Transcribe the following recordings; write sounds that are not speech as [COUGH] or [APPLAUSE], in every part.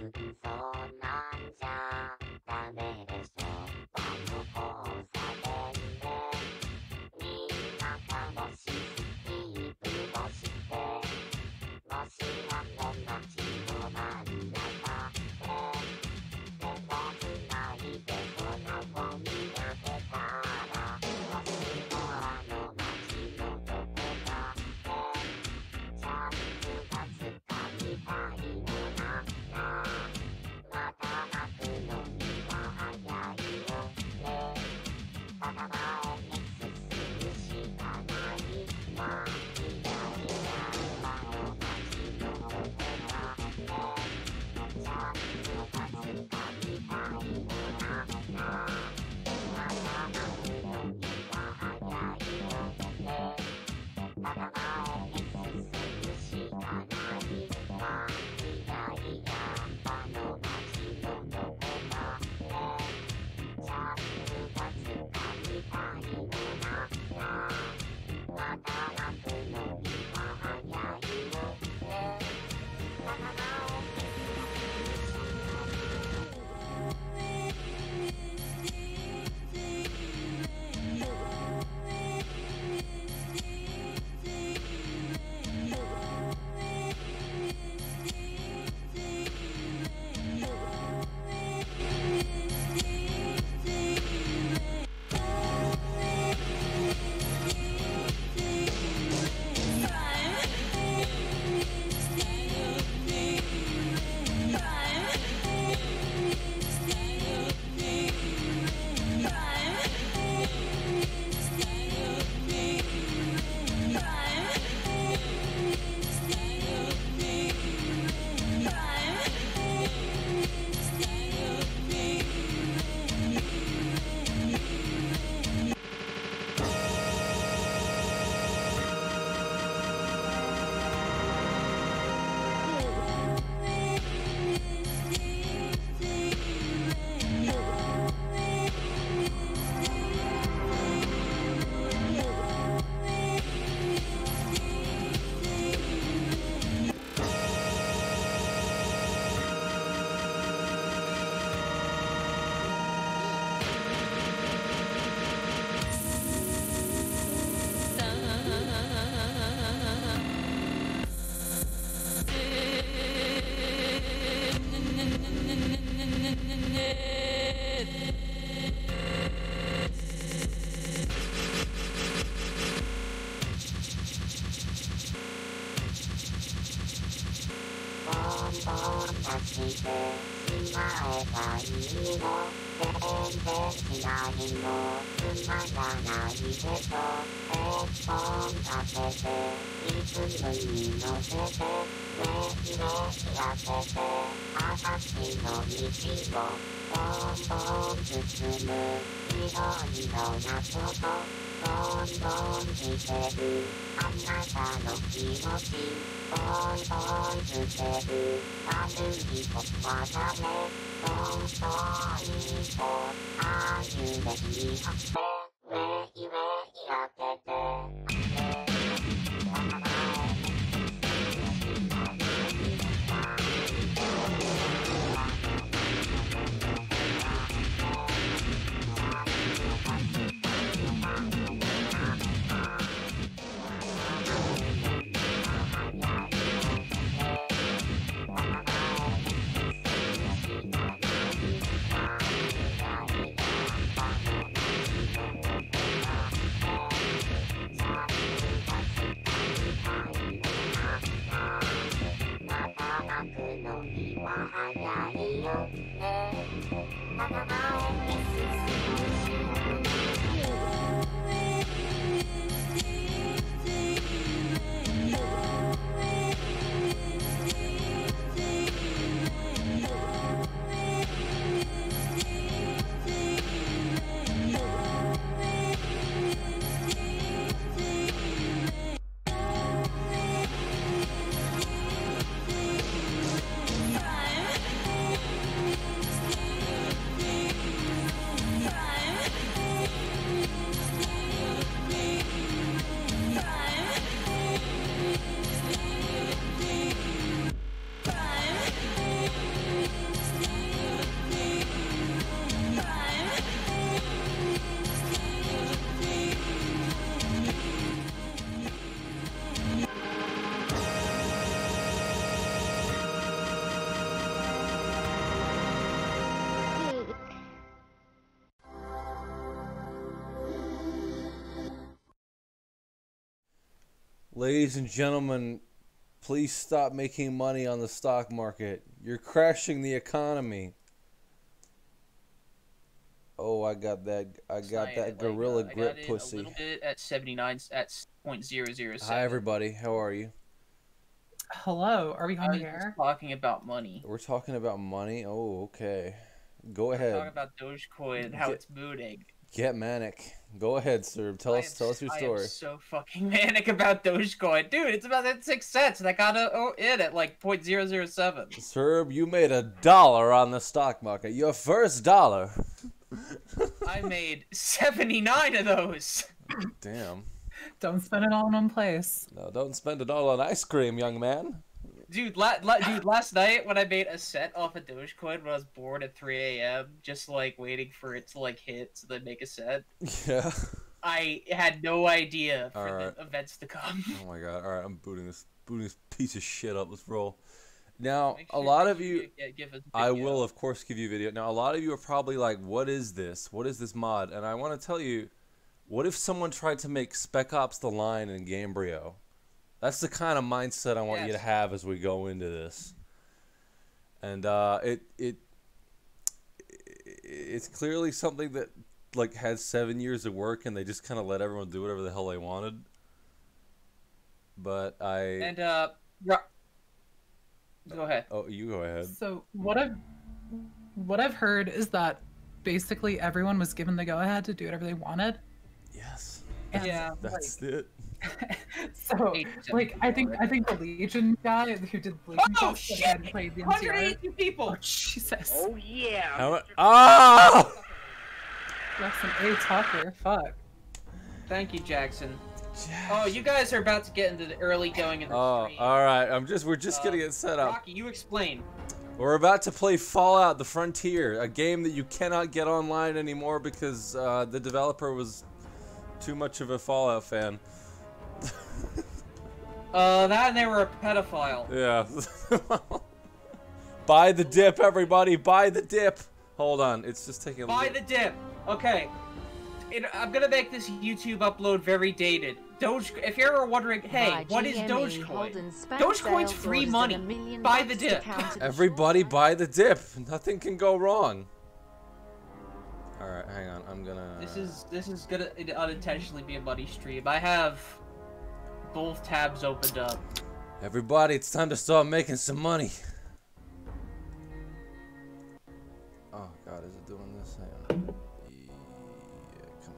Thank you. to てるあなたの気持ちポンポンつける歩いこ渡れどんどんいこ歩めきはせ Ladies and gentlemen, please stop making money on the stock market. You're crashing the economy. Oh, I got that. I got that it, like, gorilla uh, I grip got pussy. A little bit at 79 at point zero zero seven. Hi, everybody. How are you? Hello, are we I on was the air? talking about money. We're talking about money. Oh, okay. Go We're ahead. talking about Dogecoin and how Get- it's mooning. Get manic. Go ahead, sir. Tell I us. am Tell us your story. I am story. so fucking [LAUGHS] manic about Dogecoin, dude. It's about that six cents, and I got a, oh, in at like point zero zero seven. Sir, you made a dollar on the stock market. Your first dollar. I made seventy nine of those. Damn. Don't spend it all in one place. No, don't spend it all on ice cream, young man. Dude, la- la- dude, last night when I made a set off of Dogecoin when I was bored at 3 a.m., just like waiting for it to like hit so then make a set, Yeah. I had no idea for Alright. the events to come. Oh my god. All right, I'm booting this booting this piece of shit up. Let's roll. Now, Make a lot of sure you gi- give us a I will of course give you a video. Now, a lot of you are probably like, "What is this? What is this mod?" And I want to tell you, what if someone tried to make Spec Ops: The Line in Gamebryo? That's the kind of mindset I want you to have as we go into this. And uh, it it it's clearly something that like had seven years of work, and they just kind of let everyone do whatever the hell they wanted. But I And uh, Ro- go ahead. oh, you go ahead. So what I've what I've heard is that basically everyone was given the go ahead to do whatever they wanted. Yes, And Yeah. that's it. [LAUGHS] so like I think I think the Legion guy who did Legion Oh Quest shit! had played the NCR. people. Oh Jesus. Oh yeah. How mu-! That's an A talker. Fuck. Thank you, Jackson. Oh, you guys are about to get into the early going in the Oh, stream. all right. I'm just. We're just Uh, getting it set up. Rocky, you explain. We're about to play Fallout: The Frontier, a game that you cannot get online anymore because uh, the developer was too much of a Fallout fan. [LAUGHS] Uh, that and they were a pedophile. Yeah. [LAUGHS] buy the dip, everybody. Buy the dip. Hold on. It's just taking a Buy little. the dip. Okay. It, I'm gonna make this YouTube upload very dated. Doge. If you're ever wondering, hey, By what is GME, Dogecoin? Holden spent Dogecoin's free money. Buy the dip. Everybody buy the dip. Nothing can go wrong. All right, hang on. I'm gonna. This is this is gonna unintentionally be a money stream. I have both tabs opened up. Everybody, it's time to start making some money. Oh God, is it doing this? Hang on. Yeah, come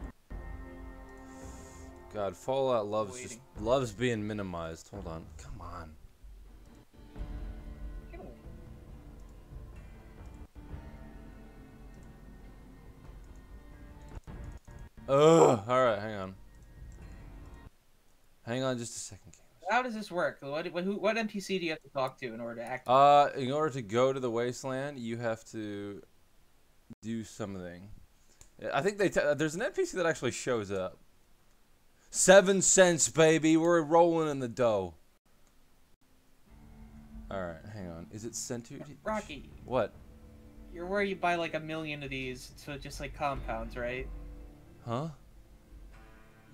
on. God, Fallout loves just loves being minimized. Hold on, come on. Ugh. All right, hang on. Hang on, just a second. How does this work? What what, who, what NPC do you have to talk to in order to act? Uh, in order to go to the wasteland, you have to do something. I think they t- there's an NPC that actually shows up. Seven cents, baby. We're rolling in the dough. All right, hang on. Is it centered? Rocky, What? you're where you buy like a million of these, so just like compounds, right? Huh?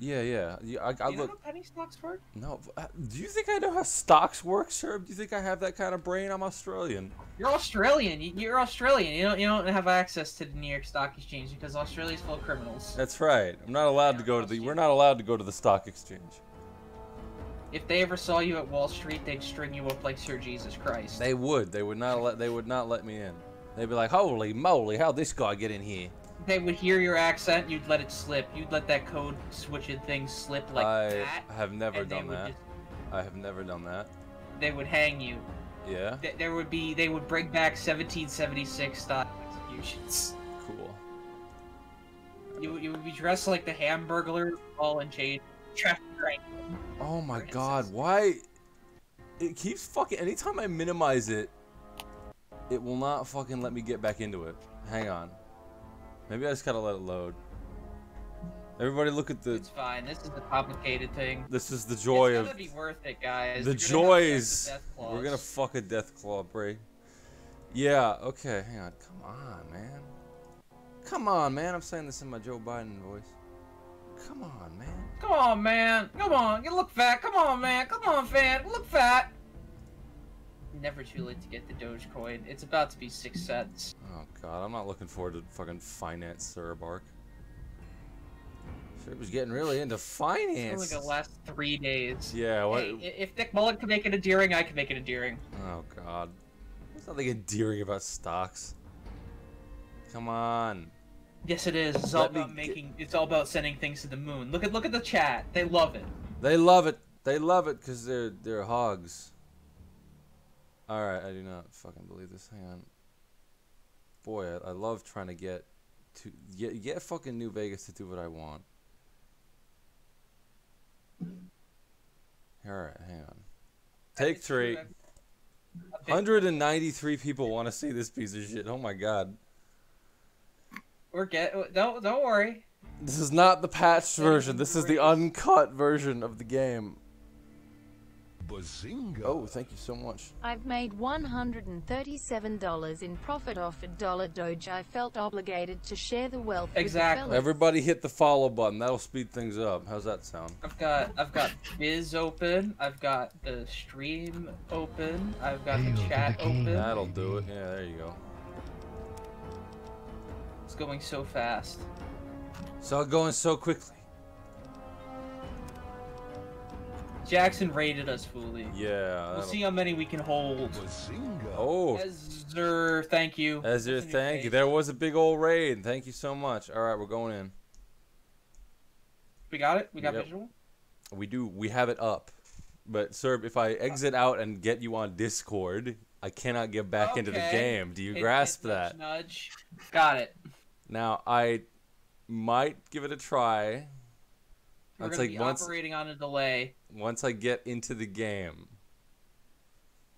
Yeah, yeah. yeah I, you know look. how penny stocks work? No. uh, Do you think I know how stocks work, sir? Do you think I have that kind of brain? I'm Australian. You're Australian. You- You're Australian. You don't you don't have access to the New York Stock Exchange because Australia's full of criminals. That's right. I'm not allowed to go to the. We're not allowed to go to the stock exchange. If they ever saw you at Wall Street, they'd string you up like Sir Jesus Christ. They would. They would not let. They would not let me in. They'd be like, "Holy moly! How'd this guy get in here?" They would hear your accent, you'd let it slip. You'd let that code switching thing slip like I that. I have never done that. just- I have never done that. they would hang you. Yeah. Th- There would be they would bring back 1776 style executions. Cool. You, you would be dressed like the Hamburglar, all in chain, trash right. Oh my god! Why? It keeps fucking. Anytime I minimize it, it will not fucking let me get back into it. Hang on. Maybe I just gotta let it load. Everybody, look at the. It's fine. This is a complicated thing. This is the joy it's of It's gonna be worth it, guys. the joys. We're gonna fuck a Deathclaw, Bray. Yeah. Okay. Hang on. Come on, man. Come on, man. I'm saying this in my Joe Biden voice. come on, man. Come on, man. Come on. You look fat. Come on, man. Come on, fan. Look fat. Never too late to get the Dogecoin. It's about to be six cents. Oh god, I'm not looking forward to fucking finance Cerebark. Sure was getting really into finance. only gonna last three days. Yeah, what? Hey, if Nick Mullen can make it endearing, I can make it endearing. Oh god. There's nothing endearing about stocks. Come on. Yes, it is. It's all Let me about get- making. It's all about sending things to the moon. Look at look at the chat. They love it. They love it. They love it because they're they're hogs. All right, I do not fucking believe this. Hang on. Boy, I, I love trying to get to get get fucking New Vegas to do what I want. All right, hang on. Take three. I've- I've been- 193 people want to see this piece of shit. Oh my god. We're get. Don't don't worry. This is not the patched version. This is the uncut version of the game. Bazinga. Oh, thank you so much. I've made $137 in profit off a dollar Doge. I felt obligated to share the wealth Exactly. with the. Everybody hit the follow button. That'll speed things up. How's that sound? I've got I've got Biz open. I've got the stream open. I've got Hail the chat the open. That'll do it. Yeah, there you go. It's going so fast. It's all going so quickly. Jackson rated us fully. Yeah. We'll that'll- see how many we can hold. Bazinga. Oh, Ezra, thank you. Ezra, That's a new thank you. There was a big old raid. Thank you so much. All right, we're going in. We got it. We got Yep. visual. We do. We have it up. But sir, if I exit out and get you on Discord, I cannot get back into the Okay. game. Do you Hit- grasp hit that? Nudge, nudge. Got it. Now I might give it a try We're That's gonna like be once- operating on a delay. once I get into the game.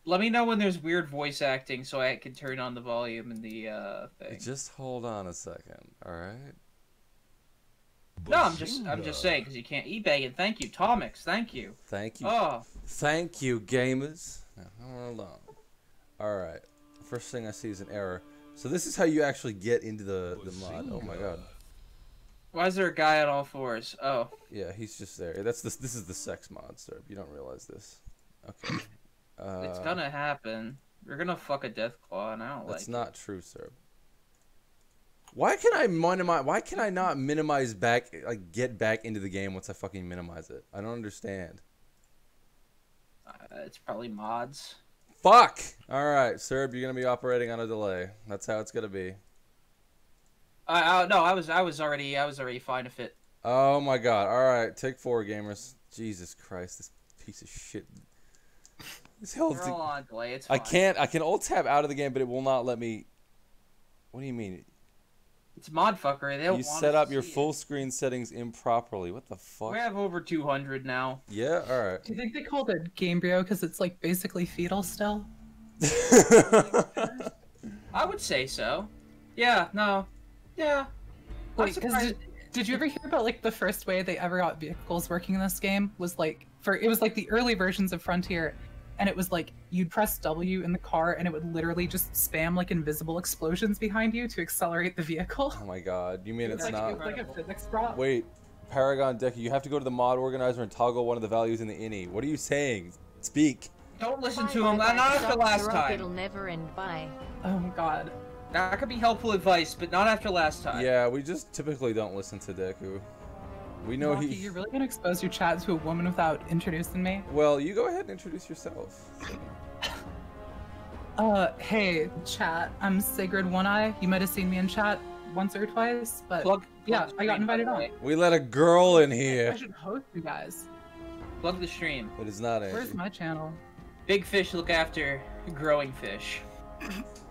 Let me know when there's weird voice acting so I can turn on the volume in the uh thing. Just hold on a second. All right. No, I'm just I'm just saying because you can't eBay and Thank you, Tomix. Thank you. Thank you. Oh, Thank you, gamers. Hold on. All right. First thing I see is an error. So this is how you actually get into the, the mod. Oh my god. Why is there a guy on all fours? Oh, Yeah, he's just there. That's this. This is the sex monster. You don't realize this. Okay. [COUGHS] Uh, it's gonna happen. You're gonna fuck a death claw, and I don't That's like. not true, sir. Why can I minimize? Why can I not minimize back? Like get back into the game once I fucking minimize it? I don't understand. Uh, it's probably mods. Fuck. All right, Serb, you're gonna be operating on a delay. That's how it's gonna be. I, I no, I was I was already I was already fine if it. Oh my god. All right, take four, gamers. Jesus Christ, this piece of shit. This hell. We're all on delay. It's I fine. can't. I can alt tab out of the game, but it will not let me. What do you mean? It's mod fucker. They don't You want set up to your see it. full screen settings improperly. What the fuck? We have over 200 now. Yeah. All right. Do you think they called it Gamebryo because it's like basically fetal still? [LAUGHS] I would say so. Yeah. No. Yeah. Wait, because did, did you ever hear about like the first way they ever got vehicles working in this game was like for it was like the early versions of Frontier, and it was like you'd press W in the car and it would literally just spam like invisible explosions behind you to accelerate the vehicle. oh my god. You mean It was it's like, not? it like a physics prop. Wait, Paragon Decky, you have to go to the mod organizer and toggle one of the values in the ini. What are you saying? Speak. Don't listen Bye, to him. bye, Not after Dr. last Rock, It'll never end. Bye. Oh my god. That could be helpful advice, but not after last time. Yeah, we just typically don't listen to Deku. We know Rocky, he. you're really gonna expose your chat to a woman without introducing me? Well, you go ahead and introduce yourself. [LAUGHS] Uh, hey, chat. I'm Sigrid One Eye. You might have seen me in chat once or twice, but Plug. Yeah, plug I got invited on. We let a girl in here. I should host you guys. Plug the stream. It is not it. Where's my channel? Big fish look after growing fish. [LAUGHS]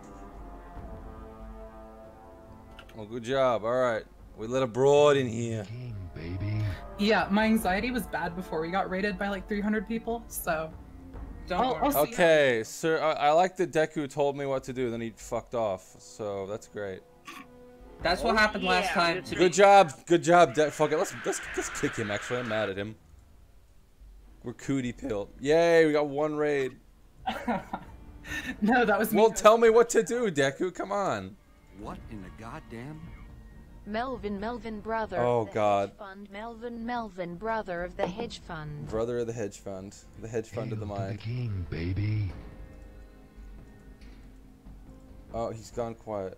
Well, good job. All right, we let a broad in here. King, baby. Yeah, my anxiety was bad before we got raided by like 300 people, so Don't I'll- worry. I'll Okay, sir. I, I like that Deku told me what to do, then he fucked off. So that's great. That's what oh, happened last time. To Good me. job. Good job, De- Fuck it. Let's, let's let's kick him. Actually, I'm mad at him. We're cootie pilled. Yay, we got one raid. [LAUGHS] no, that was me. Well, tell me what to do, Deku. Come on. What in the goddamn? Melvin Melvin brother Oh, of the God. hedge fund Melvin Melvin brother of the hedge fund Brother of the hedge fund. The hedge fund of the Hail to mind. king, baby. Oh, he's gone quiet.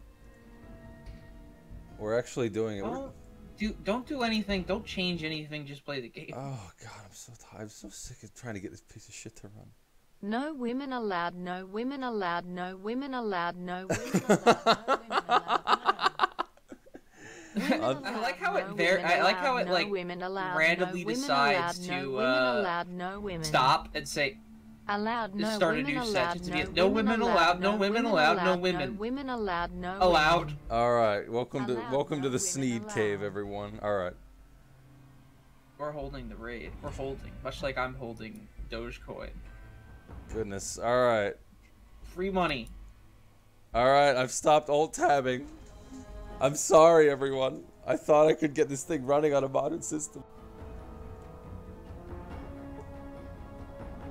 We're actually doing it. We're- Don't do don't do anything. Don't change anything. Just play the game. Oh god, I'm so tired. I'm so sick of trying to get this piece of shit to run. No women allowed no women allowed no women allowed no women allowed no women allowed I like how it no var- women I like how it, like, women allowed, randomly decides to, uh, allowed, no women Stop and say allowed, no start a women new allowed, sentence no again. No women allowed, no women allowed, no women. women allowed, no allowed. All right, welcome to Allowed, welcome to the women Sneed Cave, everyone. All right. We're holding the raid. We're holding, much like I'm holding Dogecoin. Goodness. All right. Free money. All right. I've stopped alt tabbing. I'm sorry, everyone. I thought I could get this thing running on a modern system.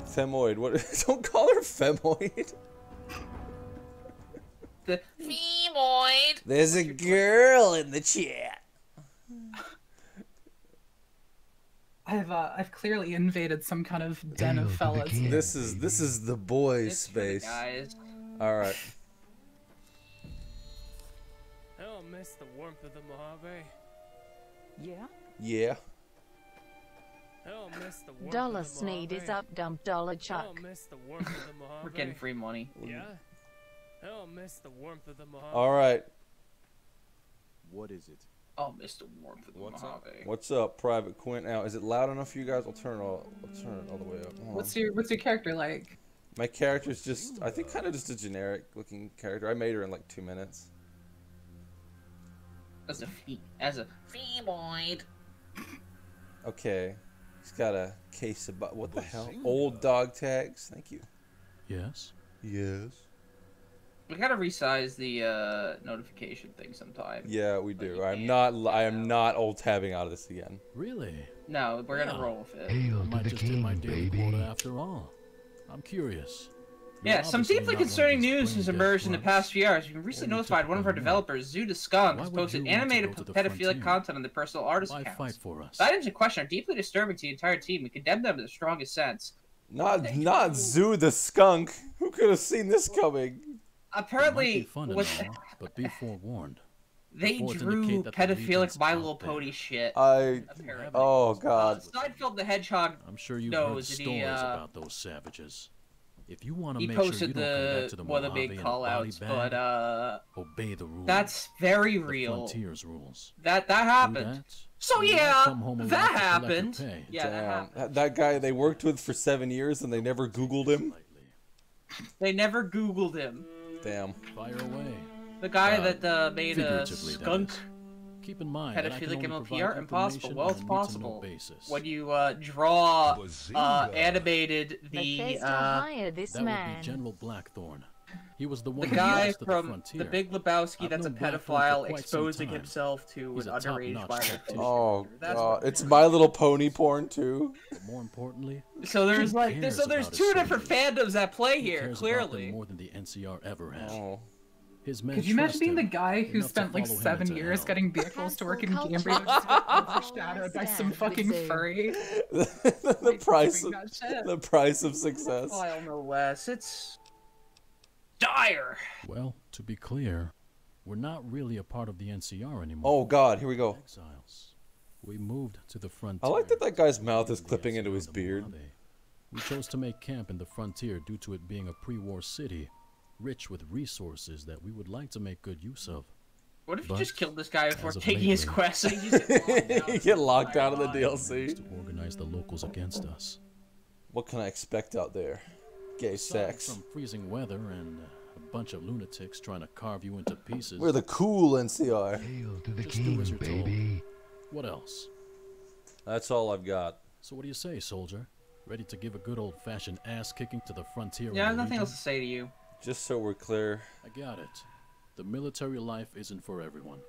Femoid. What? [LAUGHS] Don't call her femoid. The Femoid. There's a girl in the chat. I've uh, I've clearly invaded some kind of den Hail of to fellas. king. This is this is the boys' It's for the space. guys. All right. Oh, miss the warmth of the Mojave. Yeah. Yeah. Miss the Dollar of Sneed is up dump dollar chuck. Miss the warmth of the [LAUGHS] Mojave. We're getting free money. Yeah. Miss the warmth of the Mojave. All right. What is it? Oh, Mr. Warmth of the What's up? What's up, Private Quint? Now, is it loud enough for you guys? I'll turn it all. I'll turn it all the way up. Hold What's on. your What's your character like? My character's just, I think, kind of just a generic looking character. I made her in like two minutes. As a fee, as a Femoid. Okay. He's got a case of what the hell? Old dog tags. Thank you. Yes. Yes. We gotta resize the uh, notification thing sometime. Yeah, we do. you I'm can't. I am not old tabbing out of this again. Really? No, we're gonna roll with it. Hail I to might the just hit my king, daily baby. quota after all. I'm curious. You're Yeah, some deeply not one of concerning news has emerged in the past few hours. We've recently notified one of our typical men. developers, Zuda Skunk, has posted you want to animated go to the pedophilic content on their personal artist Why fight for us? The items in question are deeply disturbing to the entire team. We condemn them in the strongest sense. Not not Zoo the skunk. Who could have seen this coming? It might be Apparently, fun and what all, but be forewarned. they Before it drew indicate pedophilic My Little there. Pony shit. I. apparently. Oh Uh, God. Seinfeld the Hedgehog I'm sure you've No, heard is it stories uh, about those savages. If you want to make sure you posted don't come back the to the one of the big in a call outs, but uh obey the rules. that's very the real. frontier's rules. That that happened. that, So and you might yeah, home that to collect your happened. pay. Yeah, that happened. That, that guy they worked with for seven years and they never Googled him. They never Googled him. Damn. Fire away. The guy Uh, that uh, made a skunk is. Keep in mind that I can pedophilic only MLP provide art impossible. information Well, on it's a possible. basis. when you uh, draw uh, animated the Bethesda uh, hire this that would be General Blackthorn. He was the the one who guy used to from the, the. Big Lebowski I've that's a known Blackthorn for pedophile exposing himself to He's an a underage top-notch violent. Oh That's God. It's My Little Pony porn too. But more importantly, So there's like there's, so there's two different soldiers? fandoms at play he here, cares about them clearly. more than the NCR ever has. Oh. His men Could you imagine being the guy who spent like seven years hell. getting vehicles to work in Cancel Gamebryo culture. just to get overshadowed by some fucking furry? [LAUGHS] the Like, price of that the price of success. File no less. It's dire. Well, to be clear, we're not really a part of the NCR anymore. Oh God. Here we go. Exiles. We moved to the frontier. I like that that guy's mouth is clipping into his beard. We chose to make camp in the frontier due to it being a pre-war city, rich with resources that we would like to make good use of. What if you just killed this guy before taking his lately- quest? [LAUGHS] and you [LAUGHS] get locked down? You get locked out of the DLC. to organize the locals against us. What can I expect out there? Gay sex. From freezing weather and a bunch of lunatics trying to carve you into pieces. We're the cool NCR. Hail to the Just king, as you're told. baby. What else? That's all I've got. So what do you say, soldier? Ready to give a good old-fashioned ass kicking to the frontier? Yeah, I have and the nothing else to say to you. Just so we're clear. I got it. The military life isn't for everyone.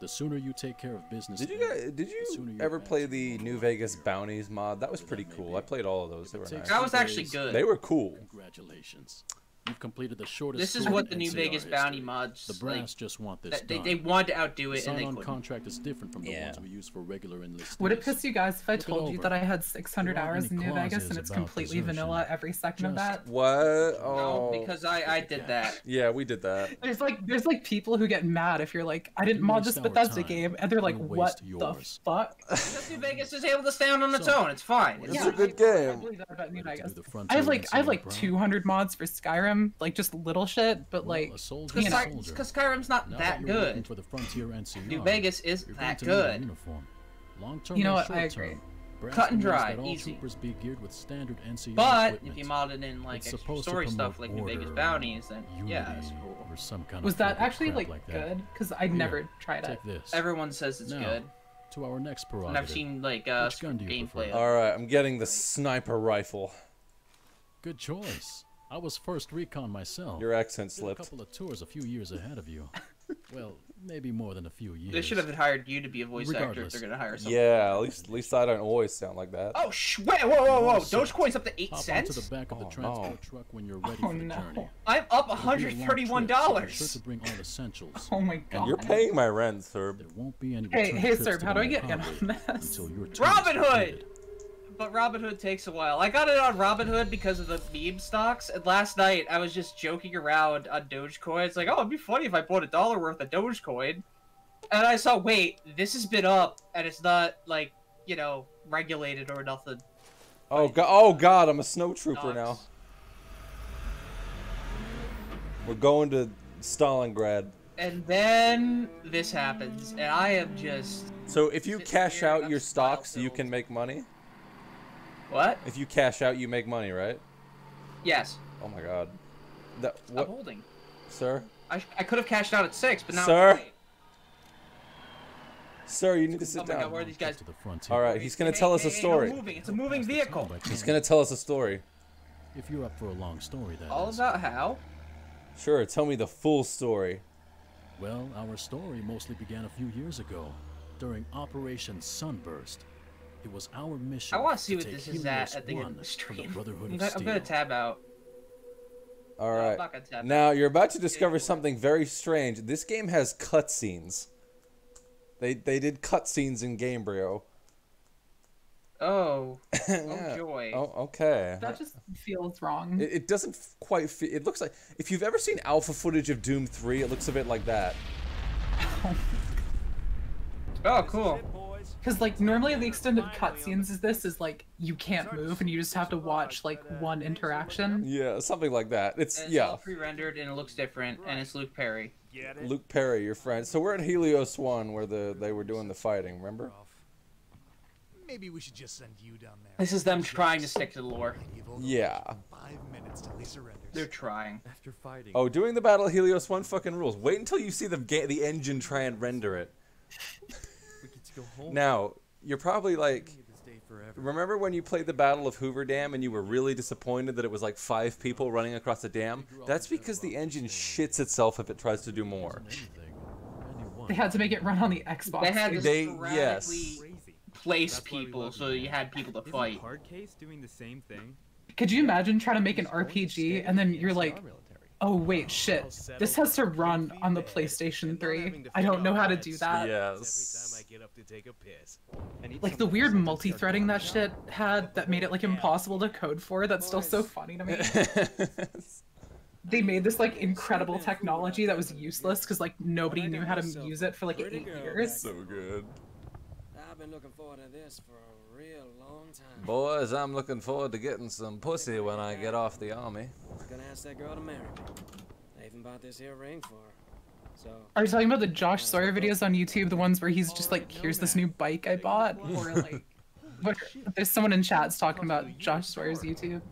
The sooner you take care of business, Did you guys, did you you're ever play the. New Vegas Bounties mod? That was pretty cool. I played all of those. They were nice. That was actually good. They were cool. Congratulations. You've completed the shortest. This is what the New NCR Vegas history. bounty mods. The like, brass just want this they, done. they wanted to outdo The it and they sign-on couldn't. contract is different from the Yeah. ones we use for regular enlistees. Would it piss you guys if I Look told you that I had 600 hours in New Vegas and it's completely desertion. vanilla every second of that? What? No, Oh. because I I did that. Yeah, we did that. There's like there's like people who get mad if you're like I didn't mod this waste our Bethesda time, game and they're like what waste the fuck? [LAUGHS] Because New Vegas is able to stand on its own. It's fine. It's It's a good game. believe that about New Ready to Vegas. do the I have like I have like 200 mods for Skyrim, like just little shit, but Well, like a soldier's Because a You know. soldier. Skyrim's not Now that you're good. For the frontier NCR, New Vegas is you're that going to need a good. uniform. Long-term You know what, I agree. Brass Cut and dry, that all easy. troopers be geared with standard NCR But equipment. if you modded in like It's extra story stuff like New Vegas bounties, then yeah, unity, that's cool. Or some kind was of that actually crap like, that. good? Because I'd never tried it. Take this. Everyone says it's Now, good, to our next and. I've seen like uh Which gun do you gameplay. prefer? All right, I'm getting the sniper rifle. Good choice. I was first recon myself. Your accent slipped. a couple of tours a few years ahead of you. [LAUGHS] well, maybe more than a few years. They should have hired you to be a voice actor if Regardless. they're gonna hire someone. Yeah, at least at least I don't always sound like that. Oh sh! Wait, whoa, whoa, whoa! Dogecoin's up to eight Hop cents. onto the back of the Oh, transport no. truck when you're ready Oh, for the no. journey. I'm up a $131 trip, so sure to bring all essentials. Oh my god. And you're paying my rent, sir. There won't be any Hey, return hey, trips sir, how do I get in Mojave on this? Until your is Robinhood! But Robinhood takes a while. I got it on Robinhood because of the meme stocks, and last night I was just joking around on Dogecoin. It's like, oh, it'd be funny if I bought a dollar worth of Dogecoin. And I saw, wait, this has been up, and it's not, like, you know, regulated or nothing. Oh god! Oh god! I'm a snow trooper now. We're going to Stalingrad. And then this happens, and I am just. So if you cash out your stocks, you can make money. What? If you cash out, you make money, right? Yes. Oh my god. That I'm what, holding. sir? I, I could have cashed out at 6, but now. Sir? Sir, you need to Oh sit god, down. where are these guys? to the frontier. All right, he's gonna Hey, tell us a story. No moving. It's a moving vehicle. He's gonna tell us a story. If you're up for a long story, that All is. about how. Sure, tell me the full story. Well, our story mostly began a few years ago, during Operation Sunburst. It was our mission. I want to see to what take this is at at the end One of the stream. The Brotherhood I'm, gonna, I'm gonna tab out. All right. No, I'm right. not gonna tab Now out. you're about to discover something very strange. This game has cutscenes. They they did cutscenes in Gamebryo. Oh, [LAUGHS] oh joy. Oh, okay. That just feels wrong. It, it doesn't quite fit. It looks like if you've ever seen alpha footage of Doom 3, it looks a bit like that. Oh, cool. Because like normally the extended cutscenes is this is like you can't move and you just have to watch like one interaction. Yeah, something like that. It's And it's yeah. all pre-rendered and it looks different, and it's Luke Perry. Luke Perry, your friend. So we're at Helios One, where the they were doing the fighting. Remember? Maybe we should just send you down there. This is them trying to stick to the lore. Yeah. Five minutes till he surrenders. They're trying. After fighting. Oh, doing the battle Helios One fucking rules. Wait until you see the ga- the engine try and render it. [LAUGHS] we get to go home. Now you're probably like. This day forever. Remember when you played the Battle of Hoover Dam and you were really disappointed that it was like five people running across the dam? That's because the engine shits itself if it tries to do more. They had to make it run on the Xbox. They had to They- yes. Place That's people so you. you had people to fight. Hard Case doing the same thing? Could you imagine trying to make an RPG and then you're like, oh wait, shit, this has to run on the PlayStation 3. I don't know how to do that. Yes. Every time I get up to take a piss. Like the weird multi-threading that shit had that made it like impossible to code for. That's still so funny to me. [LAUGHS] They made this like incredible technology that was useless because like nobody knew how to use it for like eight years. so good. I've been looking forward to this for a real time. Boys, I'm looking forward to getting some pussy when I get off the army. I'm Gonna ask that girl to marry me. I even bought this here ring for her. So, Are you talking about the Josh uh, Sawyer videos on YouTube, the ones where he's just like, oh, "Here's this new bike I bought," [LAUGHS] or like, what, there's someone in chat's talking about Josh Sawyer's YouTube.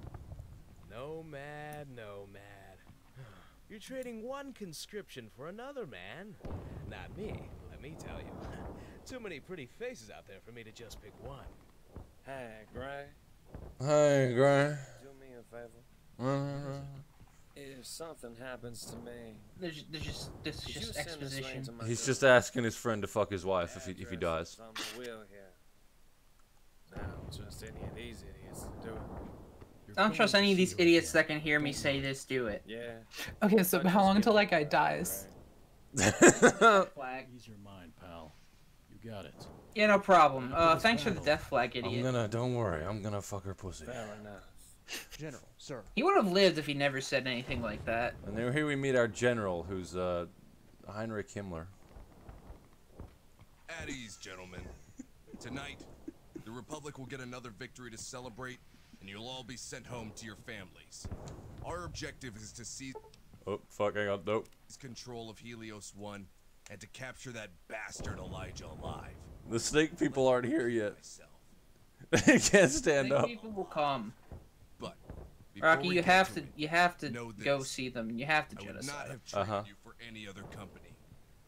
Nomad, nomad. You're trading one conscription for another, man. Not me, let me tell you. [LAUGHS] Too many pretty faces out there for me to just pick one. Hey, Gray, Hey, Gray. do me a favor. Uh, If something happens to me, There's, there's just this is just send this ring exposition. He's just asking his friend to fuck his wife if he, if he dies. is on the wheel here. Now, just any of these idiots to do it. Your I don't trust any of these idiots that can hear me say this. Do it. Yeah. Okay, so how long until that guy dies? Flag. [LAUGHS] Ease your mind, pal. You got it. Yeah, no problem. Uh, thanks for the death flag, idiot. I'm gonna. Don't worry. I'm gonna fuck her pussy. Fair enough. General, sir. He would have lived if he never said anything like that. And then here we meet our general, who's uh, Heinrich Himmler. At ease, gentlemen. Tonight, the Republic will get another victory to celebrate, and you'll all be sent home to your families. Our objective is to seize Oh fuck! Hang on. Nope. control of Helios 1 and to capture that bastard Elijah alive. The snake people aren't here yet. [LAUGHS] they can't stand Think up. People will come. But Rocky, you have to to. it, You have to know go see them. You have to I would not genocide. have uh-huh. you for any other company.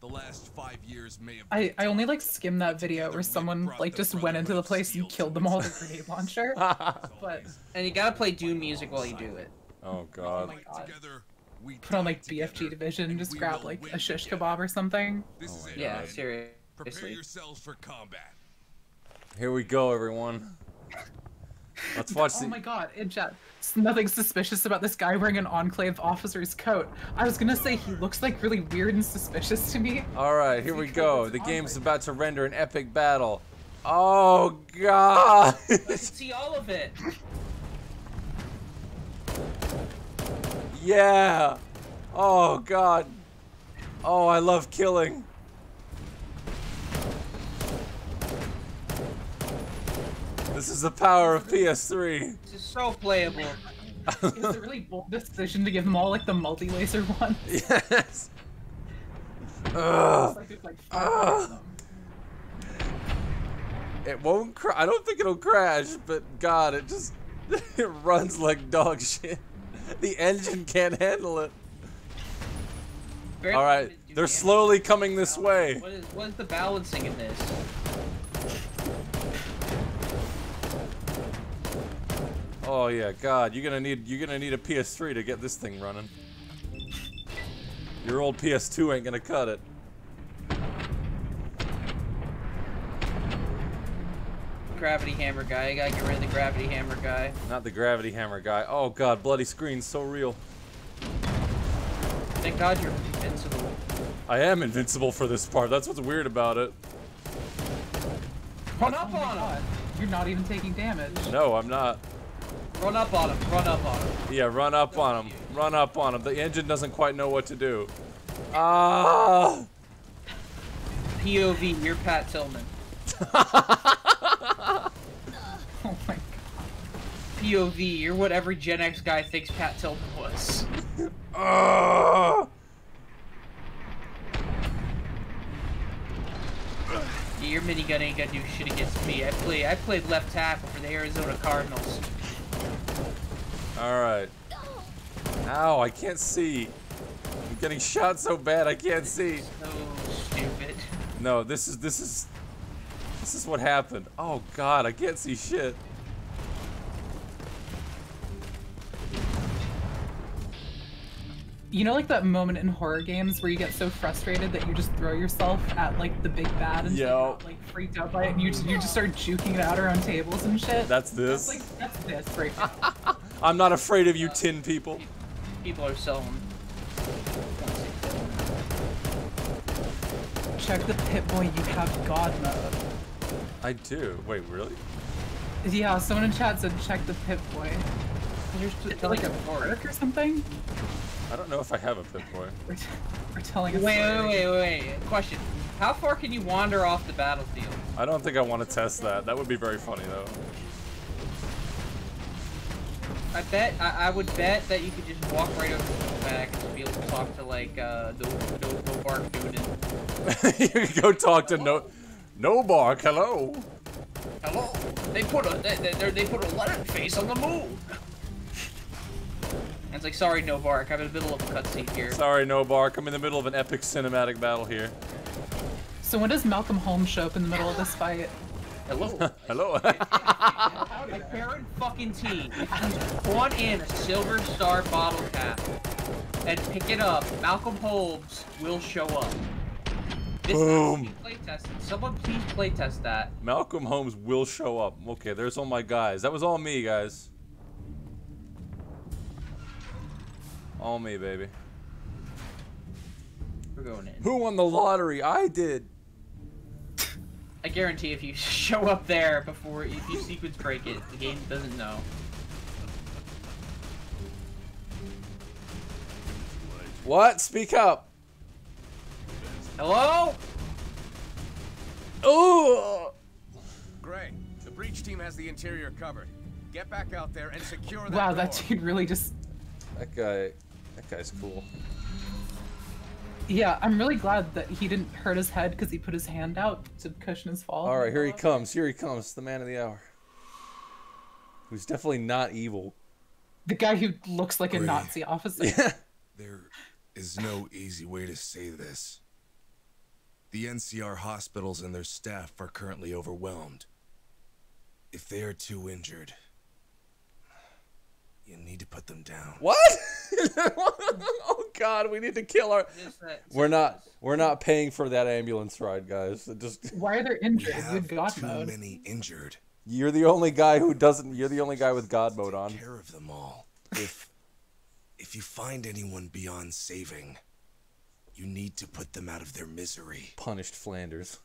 The last five years may have I, I only like skimmed that video where someone like just went into the place and killed them all [LAUGHS] with a grenade launcher. [LAUGHS] but And you gotta play Doom music while you do it. Oh god. Oh my god. together. We Put on like BFG division and just grab like a shish kebab or something. This. Oh yeah, men. Seriously. Prepare yourselves for combat. Here we go, everyone. Let's watch [LAUGHS] Oh my god, in chat. Nothing suspicious about this guy wearing an Enclave officer's coat. I was gonna say he looks like really weird and suspicious to me. All right, here we go. The game's about to render an epic battle. Oh god. [LAUGHS] See all of it. yeah. Oh god. Oh, I love killing. This is the power of PS3. This is so playable. It was a really bold decision to give them all like the multi-laser one. [LAUGHS] Yes. It's Ugh. like there's, like, five of them. It won't cra- I don't think it'll crash, but God, it just [LAUGHS] it runs like dog shit. The engine can't handle it. All right, they're slowly coming this way. What is what is the balancing in this? Oh yeah, God, you're gonna need you're gonna need a PS3 to get this thing running. Your old PS2 ain't gonna cut it. Gravity hammer guy. You gotta get rid of the gravity hammer guy. Not the gravity hammer guy. Oh God, bloody screen's so real. Thank God you're invincible. I am invincible for this part. That's what's weird about it. Run up Oh my on him. god, you're not even taking damage. No, I'm not. Run up on him. Run up on him. Yeah, run up on him. Run up on him. The engine doesn't quite know what to do. Ah! POV, you're Pat Tillman. [LAUGHS] Oh my god. POV, you're what every Gen X guy thinks Pat Tillman was. Ah! Your minigun ain't gonna do shit against me. I play I played left tackle for the Arizona Cardinals. All right. Ow! I can't see. I'm getting shot so bad I can't see. So stupid. No, this is this is this is what happened. Oh God, I can't see shit. You know, like that moment in horror games where you get so frustrated that you just throw yourself at like the big bad and Yo. you're not, like freaked out by it, and you just, you just start juking it out around tables and shit. That's That's this. like that's this right now. [LAUGHS] I'm not afraid of you, tin people. People are selling. Check the Pip-Boy. You have God mode. I do. Wait, really? Yeah, someone in chat said check the pit boy. You're Is it like a perk or something? I don't know if I have a pit boy. We're, we're telling a Wait, wait, story. wait, wait, wait. Question. How far can you wander off the battlefield? I don't think I want to test that. That would be very funny though. I bet I, I would bet that you could just walk right over to the back and be able to talk to like uh no no no bark dude and you can go talk to no, no bark. Hello. hello. They put a they, they, they put a letter face on the moon. And it's like sorry no bark. I'm in the middle of a cutscene here. Sorry, no bark. I'm in the middle of an epic cinematic battle here. So when does Malcolm Holmes show up in the middle of this fight? Hello. [LAUGHS] Hello. [LAUGHS] Like Baron fucking T. If you in a silver star bottle cap and pick it up, Malcolm Holmes will show up. This Boom. has to be playtested. Someone please playtest that. Malcolm Holmes will show up. Okay, there's all my guys. That was all me, guys. All me, baby. We're going in. Who won the lottery? I did. I guarantee if you [LAUGHS] show up there before, if you sequence break it, the game doesn't know. What? Speak up. Hello? Oh! Gray, the breach team has the interior covered. Get back out there and secure that Wow, door. that dude really just. That guy. That guy's cool. Yeah, I'm really glad that he didn't hurt his head because he put his hand out to cushion his fall. All right, here he comes. Here he comes. The man of the hour. Who's definitely not evil. The guy who looks like a Nazi [LAUGHS] officer. Yeah. [LAUGHS] There is no easy way to say this. The NCR hospitals and their staff are currently overwhelmed. If they are too injured, you need to put them down. What? [LAUGHS] oh God, we need to kill our. We're not. We're not paying for that ambulance ride, guys. It just. Why are they We injured have with God too mode? many injured. You're the only guy who doesn't. You're the only guy with God mode on. Take care of them all. [LAUGHS] If if you find anyone beyond saving, you need to put them out of their misery. Punished Flanders.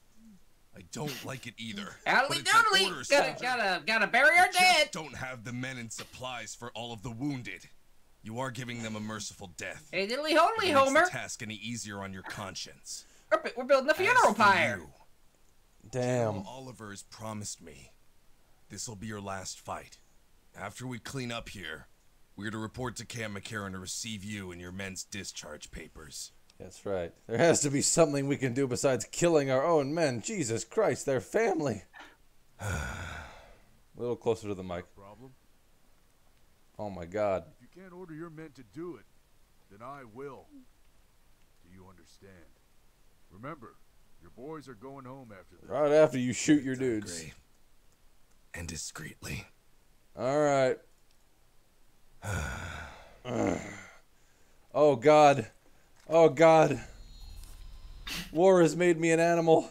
I don't like it either. [LAUGHS] Howdy but doodly! order, Gotta, gotta, gotta bury our You dead! just don't have the men and supplies for all of the wounded. You are giving them a merciful death. Hey, diddly It holy, makes Homer! the task any easier on your conscience. We're, we're building a funeral As pyre! you, Damn. General Oliver has promised me this will be your last fight. After we clean up here, we're to report to Camp McCarran to receive you and your men's discharge papers. That's right. There has to be something we can do besides killing our own men. Jesus Christ, they're family. [SIGHS] A little closer to the mic. Problem? Oh my God. If you can't order your men to do it, then I will. Do you understand? Remember, your boys are going home after this. Right after you shoot your dudes. Gray. And discreetly. All right. [SIGHS] oh God. Oh God. War has made me an animal.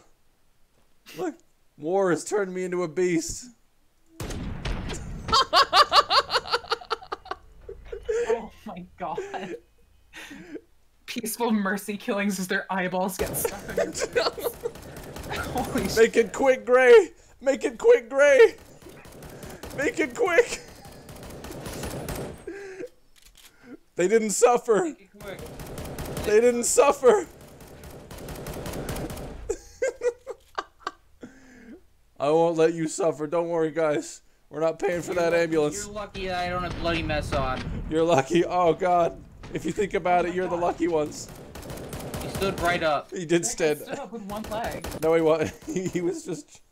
Look, war has turned me into a beast. [LAUGHS] Oh my god. Peaceful mercy killings as their eyeballs get stuck in your [LAUGHS] face. Holy shit. Make it quick, Gray. Make it quick, Gray. Make it quick. They didn't suffer. Quick. They didn't suffer. I won't let you suffer. Don't worry, guys. We're not paying for that ambulance. You're lucky I don't have bloody mess on. You're lucky. Oh God. If you think about it, you're the lucky ones. You stood right up. He did That guy stand. stood up with one leg. No, he was. [LAUGHS] He, he was just.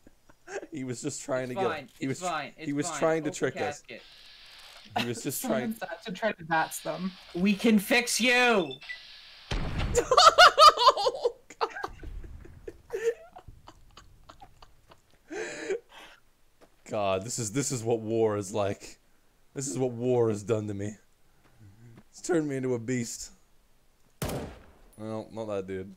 He was just trying It's to fine. get. He it's was. fine. It's he was fine. trying to Open trick us. He was just [LAUGHS] trying. To try to bats them. We can fix you. [LAUGHS] God, this is this is what war is like. This is what war has done to me. It's turned me into a beast. Well, not that dude.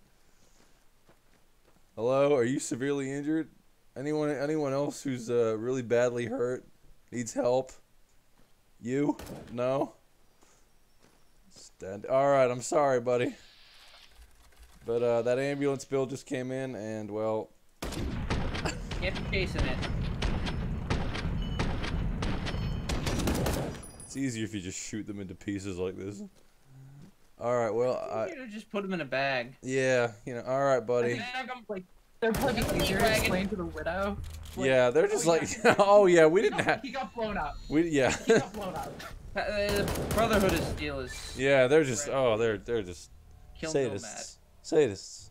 Hello, are you severely injured? Anyone anyone else who's uh, really badly hurt needs help? You? No. Stand. All right, I'm sorry, buddy. But uh, that ambulance bill just came in, and well, Can't be chasing it. It's easier if you just shoot them into pieces like this. All right, well, I You know, just put them in a bag. yeah, you know, all right, buddy. Like, they're probably Meat easier to explain to the widow. Like, Yeah, they're just oh, like, yeah. [LAUGHS] oh yeah, we He didn't got, have, he got blown up. we yeah, [LAUGHS] He got blown up. Uh, Brotherhood of Steel is yeah, they're just, oh, they're they're just kill sadists, sadists.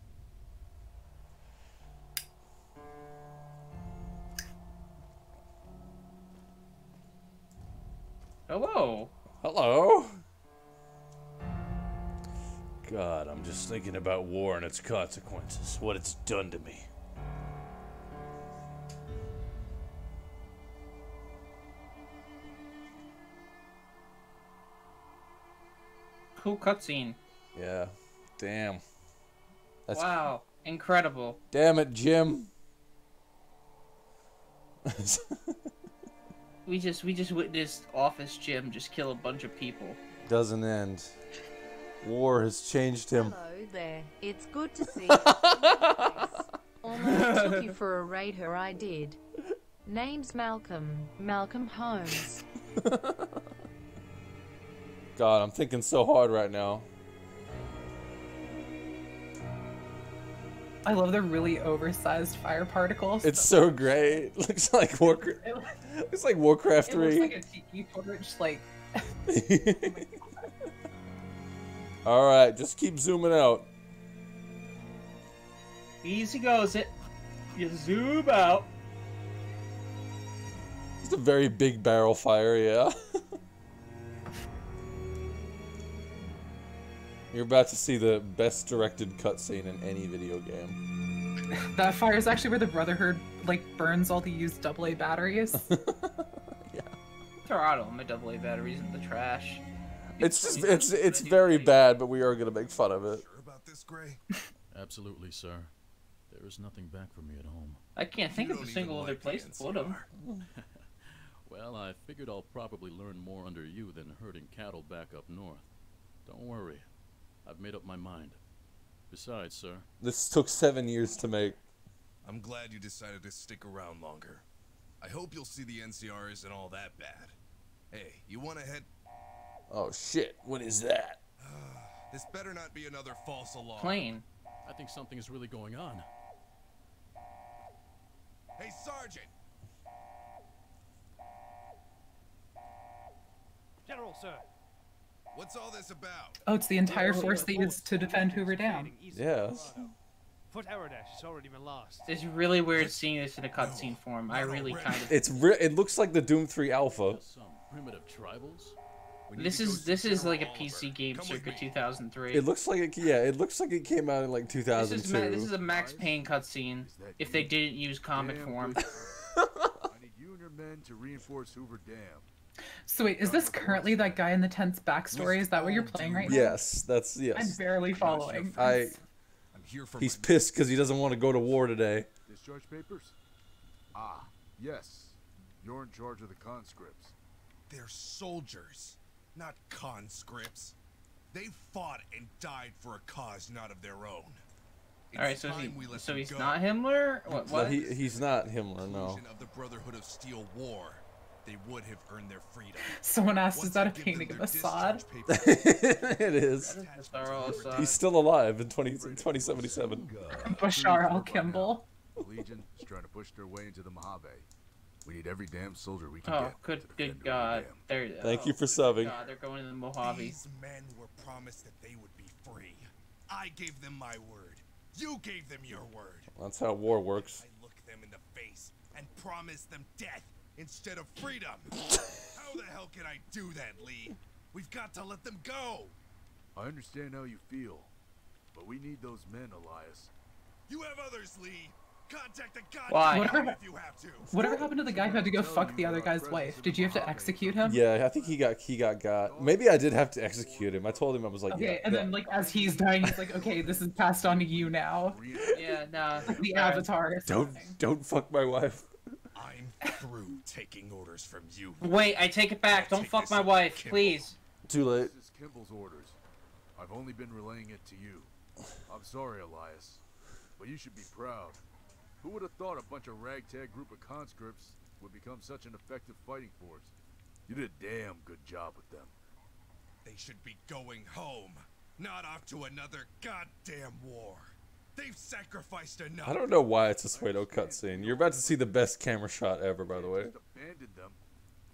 Hello. Hello. God, I'm just thinking about war and its consequences, what it's done to me. Cool cutscene. Yeah, damn. That's Wow. Incredible. damn it, Jim. [LAUGHS] We just we just witnessed Office Jim just kill a bunch of people. Doesn't end. War has changed him. Hello there. It's good to see you. [LAUGHS] Almost took you for a raider, I did. Name's Malcolm. Malcolm Holmes. [LAUGHS] God, I'm thinking so hard right now. I love the really oversized fire particles. It's so great. [LAUGHS] Looks like Warcraft. It, [LAUGHS] Looks like Warcraft it looks Three. like a tiki torch, like [LAUGHS] All right, just keep zooming out. Easy goes it. You zoom out. It's a very big barrel fire, yeah. You're about to see the best directed cutscene in any video game. [LAUGHS] that fire is actually where the Brotherhood like burns all the used AA batteries. [LAUGHS] Throw out all my AA batteries in the trash. It's just it's it's very bad, but we are gonna make fun of it. about this, Gray? [LAUGHS] Absolutely, sir. There is nothing back for me at home. I can't think of a single other place to put them. Well, I figured I'll probably learn more under you than herding cattle back up north. Don't worry. I've made up my mind. Besides, sir, This took seven years to make. I'm glad you decided to stick around longer. I hope you'll see the NCR isn't all that bad. Hey, you want to head? Oh shit! What is that? [SIGHS] This better not be another false alarm. Plane. I think something is really going on. Hey, Sergeant! General, sir. What's all this about? oh, it's the entire force they used to defend Hoover Dam. Yeah. Fort Aradesh has already been lost. It's really weird seeing this in a cutscene form. I really kind of. It's re- it looks like the Doom 3 alpha. Some primitive tribals? This is this is like a PC game circa 2003. It looks like it. Yeah, it looks like it came out in like This 2002. is, ma- this is a Max Payne cutscene. If they didn't use comic form. [LAUGHS] I need you and your men to reinforce Hoover Dam. So wait, is this currently that guy in the tent's backstory? Is that what you're playing right now? yes, that's yes. I'm barely following. I. I'm here for He's pissed because he doesn't want to go to war today. Discharge papers? Ah, yes. You're in charge of the conscripts. They're soldiers, not conscripts. They fought and died for a cause not of their own. It's All right, so he, we let so he's go. not Himmler. What? No, what? he he's not Himmler. No. Of the Brotherhood of Steel war, they would have earned their freedom. Someone asked, Once is that a painting of Assad? discharge [LAUGHS] papers, [LAUGHS] it is. Thorough Assad. He's still alive in 20, 2077. [LAUGHS] Bashar al-Kimball. The Legion is trying to push their way into the Mojave. We need every damn soldier we can Oh, get. good, good Hoover God! Dam. There. Thank oh, you for subbing. God, they're going to the Mojave. These men were promised that they would be free. I gave them my word. You gave them your word. That's how war works. I look them in the face and promise them death instead of freedom. [LAUGHS] how the hell can I do that, Lee? We've got to let them go. I understand how you feel, but we need those men, Elias. You have others, Lee. Contact the Why? Whatever- if you have to. Whatever happened to the guy who had to go fuck the other guy's wife? Did you have to execute him? Yeah, I think he got he got got. Maybe I did have to execute him. I told him I was like, Okay, yeah, and yeah. then like as he's dying, he's like, okay, this is passed on to you now. [LAUGHS] Yeah, no. Like the alright. Avatar. or don't don't fuck my wife. I'm through taking orders from you. Wait, I take it back. Don't fuck my wife, Kimball. please. Too late. This is Kimball's orders. I've only been relaying it to you. I'm sorry, Elias, but you should be proud. Who would have thought a bunch of ragtag group of conscripts would become such an effective fighting force? You did a damn good job with them. They should be going home, not off to another goddamn war. They've sacrificed enough. I don't know why it's a Suedo cutscene. You're about to see the best camera shot ever, by the way. Abandoned them.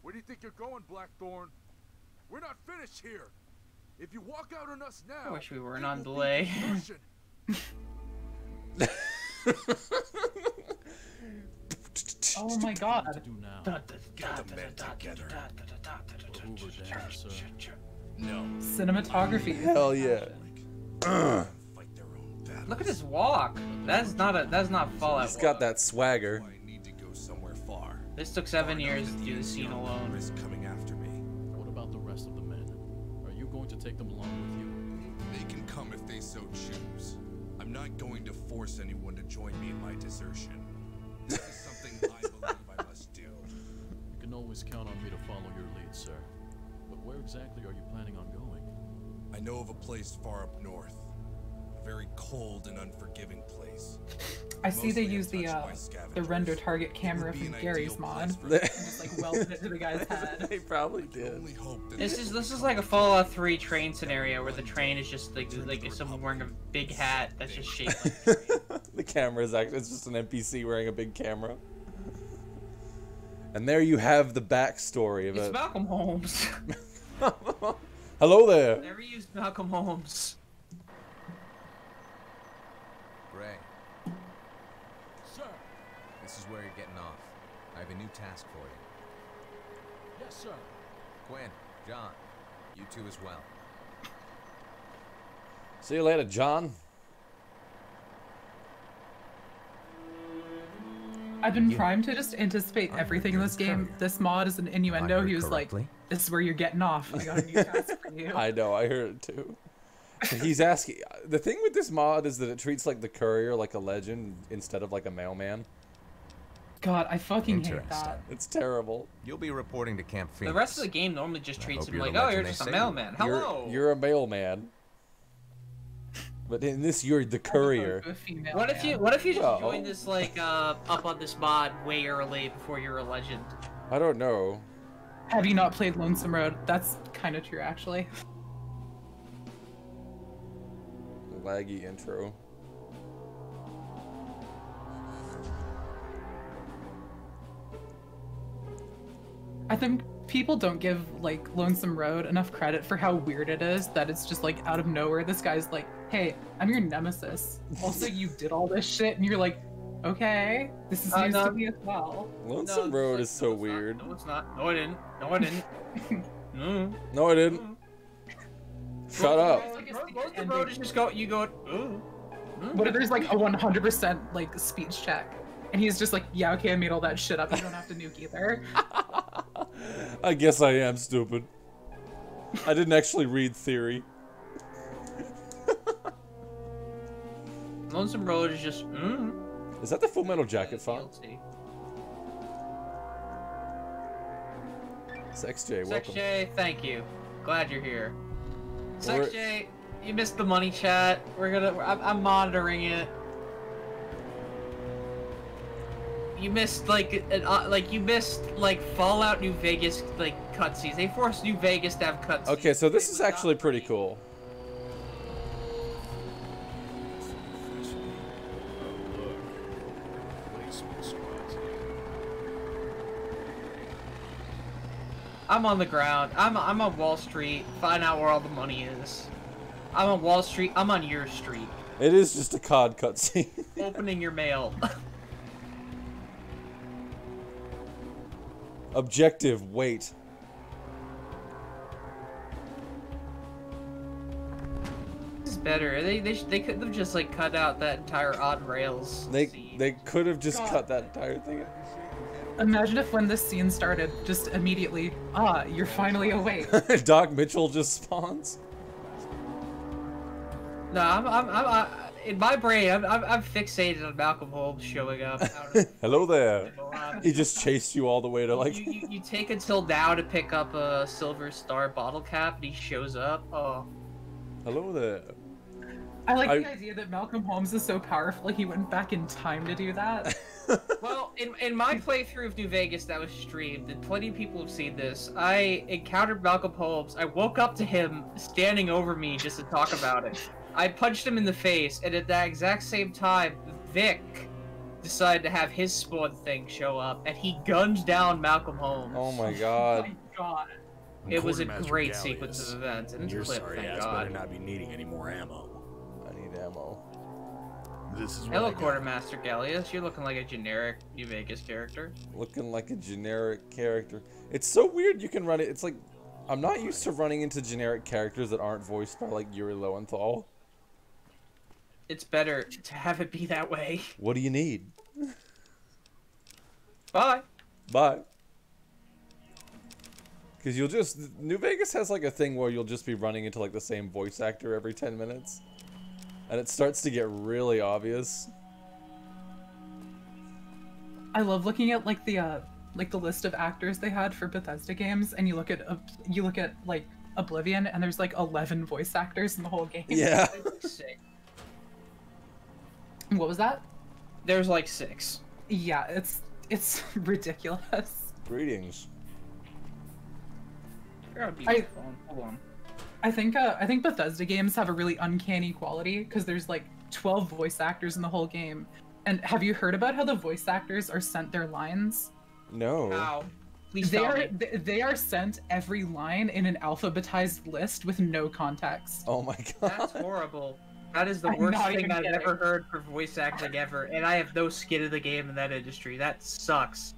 Where do you think you're going, Blackthorn? We're not finished here. If you walk out on us now, I wish we weren't on delay. [LAUGHS] [LAUGHS] Oh my god. to do now? Get the men together. For Hoover Dam, sir. No. Cinematography. Hell yeah. Ugh. [CLEARS THROAT] Fight their own battles. Look at his walk. That's not a. That's not Fallout. He's got walk. that swagger. I need to go somewhere far. This took seven years to do the scene alone. Risk coming after me. What about the rest of the men? Are you going to take them along with you? They can come if they so choose. I'm not going to force anyone to join me in my desertion. This is something I [LAUGHS] believe I must do. You can always count on me to follow your lead, sir. But where exactly are you planning on going? I know of a place far up north. A very cold and unforgiving place. I see they Mostly use the uh, the render target camera from Garry's mod. and [LAUGHS] just like welded it to the guy's [LAUGHS] head. they probably did. This is this is like a Fallout 3 train scenario where the train is just like like someone wearing a big hat that's just shaped like [LAUGHS] the camera is actually it's just an NPC wearing a big camera. And there you have the backstory of it's it. Malcolm Holmes. Hello there. Never used Malcolm Holmes. Gray, Sir. This is where you're getting off. I have a new task for you. Yes, sir. Gwen, John, you two as well. See you later, John. I've been primed to just anticipate everything in this game. This mod is an innuendo. He was like, "This is where you're getting off. I got a new task for you." [LAUGHS] I know, I heard it too. He's asking. The thing with this mod is that it treats like the courier like a legend instead of like a mailman. God, I fucking hate that. It's terrible. You'll be reporting to Camp The rest of the game normally just treats him you're like, oh, you're just a say you are." mailman. You're- Hello. You're, a mailman. But in this, you're the courier. What if you. What if you just Well- joined this like uh up on this mod way early before you're a legend? I don't know. Have you not played Lonesome Road? That's kind of true, actually. Laggy intro. I think people don't give like Lonesome Road enough credit for how weird it is that it's just like out of nowhere. This guy's like, "Hey, I'm your nemesis. Also, you [LAUGHS] did all this shit," and you're like, "Okay, this is Uh, news no. to me as well." Lonesome No, Road it's is so no, it's not. weird. No, it's not. No, I didn't. No, I didn't. [LAUGHS] no. No, I didn't. Shut up. Lonesome Road is just go. You go. Ooh. What if there's like a 100% like speech check, and he's just like, "Yeah, okay, I made all that shit up. You don't have to nuke either." [LAUGHS] I guess I am stupid. I didn't actually read theory. Lonesome Road is just. Mm. Is that the Full Metal Jacket font? DLC. Sex J, Sex welcome. J, thank you. Glad you're here. Sex We're- J, you missed the money chat. We're gonna. I'm, I'm monitoring it. You missed like an, uh, like you missed like Fallout New Vegas like cutscenes. They forced New Vegas to have cutscenes. Okay, so this is actually pretty cool. I'm on the ground. I'm I'm on Wall Street. Find out where all the money is. I'm on Wall Street. I'm on your street. It is just a COD cutscene. [LAUGHS] Opening your mail. [LAUGHS] Objective, wait. This is better. They they they could have just like cut out that entire odd rails. They they could have just God. cut that entire thing. Imagine if when this scene started, just immediately, ah, you're finally awake. [LAUGHS] Doc Mitchell just spawns. No, I'm I'm, I'm I, in my brain. I'm, I'm I'm fixated on Malcolm Holmes showing up. [LAUGHS] Hello there. [LAUGHS] He just chased you all the way to like. you, you, you take until now to pick up a silver star bottle cap, and he shows up. Oh, Hello there. I like I- the idea that Malcolm Holmes is so powerful he went back in time to do that. [LAUGHS] well, in, in my playthrough of New Vegas that was streamed, and plenty of people have seen this, I encountered Malcolm Holmes. I woke up to him standing over me just to talk about it. I punched him in the face, and at that exact same time, Vic decided to have his spawn thing show up, and he gunned down Malcolm Holmes. Oh my god. oh my God. It was a great Gallius, sequence of events, and it's Your a clip, sorry thank ass God. better not be needing any more ammo. I need ammo. This is Hello, Quartermaster Gallius. You're looking like a generic New Vegas character. Looking like a generic character. It's so weird you can run it. It's like I'm not used to running into generic characters that aren't voiced by like Yuri Lowenthal. It's better to have it be that way. What do you need? Bye. Bye. Because you'll just New Vegas has like a thing where you'll just be running into like the same voice actor every ten minutes, and it starts to get really obvious. I love looking at like the uh like the list of actors they had for Bethesda games, and you look at uh, you look at like Oblivion, and there's like 11 voice actors in the whole game. Yeah. Six. What was that? There's like six. Yeah, it's it's [LAUGHS] ridiculous. Greetings. I- Hold on. I think uh, I think Bethesda games have a really uncanny quality because there's like 12 voice actors in the whole game. And have you heard about how the voice actors are sent their lines? No. How? Please they tell are me. th- they are sent every line in an alphabetized list with no context. Oh my [LAUGHS] god. That's horrible. That is the I'm worst thing I've kidding. ever heard for voice acting ever, and I have no skin in the game in that industry. That sucks.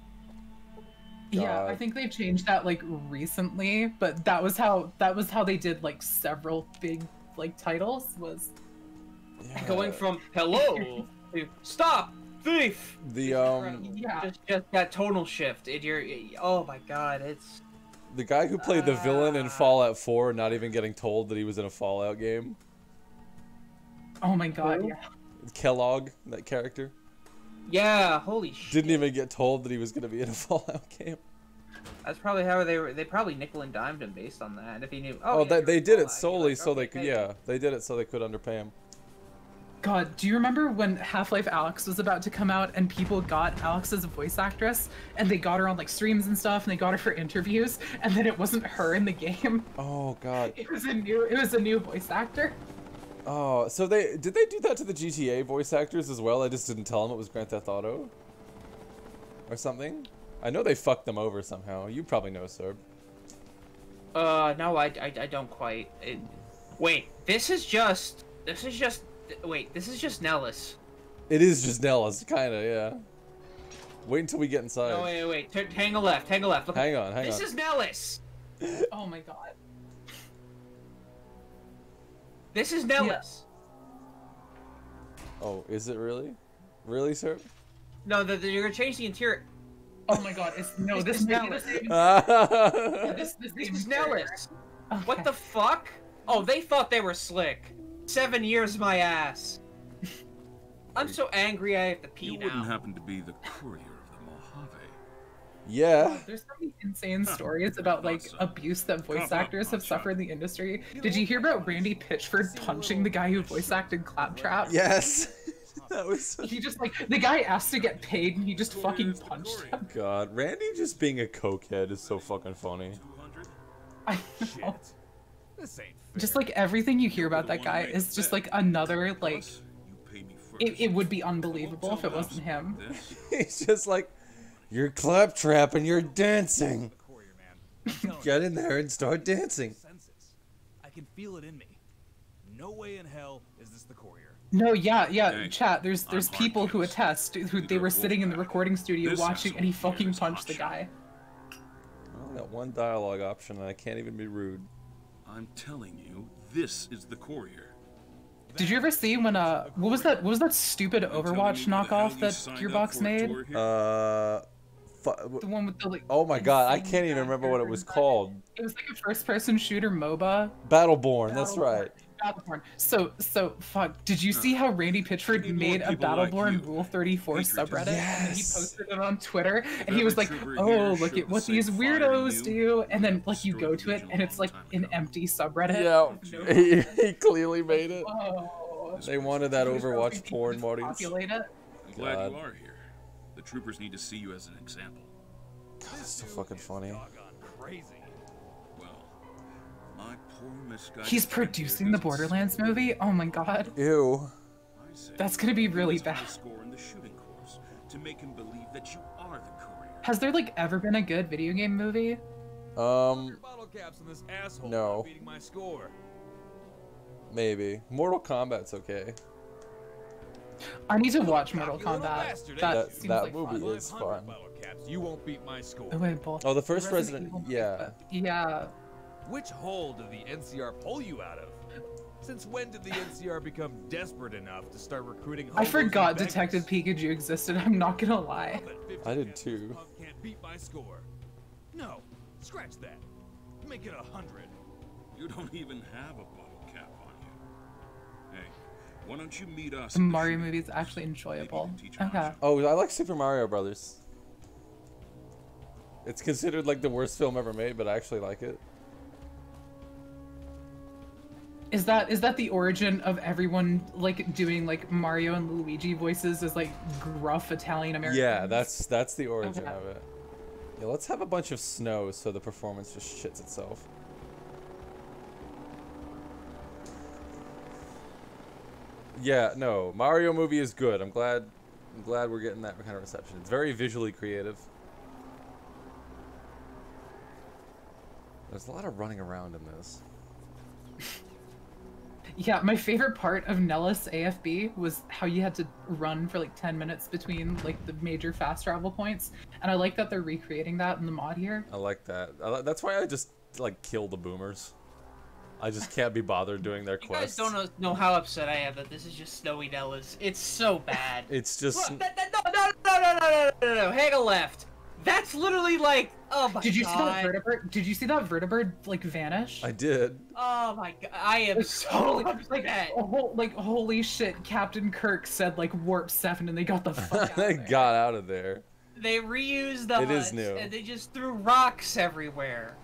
Yeah, I think they've changed that like recently, but that was how that was how they did like several big like titles was Going from hello [LAUGHS] to stop thief. The um yeah. Just, just that tonal shift in your. Oh my god, it's. the guy who played the villain Ah. in Fallout 4 not even getting told that he was in a Fallout game. Oh my god, Who? yeah. Kellogg, that character, Yeah, holy shit. didn't even get told that he was going to be in a [LAUGHS] Fallout game. That's probably how they were. They probably nickel and dimed him based on that. If he knew. Oh, Oh, yeah, they, they did it Fallout. You're solely like, so they could yeah, they did it so they could underpay him. God, do you remember when Half-Life Alyx was about to come out and people got Alyx as a voice actress and they got her on like streams and stuff and they got her for interviews and then it wasn't her in the [LAUGHS] game. Oh god. It was a new it was a new voice actor. Oh, so they did they do that to the GTA voice actors as well? I just didn't tell them it was Grand Theft Auto or something. I know they fucked them over somehow. You probably know, sir. Uh, no, I, I, I don't quite. It, wait, this is just. This is just. Wait, this is just Nellis. It is just Nellis, kind of, yeah. Wait until we get inside. No, wait, wait, wait. T- hang a left, hang a left. Look, Hang on, hang this on. is Nellis. [LAUGHS] Oh my god. This is Nellis. Oh, is it really? Really, sir? No, the, the, you're gonna change the interior. Oh my god, it's no This this is may [LAUGHS] be the Nellis. same. This this, This is interior. Nellis. What the fuck? Oh, they thought they were slick. Seven years, my ass. [LAUGHS] I'm so angry I have to pee You now. wouldn't happen to be the courier of the Mojave. Yeah. There's so many insane stories about like abuse that voice actors have suffered in the industry. Did you hear about Randy Pitchford punching the guy who voice acted Claptrap? Yes. [LAUGHS] that was. He just like the guy asked to get paid and he just fucking punched him. God, Randy just being a cokehead is so fucking funny. I know. Just like everything you hear about that guy is just like another like. It, it would be unbelievable if it wasn't him. [LAUGHS] He's just like, you're claptrap and you're dancing. Get in there and start dancing. I can feel it in me. No way in hell is this the courier. No, yeah, yeah, Hey, chat. There's there's I'm people who attest who they were sitting in the recording studio This watching and he fucking punched the guy. I got one dialogue option and I can't even be rude. I'm telling you, this is the courier. Did you ever see when uh what was that what was that stupid Overwatch me why the hell knockoff you that Gearbox made? Uh, fu- The one with the like oh my god, I can't even remember what it was called. It was like a first person shooter MOBA. Battleborn, that's oh right. Battleborn. So so fuck. Did you see how Randy Pitchford made a people like Battleborn. Rule 34 Eager to- subreddit and he posted it on Twitter and he was like, "Oh, look at what these weirdos do." And then like you go to it and it's like an empty subreddit. Yeah, [LAUGHS] No- he, he clearly made it. Oh. They wanted that Just hoping Overwatch people porn, just Marty. populate it. I'm glad God. you are here. The troopers need to see you as an example. God, that's so fucking funny. Crazy. Well, my poor misguided He's producing the doesn't Borderlands movie. Oh my god. Ew. That's gonna be really bad. score in the shooting course to make him believe that you are the courier. Has there like ever been a good video game movie? Um, caps on this No. my score. maybe. Mortal Kombat's okay. I need to watch Mortal You little Kombat. That, That- seems that like movie fun. is fun. You won't beat my score. Oh, wait, both. Oh, the first Resident Resident, Evil yeah. Yeah. Which hole did the NCR pull you out of? Since when did the NCR become desperate enough to start recruiting I forgot? Detective Pikachu existed. I'm not gonna lie. I'll bet 50 I did too. Can't beat my score. No, scratch that. Make it a hundred. You don't even have a why don't you meet us? The Mario shooting movie is actually enjoyable. Maybe you can teach Okay. Oh, I like Super Mario Brothers. It's considered like the worst film ever made, but I actually like it. Is that is that the origin of everyone like doing like Mario and Luigi voices as like gruff Italian American? Yeah, that's that's the origin Okay. of it. Yeah, let's have a bunch of snow so the performance just shits itself. Yeah, no, Mario movie is good. I'm glad I'm glad we're getting that kind of reception. It's very visually creative. There's a lot of running around in this. [LAUGHS] Yeah, my favorite part of Nellis AFB was how you had to run for like 10 minutes between like the major fast travel points. And I like that they're recreating that in the mod here. I like that. I That's why I just like kill the boomers. I just can't be bothered doing their You guys don't know, know how upset I am that this is just Snowy Nellis. It's so bad. [LAUGHS] It's just Look, that- that- no, no, no, no, no, no, no, no, hang a left. That's literally like, oh my Did you see that god. vertibird? Did you see that vertibird like vanish? I did. Oh my god, I am so upset. A whole, like holy shit, Captain Kirk said like warp seven and they got the [LAUGHS] fuck out. I got out of there. They reused the It is huts, new. and they just threw rocks everywhere.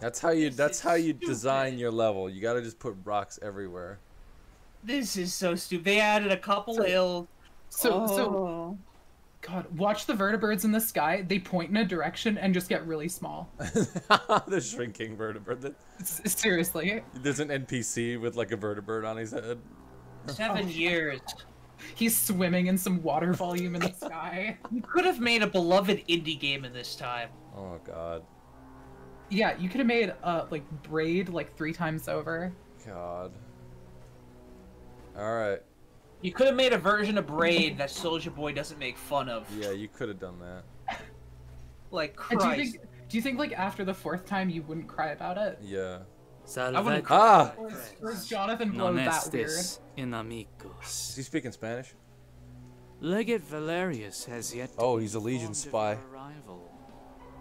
That's how you. That's how you design your level. You gotta just put rocks everywhere. This is so stupid. They added a couple So- hills. So Oh. so God, watch the vertibirds in the sky. They point in a direction and just get really small. [LAUGHS] the shrinking vertibird. Seriously. There's an NPC with like a vertibird on his head. Seven oh years. He's swimming in some water volume in the [LAUGHS] sky. You could have made a beloved indie game in this time. Oh god. Yeah, you could have made uh like braid like three times over. God. All right. You could have made a version of Braid that Soldier Boy doesn't make fun of. Yeah, you could have done that. [LAUGHS] Like And Christ. Do you think? Do you think like after the fourth time you wouldn't cry about it? Yeah. I wouldn't Ah. Or is, or is Jonathan Blow Non that weird? estes in amicos. Is he speaking Spanish? Legate Valerius has yet to Oh, he's a Legion informed of spy.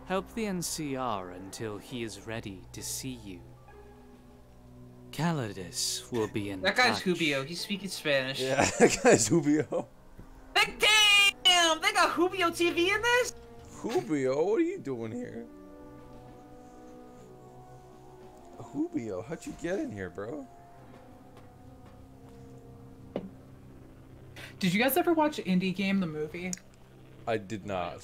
Your arrival. Help the NCR until he is ready to see you. Calidus will be in That guy's touch. Hubio. He's speaking Spanish. Yeah, [LAUGHS] that guy's Hubio. Damn! They got Hubio TV in this? Hubio, what are you doing here? Hubio, how'd you get in here, bro? Did you guys ever watch Indie Game the movie? I did not.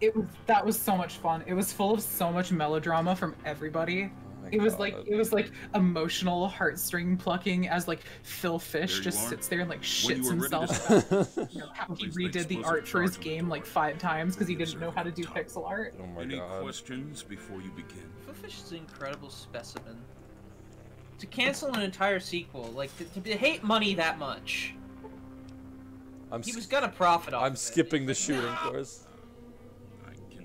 It was that was so much fun. It was full of so much melodrama from everybody. Oh my it was like it was like emotional heartstring plucking as like Phil Fish just are. sits there and like shits were ready to himself. about, you know, [LAUGHS] how he redid the art for his charge on the game like five times because he didn't know how to do pixel art. Oh my Any god. questions before you begin? Phil Fish is an incredible specimen. To cancel an entire sequel, like to, to hate money that much, I'm he was gonna profit off. I'm of it. skipping the shooting course.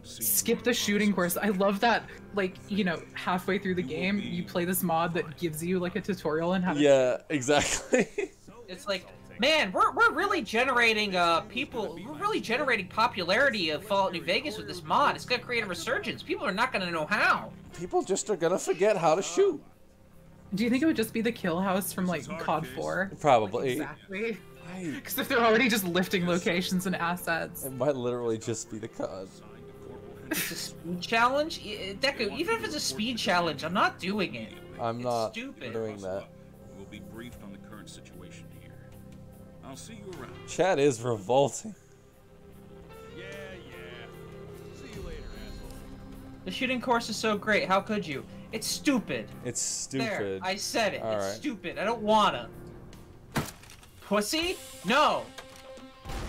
Skip the shooting course. I love that. Like you know, halfway through the game, you play this mod that gives you like a tutorial on how to. Yeah, exactly. [LAUGHS] It's like, man, we're, we're really generating uh people. We're really generating popularity of Fallout New Vegas with this mod. It's gonna create a resurgence. People are not gonna know how. People just are gonna forget how to shoot. Do you think it would just be the kill house from like COD 4? Probably. Exactly. [LAUGHS] Because if they're already just lifting locations and assets. It might literally just be the COD. It's a speed challenge, Deku. Even if it's a speed challenge, I'm not doing it. I'm not stupid. doing that. We'll be briefed on the current situation here. I'll see you around. Chat is revolting. Yeah, yeah. See you later, asshole. The shooting course is so great. How could you? It's stupid. It's stupid. There, stupid. I said it. it's Alright. stupid. I don't wanna. Pussy? No.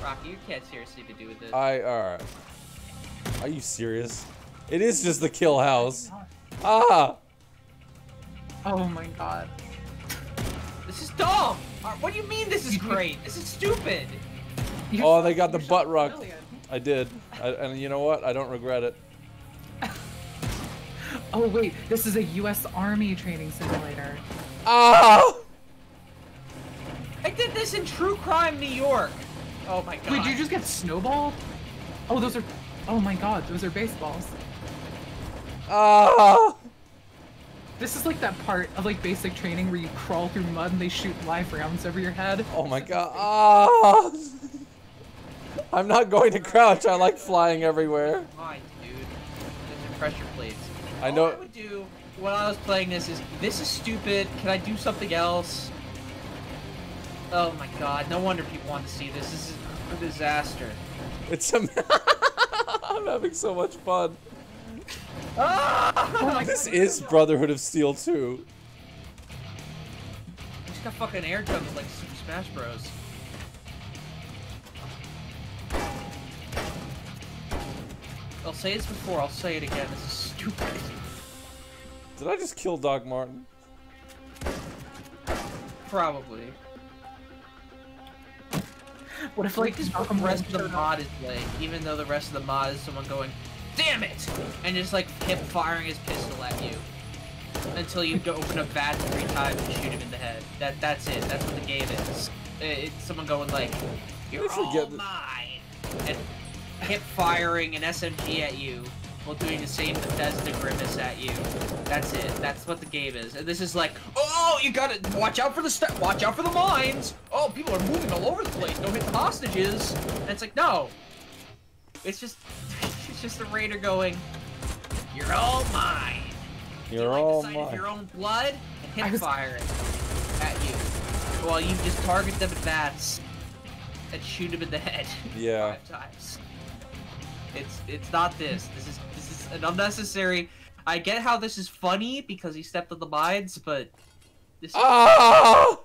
Rocky, you can't seriously be doing this. I alright. Are you serious? It is just the kill house. Ah! Oh my god. This is dumb. Uh, What do you mean this is great? This is stupid. Oh, they got the butt rock. I did. I, and you know what? I don't regret it. [LAUGHS] Oh wait, this is a U.S. Army training simulator. Ah! I did this in True Crime New York. Oh my god. Wait, did you just get snowballed? Oh, those are. Oh my god, those are baseballs. Ah! This is like that part of like basic training where you crawl through mud and they shoot live rounds over your head. Oh my god. Ah! I'm not going to crouch. I like flying everywhere. Fine, dude. Those are pressure plates. I All know- I would do when I was playing this is this is stupid. Can I do something else? Oh my god! No wonder people want to see this. This is a disaster. It's a. [LAUGHS] I'm having so much fun. Ah! [LAUGHS] This is Brotherhood of Steel 2. Just got fucking air guns like Super Smash Bros. I'll say this before. I'll say it again. This is stupid. Did I just kill Doc Martin? Probably. What if Like like this the rest of the mod is like, even though the rest of the mod is someone going, damn it! And just like hip firing his pistol at you. Until you go open a vat three times and shoot him in the head. That that's it. That's what the game is. I- It's someone going like, You're all mine and hip firing an SMG at you while doing the same Bethesda grimace at you. That's it. That's what the game is. And this is like, oh, you gotta watch out for the st- watch out for the mines. Oh, people are moving all over the place. Don't hit the hostages. And it's like, no. It's just, [LAUGHS] it's just a raider going, you're all mine. You're all Sight of mine. your own blood and hip fire it at you. While you just target them at bats and shoot them in the head [LAUGHS] Yeah. five times. It's it's not this. This is this an unnecessary. I get how this is funny because he stepped on the mines, but this. Ah!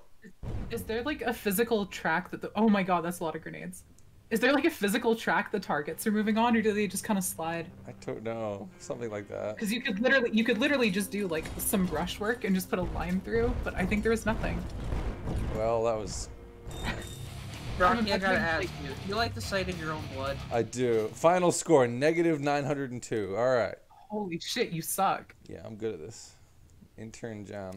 Is there like a physical track that the oh my god, that's a lot of grenades. Is there like a physical track the targets are moving on, or do they just kind of slide? I don't know. Something like that. Because you could literally you could literally just do like some brushwork and just put a line through, but I think there was nothing. Well, that was. Rocky, I I'm gotta ask you. Do you like the sight of your own blood? I do. Final score negative 902. All right. Holy shit, you suck. Yeah, I'm good at this. Intern John.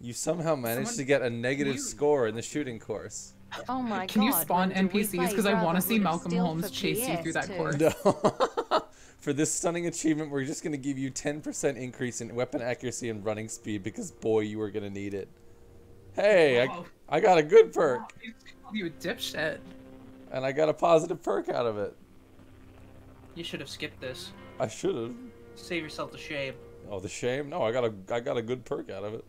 You somehow managed Someone- to get a negative you- score in the shooting course. Oh my Can god. Can you spawn when NPCs? Because I want to see Malcolm Holmes for chase you through that PS2? course. No. [LAUGHS] For this stunning achievement, we're just going to give you 10% increase in weapon accuracy and running speed because, boy, you are going to need it. Hey, Wow. I, I got a good perk. You a dipshit. And I got a positive perk out of it. You should have skipped this. I should have. Save yourself the shame. Oh, the shame? No, I got a I got a good perk out of it.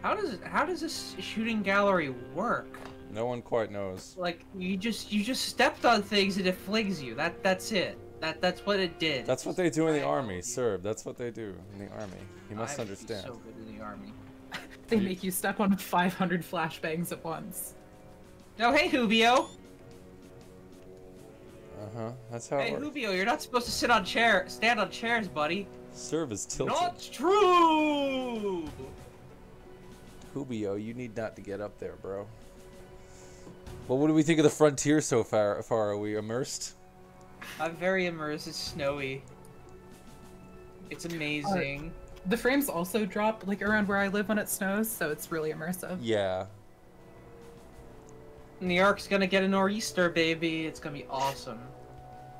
How does how does this shooting gallery work? No one quite knows. Like you just you just stepped on things and it flings you. That that's it. That that's what it did. That's what they do in the army, serve. That's what they do in the army. You must I understand. So good in the army. They make you step on [LAUGHS] 500 flashbangs at once. No, hey Hubio. Uh huh. That's how Hey it works. Hubio, you're not supposed to sit on chair, stand on chairs, buddy. Serve is tilted. Not true. Hubio, you need not to get up there, bro. Well, what do we think of the frontier so far? Far are we immersed? I'm very immersed. It's snowy. It's amazing. The frames also drop like around where I live when it snows, so it's really immersive. Yeah. New York's gonna get a nor'easter, baby. It's gonna be awesome.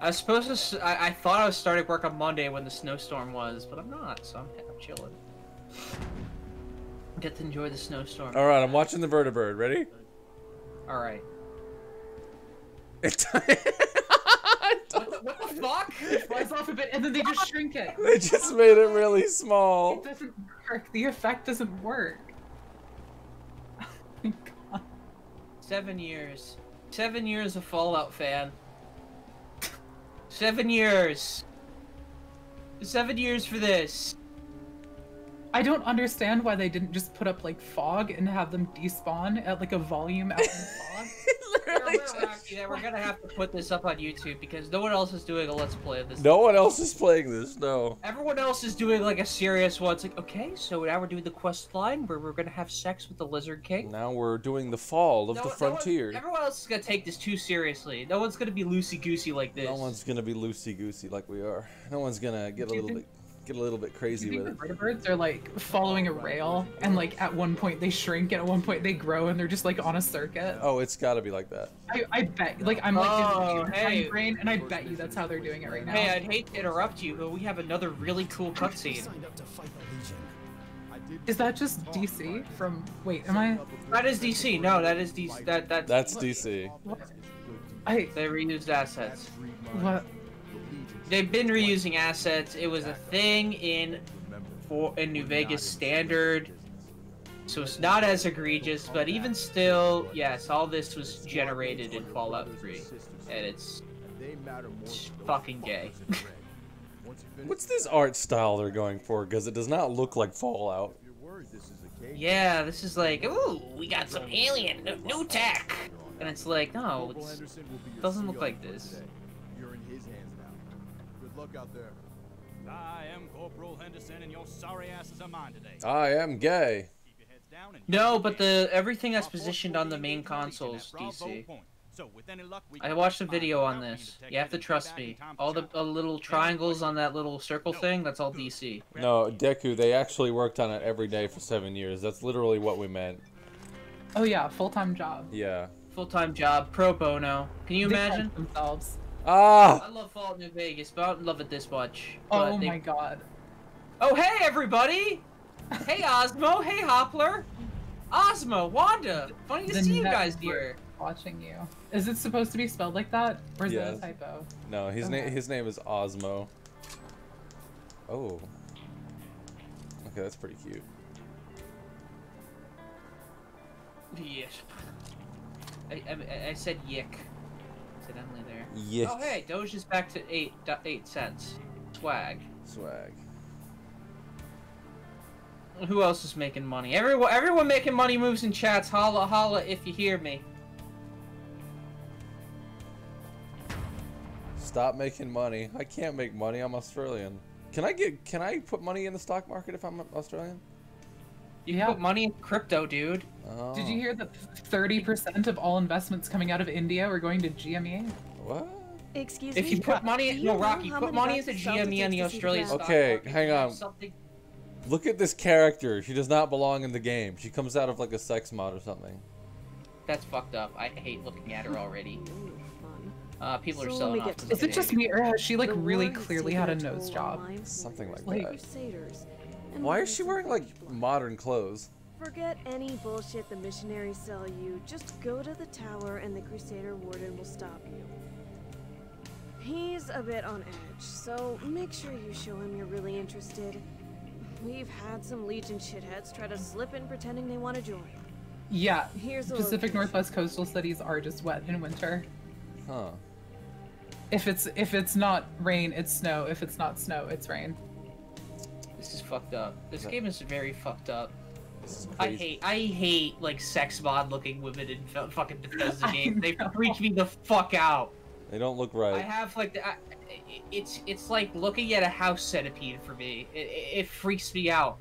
I was supposed to. s- I, I thought I was starting work on Monday when the snowstorm was, but I'm not. So I'm, I'm chilling. Get to enjoy the snowstorm. All right, I'm watching the vertibird. Ready? All right. It [LAUGHS] [LAUGHS] What the, what the fuck? It flies off a bit and then they just shrink it. they just made it really small. It doesn't work. The effect doesn't work. [LAUGHS] Seven years. Seven years of Fallout fan. Seven years. Seven years for this. I don't understand why they didn't just put up like fog and have them despawn at like a volume out in fog. [LAUGHS] We're, we're, we're gonna have to put this up on YouTube because no one else is doing a let's play of this. No one else is playing this. No. Everyone else is doing like a serious one. It's like, okay, so now we're doing the quest line where we're gonna have sex with the Lizard King. Now we're doing the fall of No- the no one- frontier. everyone else is gonna take this too seriously. No one's gonna be loosey goosey like this. No one's gonna be loosey goosey like we are. No one's gonna get a little bit think- get a little bit Do you crazy think with the it. vertibirds are like following a rail and like at one point they shrink and at one point they grow and they're just like on a circuit? Oh, it's got to be like that. I, I bet like I'm like Oh, doing the hey. brain and I bet you that's how they're doing it right now. Hey, I'd hate to interrupt you, but we have another really cool cutscene. Is that just DC from wait, am I That is DC. No, that is DC. That that. That's DC. I They reused assets. what they've been reusing assets. It was a thing in for in New Vegas standard, so it's not as egregious. But even still, yes, all this was generated in Fallout 3, and it's, it's fucking gay. [LAUGHS] What's this art style they're going for? Because it does not look like Fallout. yeah, this is like, ooh, we got some alien new, new tech, and it's like, no, it doesn't look like this. Good luck out there. I am Corporal Henderson, and your sorry asses are mine today. I am gay. No, but the everything that's positioned on the main consoles DC. I watched a video on this. You have to trust me. All the uh, little triangles on that little circle thing, that's all DC. No, Deku, they actually worked on it every day for seven years. That's literally what we meant. Oh yeah, full time job. Yeah. Full-time job, pro bono. Can you They imagine? themselves. Ah! I love Fallout New Vegas, but I don't love it this much. Oh But they- my god. Oh, hey, everybody! hey, Osmo! Hey, Hoppler! Osmo, Wanda! Funny to The see you guys network here. Watching you. Is it supposed to be spelled like that, or is Yes. it a typo? No, his Okay. name his name is Osmo. Oh. Okay, that's pretty cute. Yes. I, I, I said yick. Yick. Oh, hey, Doge is back to eight eight cents. Swag. Swag. Who else is making money? Everyone, everyone making money moves in chats. Holla, holla if you hear me. Stop making money. I can't make money. I'm Australian. Can I get? Can I put money in the stock market if I'm Australian? You can put money in crypto, dude. Oh. Did you hear that 30% of all investments coming out of India are going to GME? What? Excuse If me. you put money, do no, know Rocky, how put many money into bucks it GME on the takes Australian stock Okay, market. hang on. Something Look at this character. She does not belong in the game. She comes out of like a sex mod or something. That's fucked up. I hate looking at her already. Uh, people are So let selling off to to Is it just me, or has she like The really clearly had a a nose job? Something like Like- that. Why is she wearing like modern clothes? Forget any bullshit the missionaries sell you. Just go to the tower and the Crusader Warden will stop you. He's a bit on edge, so make sure you show him you're really interested. We've had some Legion shitheads try to slip in pretending they want to join. Yeah, Here's a Pacific. Northwest coastal cities are just wet in winter. Huh. If it's if it's not rain, it's snow. If it's not snow, it's rain. This is fucked up. This game is very fucked up. I hate, I hate like sex mod looking women in fucking [LAUGHS] Bethesda I games. They freak me the fuck out. They don't look right. I have like, the, I, I- it's it's like looking at a house centipede for me. It, it, it freaks me out.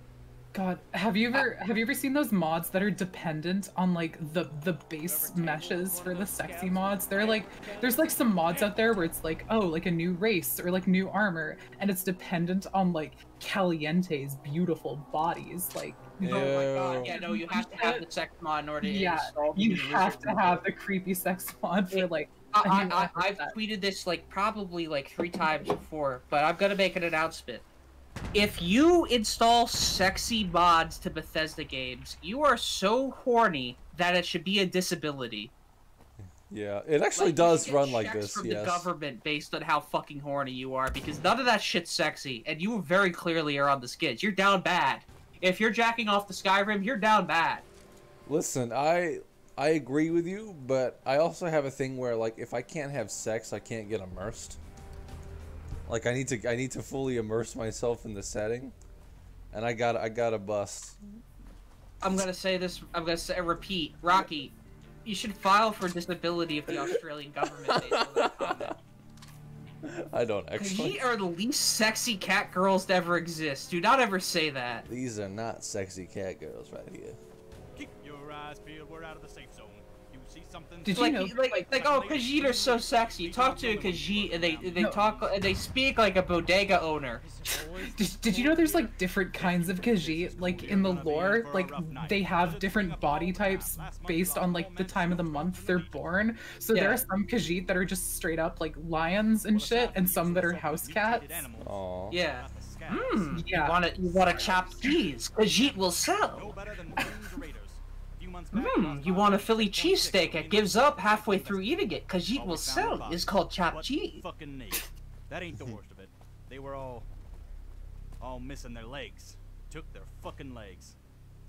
God, have you ever have you ever seen those mods that are dependent on like the the base meshes for the sexy mods? They're like there's like some mods out there where it's like oh like a new race or like new armor and it's dependent on like Caliente's beautiful bodies like Oh my god, yeah, no, you have to have the sex mod in order to yeah install the you have to mode. have the creepy sex mod for like I, a I, I, I, have set. tweeted this like probably like three times before, but I'm gonna make an announcement. If you install sexy mods to Bethesda games, you are so horny that it should be a disability. Yeah, it actually Like, does run like this. From Yes. the government based on how fucking horny you are, because none of that shit's sexy, and you very clearly are on the skids. You're down bad. If you're jacking off the Skyrim, you're down bad. Listen, I I agree with you, but I also have a thing where like if I can't have sex, I can't get immersed. Like I need to I need to fully immerse myself in the setting, and I got I got to bust. I'm gonna say this. I'm gonna say repeat, Rocky. You should file for disability of the Australian government based on that comment. I don't actually. ye are the least sexy cat girls to ever exist. Do not ever say that. These are not sexy cat girls right here. Keep your eyes peeled. We're out of the safe zone. You something? Did you like, know- like, like, oh, Khajiit are so sexy. You talk to a Khajiit and they they No. talk and they speak like a bodega owner. [LAUGHS] Did, did you know there's like different kinds of Khajiit? Like in the lore, like they have different body types based on like the time of the month they're born. So there are some Khajiit that are just straight up like lions and shit, and some that are house cats. Aw. Yeah. Hmm. Yeah. You wanna you wanna chop these? Khajiit will sell. [LAUGHS] Hmm. You want a Philly cheesesteak? that gives up halfway through eating it. cause it will sell. It's called chopped cheese. Fucking name. That ain't the [LAUGHS] worst of it. They were all, all missing their legs. Took their fucking legs.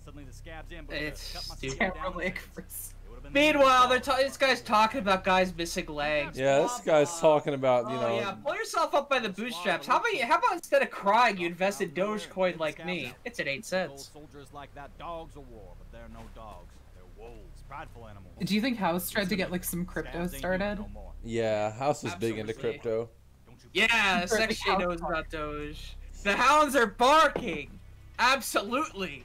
Suddenly the scabs in, but It's cut my stupid. skin down. Really It Meanwhile, they're ta- this guy's talking about guys missing legs. Yeah, this guy's talking about, you know. Oh know. yeah, pull yourself up by the bootstraps. How about you, how about instead of crying, you invest in Dogecoin like me? It's at eight cents. Soldiers like that dogs of war, but they're no dogs. They're wolves, prideful animals. Do you think House tried to get like some crypto started? Yeah, House is big into crypto. Yeah, For the Sex J knows about Doge. The hounds are barking. Absolutely.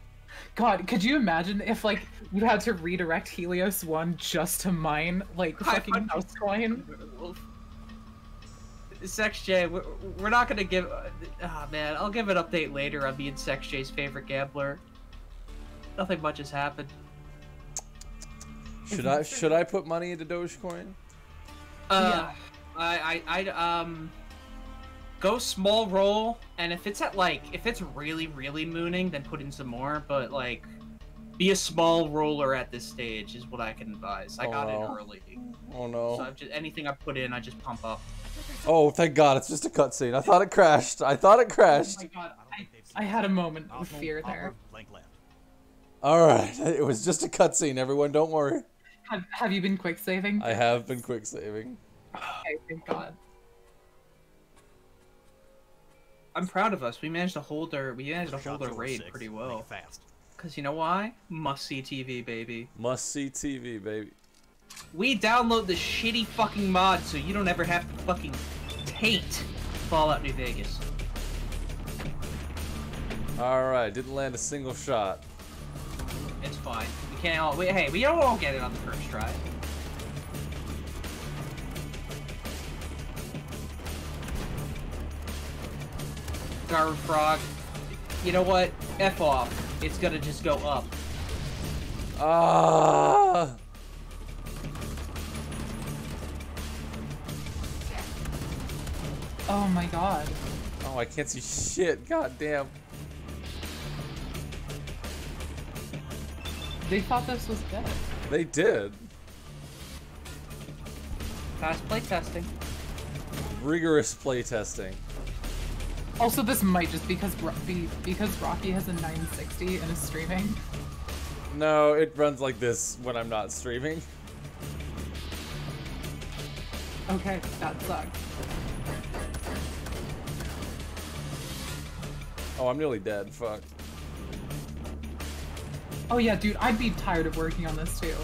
God, could you imagine if like you had to redirect Helios One just to mine like fucking house coin? Sex J, we're, we're not gonna give. Ah man, I'll give an update later on being Sex J's favorite gambler. Nothing much has happened. Should I should I put money into Dogecoin? Uh, I, I, I, um, go small roll, and if it's at like, if it's really, really mooning, then put in some more. But like, be a small roller at this stage is what I can advise. I Oh, got no. in early, Oh no. so I've just anything I put in, I just pump up. Oh, thank God, it's just a cutscene. I thought it crashed. I thought it crashed. Oh my God, I, I had a moment of fear there. All right, it was just a cutscene. Everyone, don't worry. Have, have you been quick saving? I have been quick saving. Okay, thank God. I'm proud of us. We managed to hold our, we managed to hold our raid pretty well. Fast. Cause you know why? Must see TV, baby. Must see TV, baby. We download the shitty fucking mod so you don't ever have to fucking taint Fallout New Vegas. All right, didn't land a single shot. It's fine. We can't all. We, hey, we don't all get it on the first try. Garden Frog. You know what? F off. It's gonna just go up. Ah. Oh my God. Oh, I can't see shit. God damn. They thought this was good. They did. Fast play testing. Rigorous playtesting. Also, this might just because be, because Rocky has a 960 and is streaming. No, it runs like this when I'm not streaming. Okay, that sucks. Oh, I'm nearly dead. Fuck. Oh yeah, dude, I'd be tired of working on this too.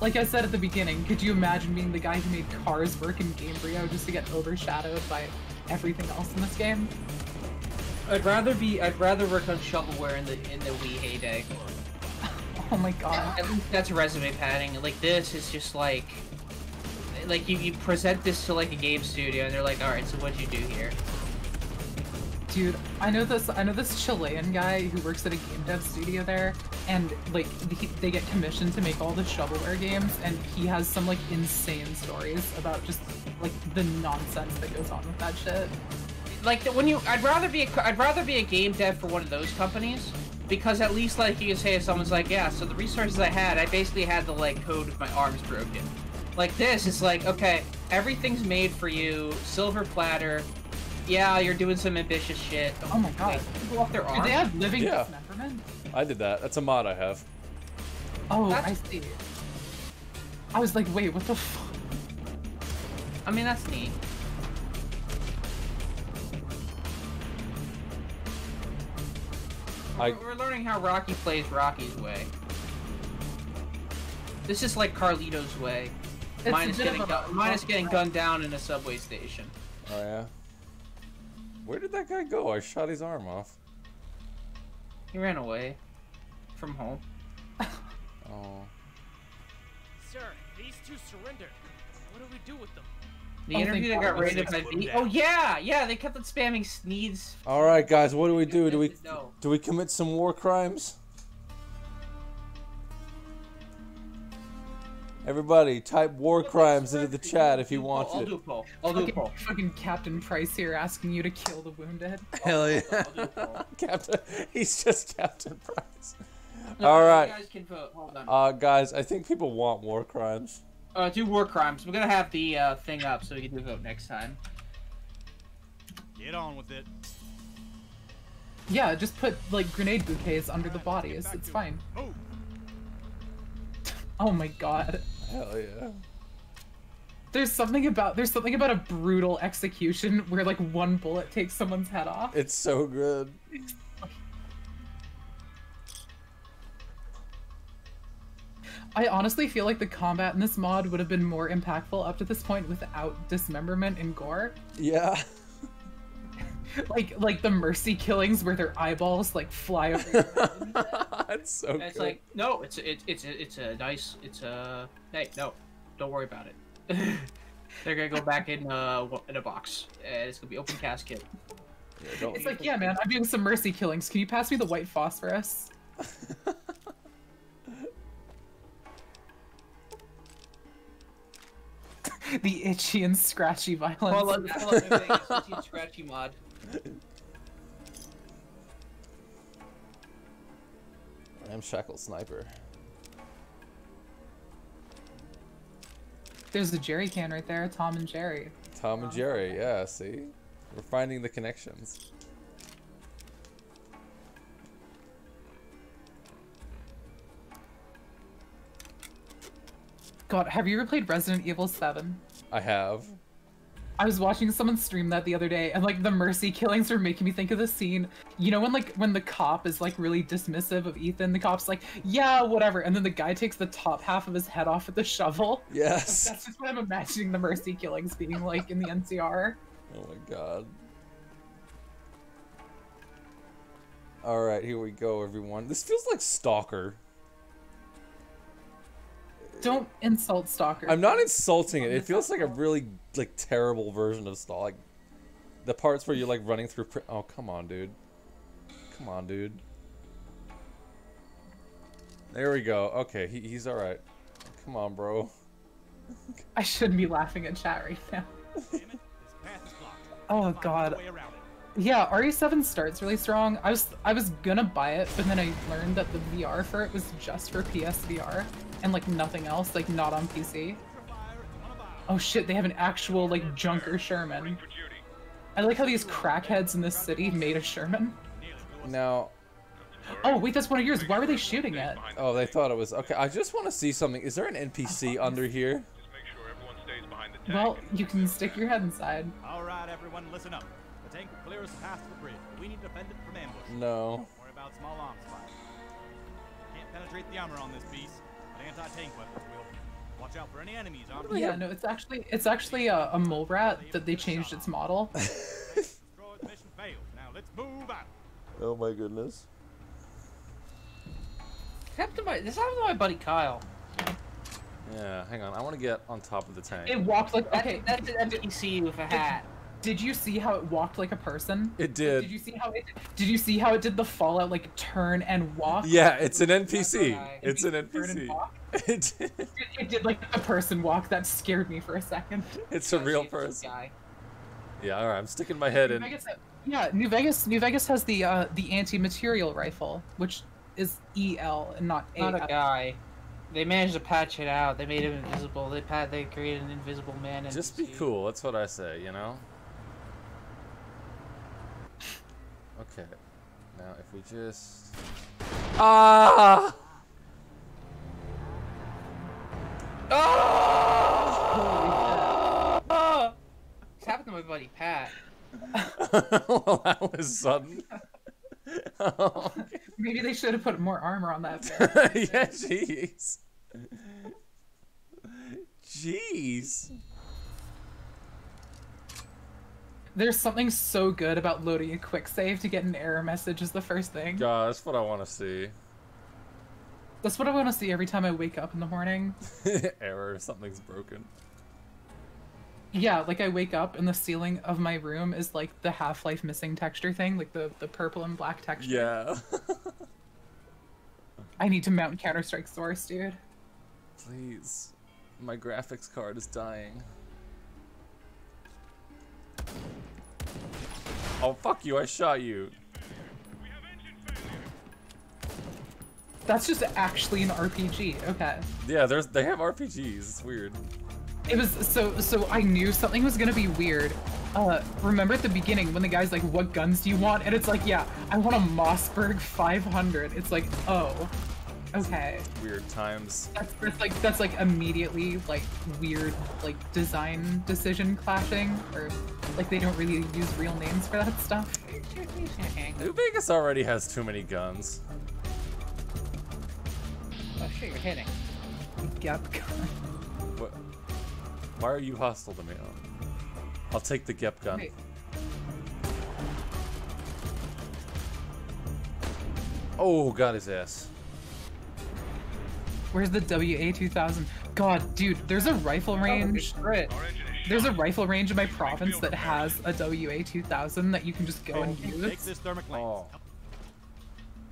Like I said at the beginning, could you imagine being the guy who made cars work in Gamebryo just to get overshadowed by everything else in this game? I'd rather be. I'd rather work on shovelware in the in the Wii heyday. [LAUGHS] Oh my god. At least that's resume padding. Like this is just like, like you, you present this to like a game studio and they're like, all right, so what'd you do here? Dude, I know this. I know this Chilean guy who works at a game dev studio there, and like he, they get commissioned to make all the shovelware games, and he has some like insane stories about just like the nonsense that goes on with that shit. Like when you, I'd rather be a, I'd rather be a game dev for one of those companies because at least like you can say if someone's like, yeah, so the resources I had, I basically had to like code with my arms broken. Like this, it's like okay, everything's made for you, silver platter. Yeah, you're doing some ambitious shit. Oh my god. Wait, people off their Do arms. they have living Yeah. dismemberment? I did that. That's a mod I have. Oh, I see. I was like, wait, what the fuck? I mean, that's neat. I- We're, we're learning how Rocky plays Rocky's way. This is like Carlito's way. It's minus getting, a- gu- minus getting gunned down in a subway station. Oh yeah. Where did that guy go? I shot his arm off. He ran away from home. Oh. Sir, these two surrendered. What do we do with them? The Oh, interview that got raided by Put 'em V. down. Oh yeah, yeah. They kept on spamming Sneeds. All right, guys. What do we do? Do we No. do we commit some war crimes? Everybody, type war crimes into the chat if you want I'll do a poll. I'll do a poll. fucking Captain Price here asking you to kill the wounded. [LAUGHS] Hell yeah. [LAUGHS] Captain, he's just Captain Price. No, All you guys can vote. Hold on. Uh, guys, I think people want war crimes. Uh, do war crimes. We're gonna have the uh, thing up so we can do vote next time. Get on with it. Yeah, just put like grenade bouquets under the bodies. It's fine. Move. Oh my god. Hell yeah. There's something about there's something about a brutal execution where like one bullet takes someone's head off. It's so good. I honestly feel like the combat in this mod would have been more impactful up to this point without dismemberment and gore. Yeah. [LAUGHS] [LAUGHS] like like the mercy killings where their eyeballs like fly over. [LAUGHS] That's so And it's good. like, no, it's it's it's a, it's a nice, it's a hey, no, don't worry about it. [LAUGHS] They're gonna go back in uh in a box, and it's gonna be open casket. Yeah, It's like, yeah, man, I'm doing some mercy killings. Can you pass me the white phosphorus? the itchy and scratchy violence. Fallout, Fallout New Vegas, itchy and scratchy mod. Ramshackle sniper. There's a Jerry can right there, Tom and Jerry. Tom and Jerry, yeah, see? We're finding the connections. God, have you ever played Resident Evil 7? I have. I was watching someone stream that the other day, and like the mercy killings were making me think of the scene. You know when like when the cop is like really dismissive of Ethan, the cop's like, "Yeah, whatever," and then the guy takes the top half of his head off with the shovel. [LAUGHS] Yes. That's just what I'm imagining the mercy killings being like in the NCR. Oh my god. Alright, here we go, everyone. This feels like Stalker. Don't insult Stalker. I'm not insulting it. It feels like a really like terrible version of Stalker. Like the parts where you're like running through. Pri- oh come on, dude. Come on, dude. There we go. Okay, he, he's all right. Come on, bro. I shouldn't be laughing at chat right now. Oh god. Yeah, RE7 starts really strong. I was I was gonna buy it, but then I learned that the VR for it was just for PSVR and like nothing else, like not on PC. Oh shit, they have an actual like Junker Sherman. I like how these crackheads in this city made a Sherman. Now, Oh wait, that's one of yours. Why were they shooting it? oh, they thought it was okay. I just want to see something. Is there an NPC [LAUGHS] under here? Well, you can stick your head inside. All right, everyone, listen up. The tank will clear us past the bridge, but we need to defend it from ambush. No. Don't worry about small arms fire. Can't penetrate the armor on this beast, but anti-tank weapons will. Watch out for any enemies armed. Yeah, no, it's actually it's actually a, a mole rat that they changed its model. Mission failed. Now let's move out. Oh my goodness. Captain, my, this happened to my buddy Kyle. Yeah, hang on. I want to get on top of the tank. It walked like okay. That's an NPC with a hat. Did you see how it walked like a person? It did. Did you see how it? Did you see how it did the Fallout like turn and walk? Yeah, it's an NPC. It's an Turn and NPC. walk? [LAUGHS] It, It, it did like a person walk. That scared me for a second. it's a real person. Yeah, all right. I'm sticking my head New in. Vegas, yeah, New Vegas. New Vegas has the uh, the anti-material rifle, which is EL and not Not a guy. They managed to patch it out. They made him invisible. They pat. They created an invisible man. And Just be cool. That's what I say. You know. Okay. Now, if we just. Ah! Oh! It's happened to my buddy Pat. [LAUGHS] well, that was sudden. Oh, [LAUGHS] Maybe they should have put more armor on that. bear. [LAUGHS] yeah, jeez. Jeez. There's something so good about loading a quick save to get an error message as the first thing. God, that's what I want to see. That's what I want to see every time I wake up in the morning. [LAUGHS] Error, something's broken. Yeah, like I wake up and the ceiling of my room is like the Half-Life missing texture thing, like the, the purple and black texture. Yeah. [LAUGHS] I need to mount Counter-Strike Source, dude. Please. My graphics card is dying. Oh, fuck you, I shot you. That's just actually an RPG. Okay. Yeah, there's they have RPGs. It's weird. It was so so I knew something was gonna be weird uh, remember at the beginning when the guy's like, "What guns do you want?" and it's like, "Yeah, I want a Mossberg 500." It's like, oh, okay. Weird times. That's, that's like that's like immediately like weird like design decision clashing, or like they don't really use real names for that stuff. New Vegas already has too many guns. Oh shit, you're hitting. Gep gun. What? Why are you hostile to me? Oh. I'll take the Gep gun. Wait. Oh, got his ass. Where's the WA2000? God, dude, there's a rifle range. There's a rifle range in my province that has a WA2000 that you can just go and Take use. this thermic lance. Oh.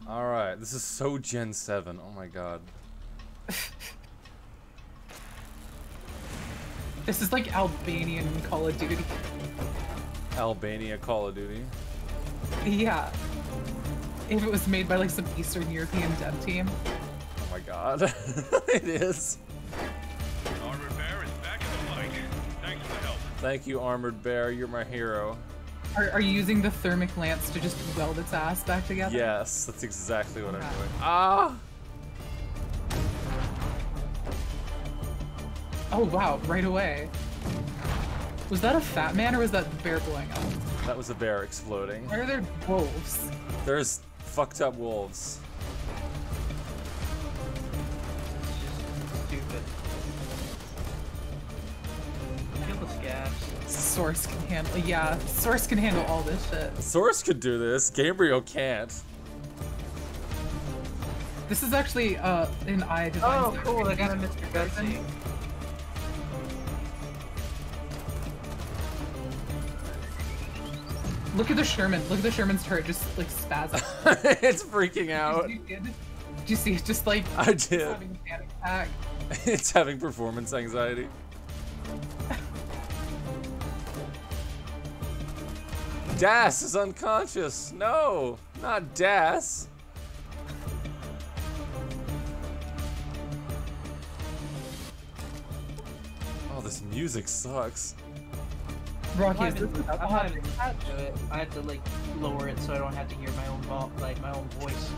Alright, this is so Gen 7. Oh my god. [LAUGHS] This is like Albanian Call of Duty. Albania Call of Duty. Yeah. If it was made by like some Eastern European dev team. Oh my god. [LAUGHS] it is. Armored Bear is back in the fight. Thanks for the help. Thank you, Armored Bear. You're my hero. Are, are you using the thermic lance to just weld its ass back together? Yes, that's exactly what I'm doing. Ah! Oh wow, right away. Was that a fat man or was that the bear blowing up? That was a bear exploding. Why are there wolves? There's fucked up wolves. Kill the scabs. Source can handle. Yeah, Source can handle all this shit. Source could do this. Gamebryo can't. This is actually uh an eye design. Oh, cool. They got a Mr. Gutsy. Look at the Sherman. Look at the Sherman's turret just like spasm. [LAUGHS] it's freaking out. Did you, did you see it just like I did. having a panic attack? [LAUGHS] it's having performance anxiety. [LAUGHS] Das is unconscious. No, not Das. Oh, this music sucks. Rocky, I'm is this I'm not to it. I have to like lower it so I don't have to hear my own vo- like my own voice.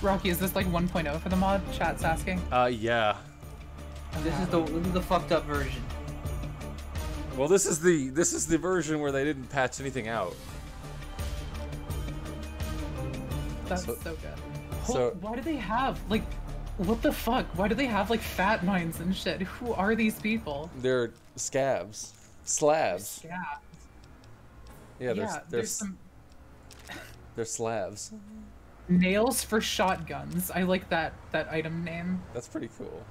Rocky, is this like 1.0 for the mod? Chat's asking. Uh, yeah. This is the this is the fucked up version. Well, this is the this is the version where they didn't patch anything out. That's So- so, good. so- why do they have like what the fuck? Why do they have like fat mines and shit? Who are these people? They're scabs, slabs. Yeah. Yeah, they're yeah, they're there's s- some [LAUGHS] they're slabs. nails for shotguns. I like that that item name. That's pretty cool.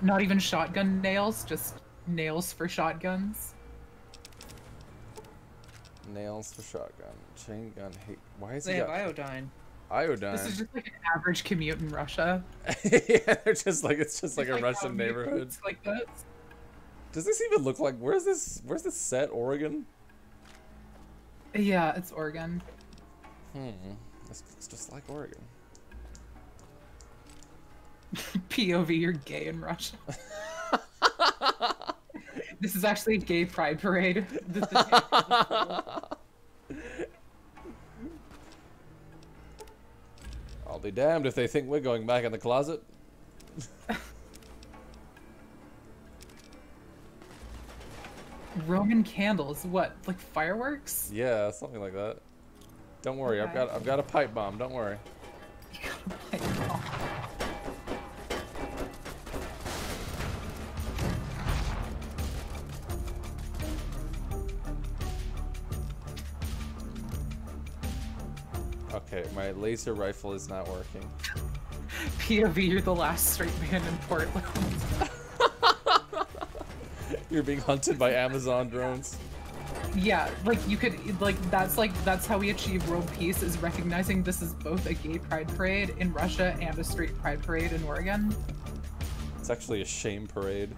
Not even shotgun nails, just nails for shotguns. Nails for shotgun, chain gun. Hey, why is They he have got iodine. iodine? This is just like an average commute in Russia. [LAUGHS] yeah, they're just like it's just like a Like, Russian neighborhood. Like this. Does this even look like? Where's this? Where's this set? Oregon? Yeah, it's Oregon. Hmm. This looks just like Oregon. [LAUGHS] POV, you're gay in Russia. [LAUGHS] this is actually a gay pride parade. [LAUGHS] [LAUGHS] I'll be damned if they think we're going back in the closet. [LAUGHS] Roman candles, what? Like fireworks? Yeah, something like that. Don't worry, I've got I've got a pipe bomb. Don't worry. Okay, my laser rifle is not working. [LAUGHS] POV, you're the last straight man in Portland. [LAUGHS] You're being hunted by Amazon drones. yeah, like you could, like that's like that's how we achieve world peace is recognizing this is both a gay pride parade in Russia and a straight pride parade in Oregon. It's actually a shame parade.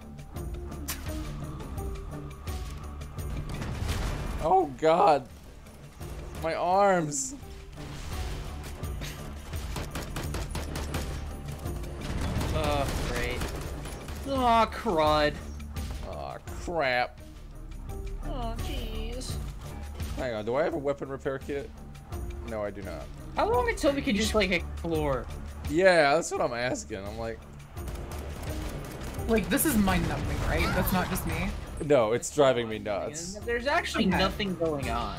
Oh god. My arms. Oh, great. Oh, crud. Aw, crap. Oh, jeez. Hang on, do I have a weapon repair kit? No, I do not. How long until we can just like explore? Yeah, that's what I'm asking. I'm like, Like this is mind numbing, right? That's not just me. no, it's driving me nuts. There's actually Okay. nothing going on.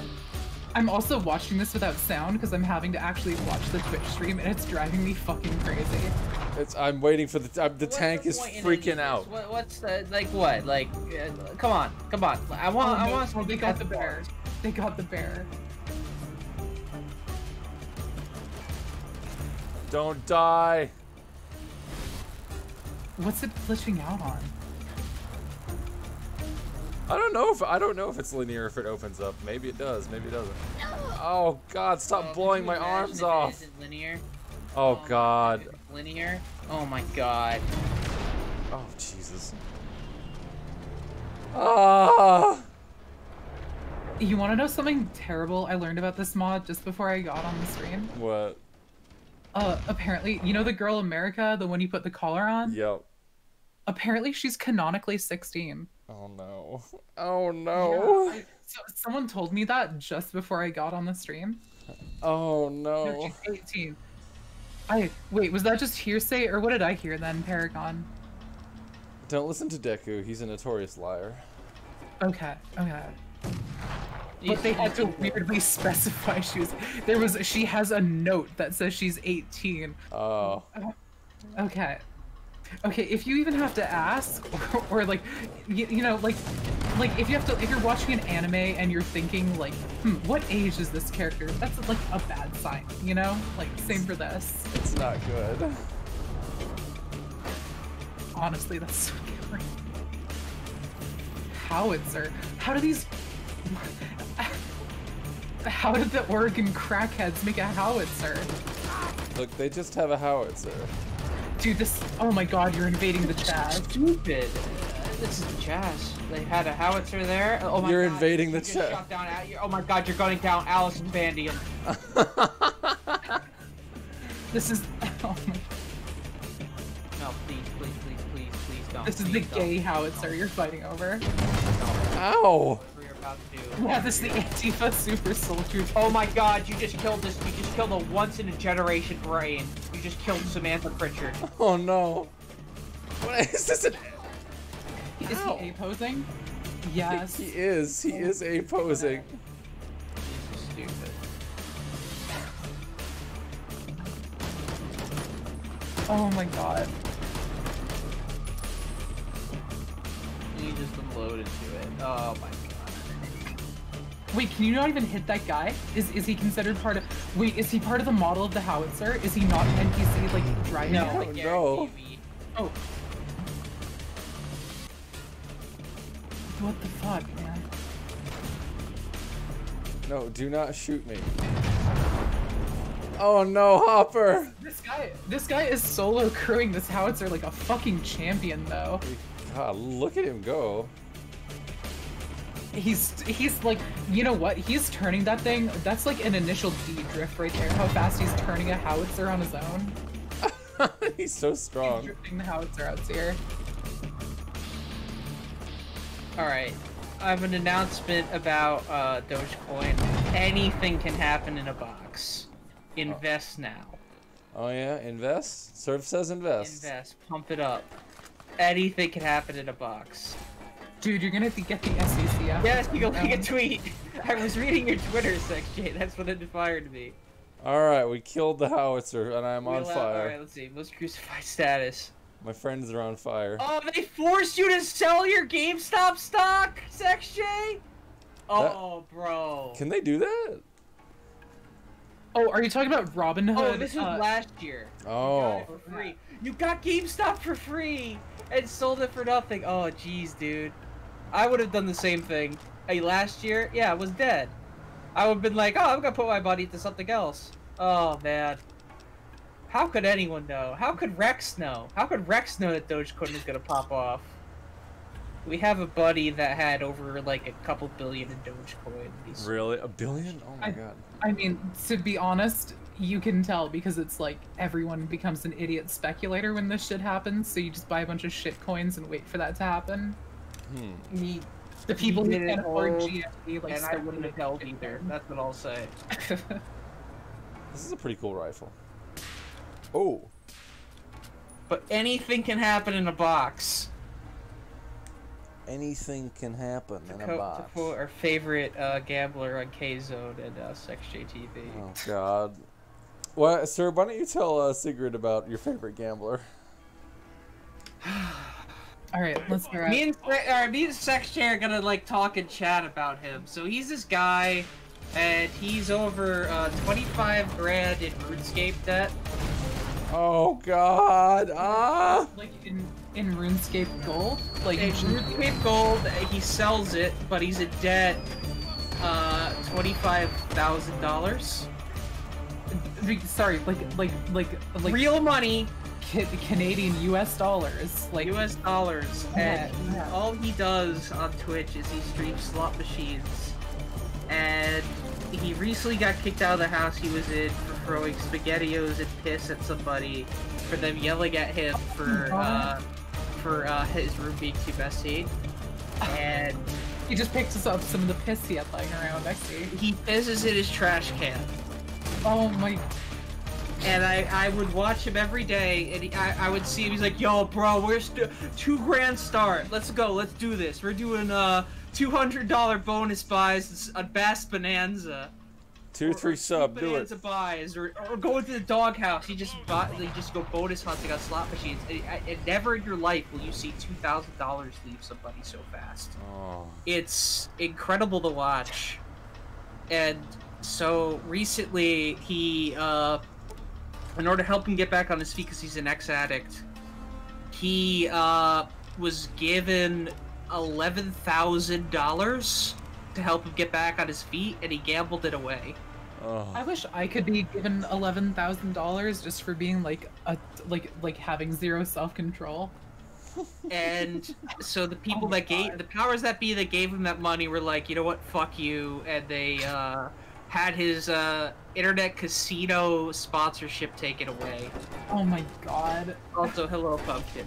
I'm also watching this without sound because I'm having to actually watch the Twitch stream and it's driving me fucking crazy. It's I'm waiting for the uh, the tank is freaking out. What, what's the like what like? Uh, come on, come on. I want. Oh, I no, want. oh, they got the bear. bear. They got the bear. Don't die. What's it glitching out on? I don't know if I don't know if it's linear if it opens up. Maybe it does. Maybe it doesn't. Oh God! Stop blowing my arms off. Isn't linear. Oh God. Linear. Oh my god. Oh Jesus. Ah. You want to know something terrible I learned about this mod just before I got on the stream? What? Uh, apparently, you know the girl America, the one you put the collar on? Yep. Apparently, she's canonically 16. Oh no. [LAUGHS] Oh no. Yeah, I- so, someone told me that just before I got on the stream. Oh No, no. 18. I wait, was that just hearsay or what did I hear then, Paragon? Don't listen to Deku. He's a notorious liar. Okay, okay. But they had to weirdly [LAUGHS] specify she was. There was. She has a note that says she's 18. Oh. Okay. Okay, if you even have to ask, or, [LAUGHS] or like, you, you know, like, like if you have to, if you're watching an anime and you're thinking like, hmm, what age is this character? That's like a bad sign, you know? Like, same for this. It's not good. Honestly, that's so scary. Howitzer. How do these? [LAUGHS] How did the Oregon crackheads make a howitzer? Look, they just have a howitzer. Dude, this. Oh my God, you're invading the chat. Stupid. This is the Chaz. They had a howitzer there. Oh my You're god. invading the you just chat. shot down Al- you're- Oh my god, you're gunning down Allison Bandium. [LAUGHS] This is. [LAUGHS] Oh my. No, please, please, please, please, please don't. This is the please don't. gay howitzer you're fighting over. Ow! We're about to. Yeah, this is the Antifa super soldier. Oh my god, you just killed this. You just killed a once in a generation brain. You just killed Samantha Pritchard. Oh no. What is this? An... Is he A posing? Yes. He is. He oh. is a posing. Stupid. Oh my god. You just unload into it. Oh my god. Wait, can you not even hit that guy? Is is he considered part of? Wait, is he part of the model of the howitzer? Is he not an NPC like driving? No, it? like no. Oh. What the fuck, man? No, do not shoot me. Oh no, Hopper! This guy, this guy is solo crewing this howitzer like a fucking champion, though. God, look at him go. He's he's like, you know what? He's turning that thing. That's like an initial D drift right there. How fast he's turning a howitzer on his own. [LAUGHS] He's so strong. He's Drifting the howitzer out here. Alright. I have an announcement about uh, Dogecoin. Anything can happen in a box. Invest now. Oh yeah, invest. Surf says invest. Invest. Pump it up. Anything can happen in a box. Dude, you're gonna have to get the SEC out. Yes, you go Um, make a tweet. I was reading your Twitter, Sex [LAUGHS] That's what inspired me. All right, we killed the howitzer, and I'm on We'll, fire. Alright, let's see. Most crucified status. My friends are on fire. Oh, they forced you to sell your GameStop stock, Sex J? Oh, bro. Can they do that? Oh, are you talking about Robinhood? Oh, this was Uh, last year. Oh. for free. You got GameStop for free and sold it for nothing. Oh, jeez, dude. I would have done the same thing. Hey, last year, yeah, it was dead. I would have been like, oh, I'm gonna put my money into something else. Oh man. How could anyone know? How could Rex know? How could Rex know that Dogecoin was gonna pop off? We have a buddy that had over like a couple billion in Dogecoin. He's Really? A billion? Oh my I- god. I mean, to be honest, you can tell because it's like everyone becomes an idiot speculator when this shit happens. So you just buy a bunch of shit coins and wait for that to happen. Hmm. He, The people who didn't can't afford hold, like, and I wouldn't have held either. That's what I'll say. [LAUGHS] This is a pretty cool rifle. Oh. But anything can happen in a box. Anything can happen in a Co- to box. quote our favorite uh, gambler on K Zone and uh, Sex JTV. Oh [LAUGHS] God. Well, sir, why don't you tell uh, Sigrid about your favorite gambler? [SIGHS] [LAUGHS] All right, let's hear Me and uh, me and Sex J are gonna like talk and chat about him. So he's this guy, and he's over uh, 25 grand in RuneScape debt. Oh God! Ah! Like in in RuneScape Gold, like in RuneScape Gold, he sells it, but he's in debt uh, twenty-five thousand dollars. Sorry, like like like like Real money. Ca- Canadian U.S. dollars, like U.S. dollars, Yeah, and yeah. all he does on Twitch is he streams slot machines. And he recently got kicked out of the house he was in for throwing spaghettios and piss at somebody for them yelling at him for uh, for uh, his room being too messy. And [LAUGHS] he just picked us up some of the piss he had lying around. I see. he pisses in his trash can. Oh my! And I, I would watch him every day, and he, I, I would see him. He's like, "Yo, bro, we're st- two grand start. Let's go. Let's do this. We're doing uh two hundred dollar bonus buys on Bass Bonanza. Two, or, three sub, do it. Bonanza buys, or, or going to the doghouse. You just buy, they just go bonus hunting on slot machines. And, and never in your life will you see two thousand dollars leave somebody so fast. Oh. It's incredible to watch. And so recently, he, uh, in order to help him get back on his feet because he's an ex addict, he uh, was given $11,000 to help him get back on his feet, and he gambled it away. Oh. I wish I could be given eleven thousand dollars just for being like a like like having zero self control. and [LAUGHS] so the people that gave the powers that be that gave him that money were like, you know what, fuck you, and they uh, had his uh, internet casino sponsorship taken away. Oh my god. Also, hello, pumpkin.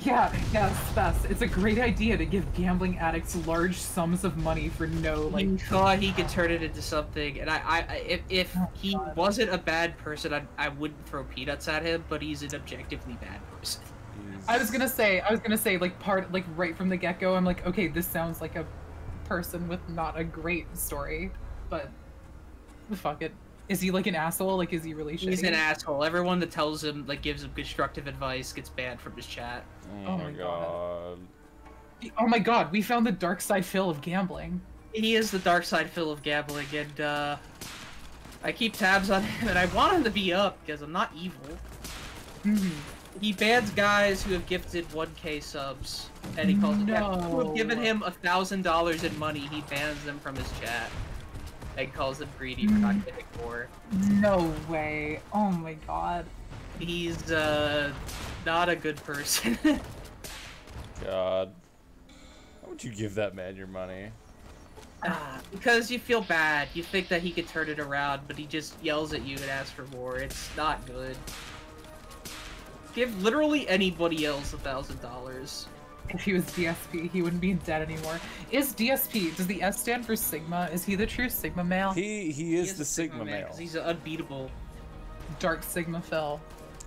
Yeah, yes, Bess. It's a great idea to give gambling addicts large sums of money for no like. He thought he could turn it into something, and I, I, I if, if he wasn't a bad person, I, I wouldn't throw peanuts at him. But he's an objectively bad person. I was gonna say, I was gonna say, like part, like right from the get go, I'm like, okay, this sounds like a person with not a great story, but [LAUGHS] fuck it. Is he like an asshole? Like, is he really shitty? He's an asshole. Everyone that tells him, like, gives him constructive advice gets banned from his chat. Oh, my god. Oh my god, we found the dark side Phil of gambling. He is the dark side Phil of gambling, and uh, I keep tabs on him, and I want him to be up because I'm not evil. Mhm. He bans guys who have gifted 1k subs, and he calls No. who have given him a thousand dollars in money. He bans them from his chat, and calls him greedy for not getting more. No way. Oh my god. He's uh, not a good person. [LAUGHS] God. How would you give that man your money? Ah, because you feel bad. You think that he could turn it around, but he just yells at you and asks for more. It's not good. Give literally anybody else a thousand dollars. If he was DSP, he wouldn't be dead anymore. Is DSP? Does the S stand for Sigma? Is he the true Sigma male? He he is the Sigma man, male. 'cause he's unbeatable. Dark Sigma Phil.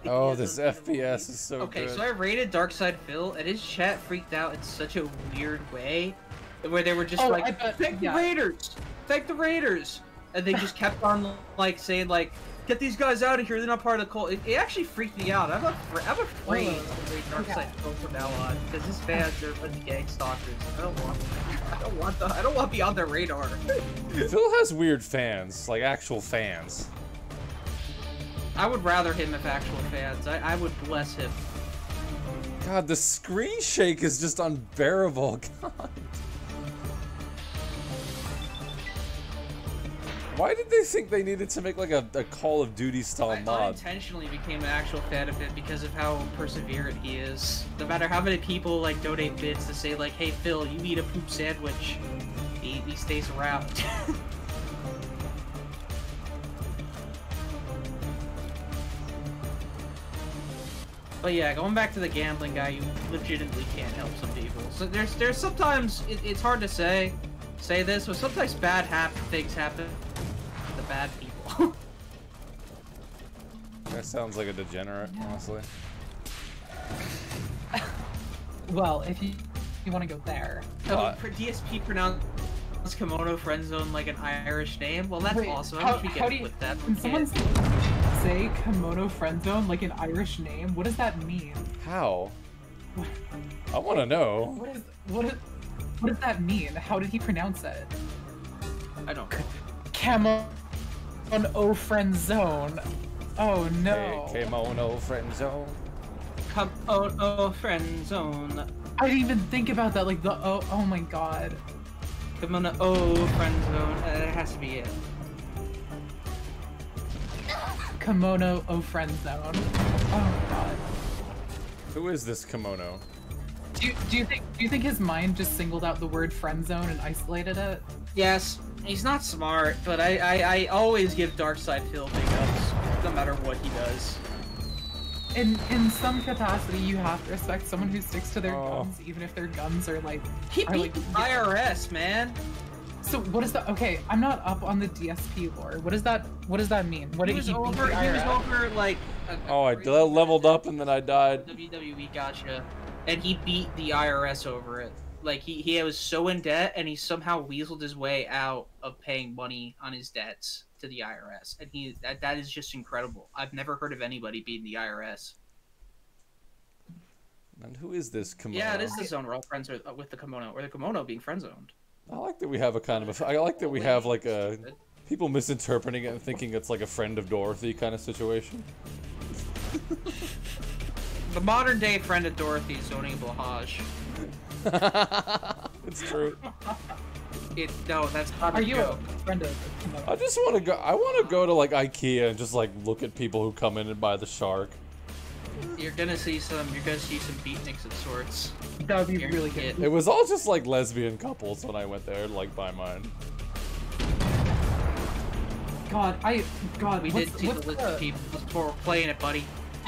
Oh, this FPS is so Okay, good. so I rated Darkside Phil, and his chat freaked out in such a weird way, where they were just Oh, like, bet- "Thank yeah. the Raiders, thank the Raiders," and they just kept on like saying like, "Get these guys out of here! They're not part of the cult." It, it actually freaked me out. I'm afraid, I'm afraid to rate Darkside Phil from now on because his fans are a bunch gang stalkers. I don't want, [LAUGHS] I don't want the, I don't want to be on their radar. [LAUGHS] Phil has weird fans, like actual fans. I would rather him have actual fans. I, I would bless him. God, the screen shake is just unbearable. [LAUGHS] God. Why did they think they needed to make like a, a Call of Duty style I mod? unintentionally became an actual fan of it because of how perseverant he is. No matter how many people like donate bits to say like, "Hey Phil, you eat a poop sandwich," he, he stays around. [LAUGHS] But yeah, going back to the gambling guy, you legitimately can't help some people. So there's there's sometimes it, it's hard to say say this, but sometimes bad hap- things happen bad people. [LAUGHS] That sounds like a degenerate, honestly. Well, if you you want to go there. Oh, for DSP pronounced kimono friend zone like an Irish name. Well, that's Wait, awesome. how- I wish we how could do you- with that. When but someone say kimono friend zone like an Irish name, what does that mean? How? I want to know. What is what is what does that mean? How did he pronounce it? I don't. Camo on O friend zone. Oh no. Hey, kimono friend zone. Come oh oh friend zone. I didn't even think about that. Like the oh oh my god. Kimono oh friend zone. Uh, that has to be it. Kimono O friend zone. Oh god. Who is this kimono? Do you, do you think do you think his mind just singled out the word friend zone and isolated it? Yes, he's not smart, but I I, I always give DarksydePhil big ups, no matter what he does. In in some capacity, you have to respect someone who sticks to their Oh. guns, even if their guns are like. He are, beat like, the IRS, man. So what is that? Okay, I'm not up on the DSP lore. What does that? What does that mean? What he did was he beat over. the He was over like a, Oh, I leveled up and then I died. WWE gotcha, and he beat the IRS over it. Like he he was so in debt, and he somehow weaseled his way out of paying money on his debts to the IRS, and he that that is just incredible. I've never heard of anybody beating the IRS. And who is this kimono? Yeah, it is the zone we're all friends with, uh, with the kimono, or the kimono being friend zoned. I like that we have a kind of a. I like that we have like a. People misinterpreting it and thinking it's like a friend of Dorothy kind of situation. [LAUGHS] The modern day friend of Dorothy is zoning Blahaj. [LAUGHS] it's true. It no, that's not a Are you a friend of I just want to go. I want to go to like IKEA and just like look at people who come in and buy the shark. You're gonna see some. You're gonna see some beatniks of sorts. That would be You're really gonna good. get- It was all just like lesbian couples when I went there, like buy mine. God, I God. We what's, did see what's the list of people before we're playing it, buddy. [LAUGHS]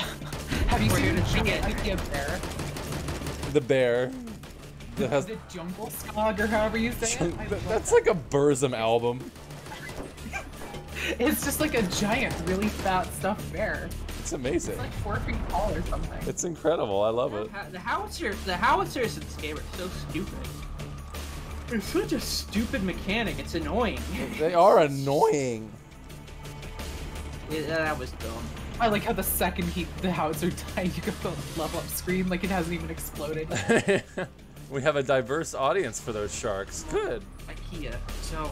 Have you We're seen gonna the see it. IKEA bear? The bear. That has. The Djungelskog or however you say it. I That- [LAUGHS] That's like a Burzum album. [LAUGHS] It's just like a giant, really fat stuffed bear. It's amazing. It's like four feet tall or something. It's incredible. I love it. The howitzer, the howitzers in this game are so stupid. They're such a stupid mechanic. It's annoying. [LAUGHS] They are annoying. That was dumb. I like how the second he the howitzer died, you go to the level up screen like it hasn't even exploded. We have a diverse audience for those sharks. Good. IKEA. So.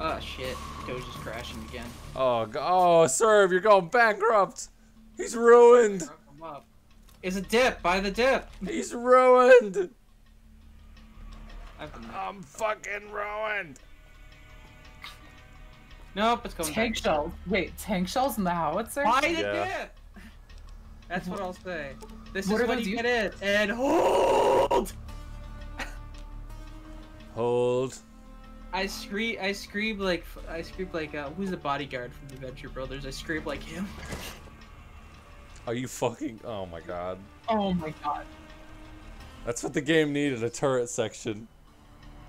Oh ah, shit. Doge is crashing again. Oh, go- oh, serve, you're going bankrupt. He's ruined. Come. Is a dip. Buy the dip. He's ruined. I've been I'm fucking ruined. Nope, it's going. tank back. shells. Wait, tank shells in the howitzer? Buy the Yeah. dip. That's what I'll say. This What is what when you get in and hold. Hold. I scream. I scream like I scream like uh, who's the bodyguard from the Venture Brothers? I scream like him. Are you fucking? Oh my god. Oh my god. That's what the game needed. A turret section.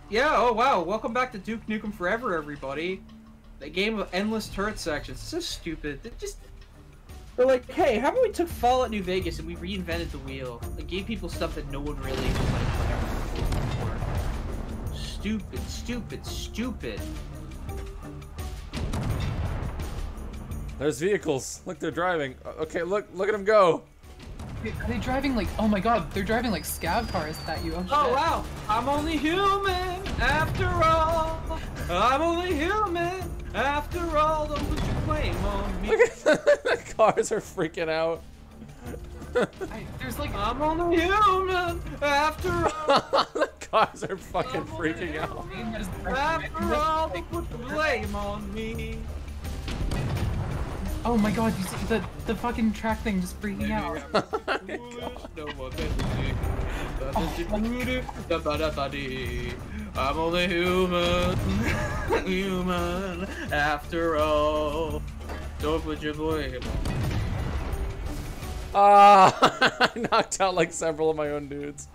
Yeah. Oh wow. Welcome back to Duke Nukem Forever, everybody. The game of endless turret sections. It's so stupid. They just. They're like, hey, how about we took Fallout New Vegas and we reinvented the wheel? They gave people stuff that no one really was like. Stupid, stupid, stupid. There's vehicles. Look, they're driving. Okay, look, look at them go. Wait, Are they driving like? Oh my god, they're driving like scav cars at you. Oh, Oh wow, I'm only human after all. I'm only human after all. Don't put your blame on me. [LAUGHS] the cars are freaking out. I, there's like I'm only human after [LAUGHS] all. the cars are fucking freaking out. After all, don't put the blame on me. Oh my god, you see the the fucking track thing just freaking out. [LAUGHS] No one can I'm only human, [LAUGHS] human after all. Don't put your blame on me. Ah, I knocked out like several of my own dudes.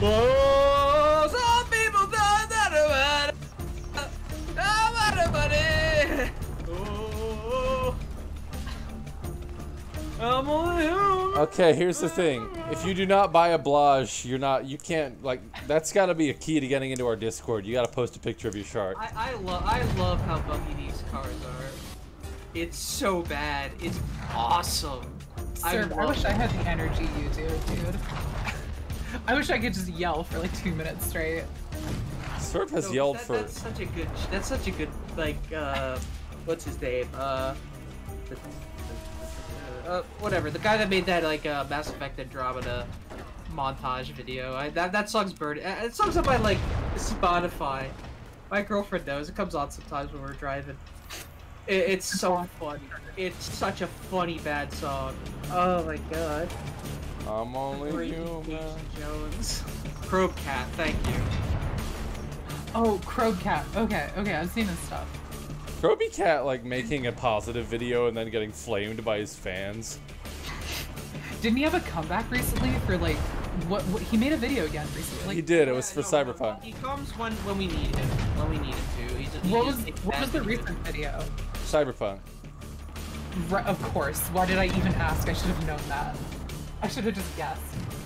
Oh, some people thought that nobody. Oh, I'm only human. Okay, here's the thing. If you do not buy a Blage, you're not. You can't like. That's got to be a key to getting into our Discord. You got to post a picture of your shark. I, I love I love how buggy these cars are. It's so bad. It's awesome. Sir, I, love wish I had the energy you do, dude. [LAUGHS] I wish I could just yell for like two minutes straight. Serp has No, yelled that- for. That's such a good. That's such a good like. uh What's his name? Uh. the- the- uh, whatever. The guy that made that like uh, Mass Effect Andromeda montage video. I, that that song's bird. uh, It song's on my like Spotify. My girlfriend knows. It comes on sometimes when we're driving. It, it's so funny. It's such a funny bad song. Oh my god. I'm only Crazy human. Jones. Probe Cat, thank you. Oh, Crowbcat. Okay, okay, I've seen this stuff. Crowbcat like making a positive video and then getting flamed by his fans. Didn't he have a comeback recently for like what? what he made a video again recently. Like, he did. It was for Cyberpunk. He comes when when we need him. When we need him to. He's a, he What was what was the videos. recent video? Cyberpunk. Right, of course. Why did I even ask? I should have known that. I should have just guessed.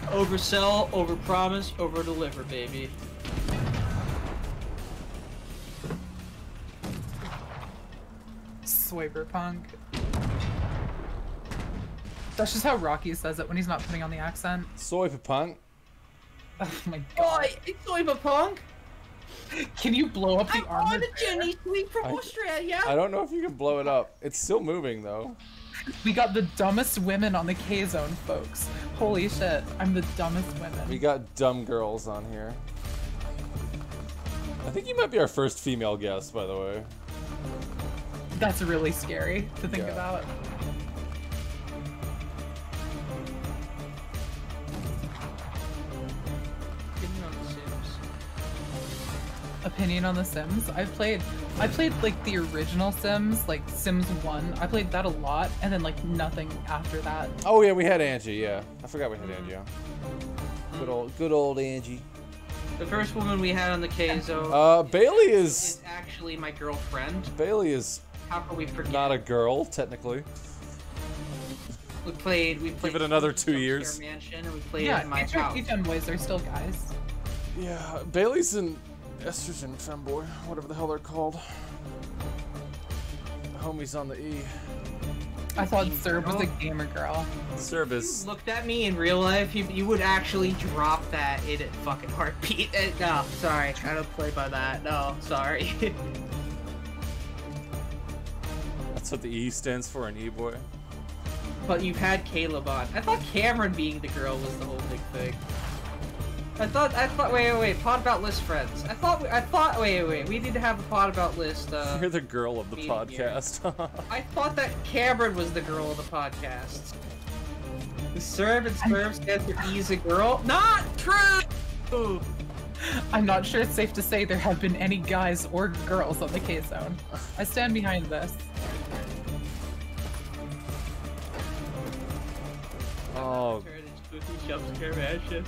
Oversell, overpromise, overdeliver, baby. Cyberpunk. That's just how Rocky says it when he's not putting on the accent. Cyberpunk. [LAUGHS] Oh my god. Oi, it's Cyberpunk. Can you blow up the I'm armor? on a journey sweet from I- Australia. I don't know if you can blow it up. It's still moving though. We got the dumbest women on the K zone, folks. Holy shit, I'm the dumbest women. We got dumb girls on here. I think you might be our first female guest, by the way. That's really scary to think Yeah. about. Opinion on The Sims. Opinion on The Sims. I've played, I played like the original Sims, like Sims One. I played that a lot, and then like nothing after that. Oh yeah, we had Angie. Yeah, I forgot we had Angie. on. Good old, good old Angie. The first woman we had on the K zone Uh, Bailey is is actually my girlfriend. Bailey is How can we forget? not a girl technically. We played. We played. Give it another two Jumpscare years. Mansion, and we played Yeah, in my HRT house. femboys are still guys. Yeah, Bailey's an estrogen femboy, whatever the hell they're called. Homies on the E. I thought Serb was a gamer girl. Service. Looked at me in real life, you, you would actually drop that in a fucking heartbeat. Uh, [LAUGHS] no, sorry, I don't play by that. No, sorry. [LAUGHS] That's what the E stands for, an E boy. but you've had Caleb on. I thought Cameron being the girl was the whole big thing. I thought, I thought, wait, wait, wait, pod about list friends. I thought, I thought, wait, wait, wait, we need to have a pod about list, uh... You're the girl of the podcast. [LAUGHS] I thought that Cameron was the girl of the podcast. The Serb and Sperm stands for E's a girl? Not true! I'm not sure it's safe to say there have been any guys or girls on the K zone. I stand behind this. Oh, Spooky jump scare mansion.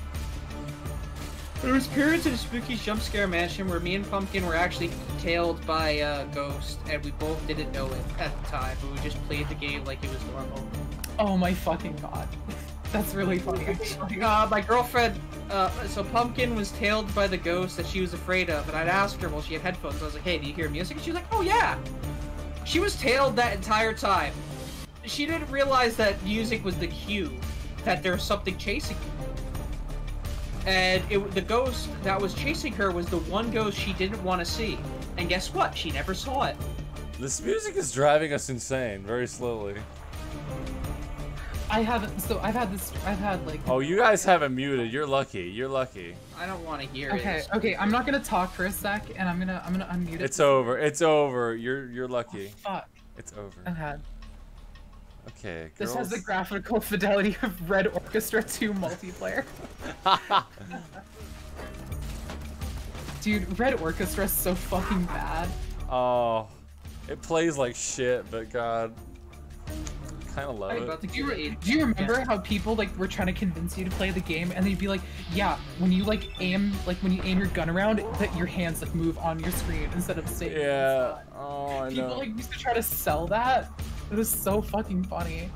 There was periods in a spooky jump scare mansion where me and Pumpkin were actually tailed by a ghost, and we both didn't know it at the time, but we just played the game like it was normal. Oh my fucking god. [LAUGHS] That's really funny, actually. [LAUGHS] Uh, my girlfriend, uh, so Pumpkin was tailed by the ghost that she was afraid of, and I'd asked her while she had headphones, I was like, hey, do you hear music? And she was like, oh yeah! She was tailed that entire time. She didn't realize that music was the cue, that there was something chasing her. And it, the ghost that was chasing her was the one ghost she didn't want to see. And guess what? She never saw it. this music is driving us insane very slowly. I haven't. So I've had this. I've had like. Oh, you guys have it muted. You're lucky. You're lucky. I don't want to hear Okay, it. okay. Okay. I'm not gonna talk for a sec, and I'm gonna I'm gonna unmute it. It's over. It's over. You're you're lucky. Oh, fuck. It's over. I had. Okay, This girls. has the graphical [LAUGHS] fidelity of Red Orchestra 2 multiplayer. [LAUGHS] Dude, Red Orchestra is so fucking bad. Oh, it plays like shit, but God, kind of love I'm it. Do you, do re- the do you remember how people like were trying to convince you to play the game and they'd be like, yeah, when you like aim like when you aim your gun around, that your hands like move on your screen instead of staying. Yeah. Oh, I People know. like used to try to sell that. It was so fucking funny.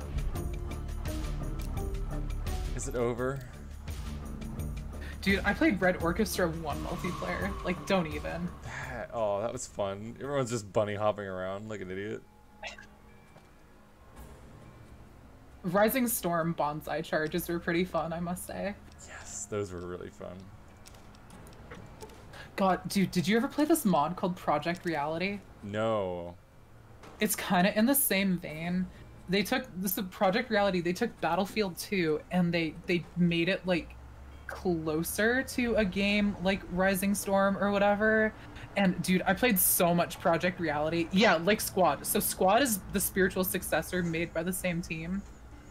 Is it over? Dude, I played Red Orchestra 1 multiplayer. Like, don't even. Oh, that was fun. Everyone's just bunny hopping around like an idiot. Rising Storm banzai charges were pretty fun, I must say. Yes, those were really fun. God, dude, did you ever play this mod called Project Reality? No. It's kind of in the same vein. They took this is Project Reality. They took Battlefield 2 and they they made it like closer to a game like Rising Storm or whatever. And dude, I played so much Project Reality. Yeah, like Squad. So Squad is the spiritual successor made by the same team.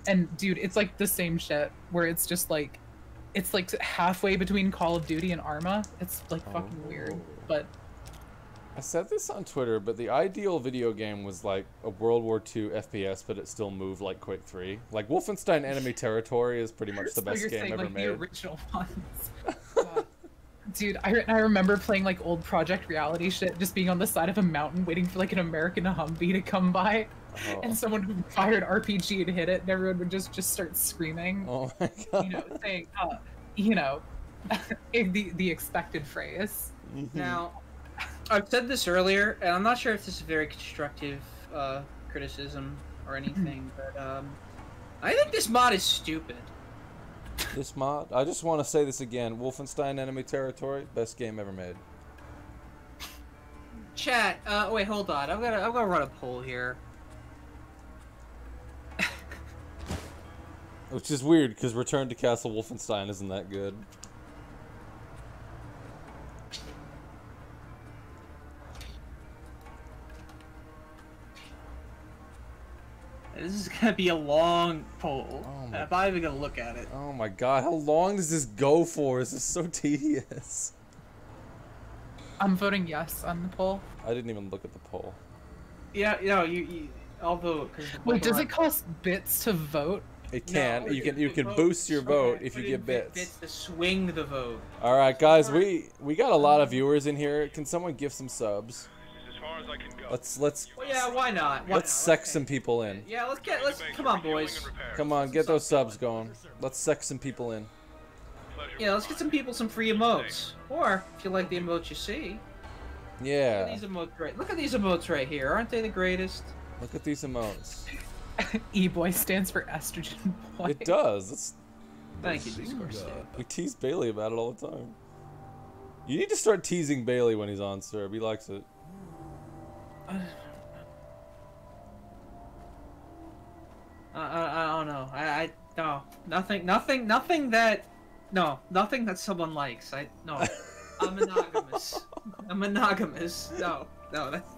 And dude, it's like the same shit where it's just like it's like halfway between Call of Duty and Arma. It's like fucking weird. Oh. But I said this on Twitter, but the ideal video game was like a World War II FPS, but it still moved like Quake 3. Like Wolfenstein Enemy Territory is pretty much the So best you're game saying, ever like, made. The original ones. Dude, I, I remember playing like old Project Reality shit, just being on the side of a mountain waiting for like an American Humvee to come by, Oh. and someone would fire an RPG and hit it, and everyone would just just start screaming. Oh my god. You know, saying, uh, you know, [LAUGHS] the the expected phrase. Mm-hmm. Now, I've said this earlier, and I'm not sure if this is very constructive uh, criticism or anything, but um, I think this mod is stupid. This mod, I just want to say this again: Wolfenstein Enemy Territory, best game ever made. Chat. Uh, wait, hold on. I'm gonna I'm gonna run a poll here. Which is weird because Return to Castle Wolfenstein isn't that good. This is gonna be a long poll. Oh my- I'm not even gonna look at it. Oh my god, how long does this go for? This is so [LAUGHS] tedious. I'm voting yes on the poll. I didn't even look at the poll. Yeah, you know, you, you I'll vote. 'cause Wait, does it cost bits to vote? It can. No, you can. You can votes. boost your vote Okay, if you put get bits. bits to swing the vote. All right, guys, we we got a lot of um, viewers in here. Can someone give some subs? Let's let's Well, yeah, why not? Why let's sex some people in. Yeah, let's get let's come on, boys. Come on, get those subs going. Let's sex some people in. Yeah, let's get some people some free emotes. Or if you like the emotes you see, look at Yeah. these emotes right. Look at these emotes right here. Aren't they the greatest? Look at these emotes. [LAUGHS] E-boy stands for estrogen boy. It does. It's, Thank you, Discord. We tease Bailey about it all the time. You need to start teasing Bailey when he's on, sir. He likes it. I, I, I don't know. I, I no nothing nothing nothing that no nothing that someone likes. I no. [LAUGHS] I'm monogamous. I'm monogamous. No, no. That's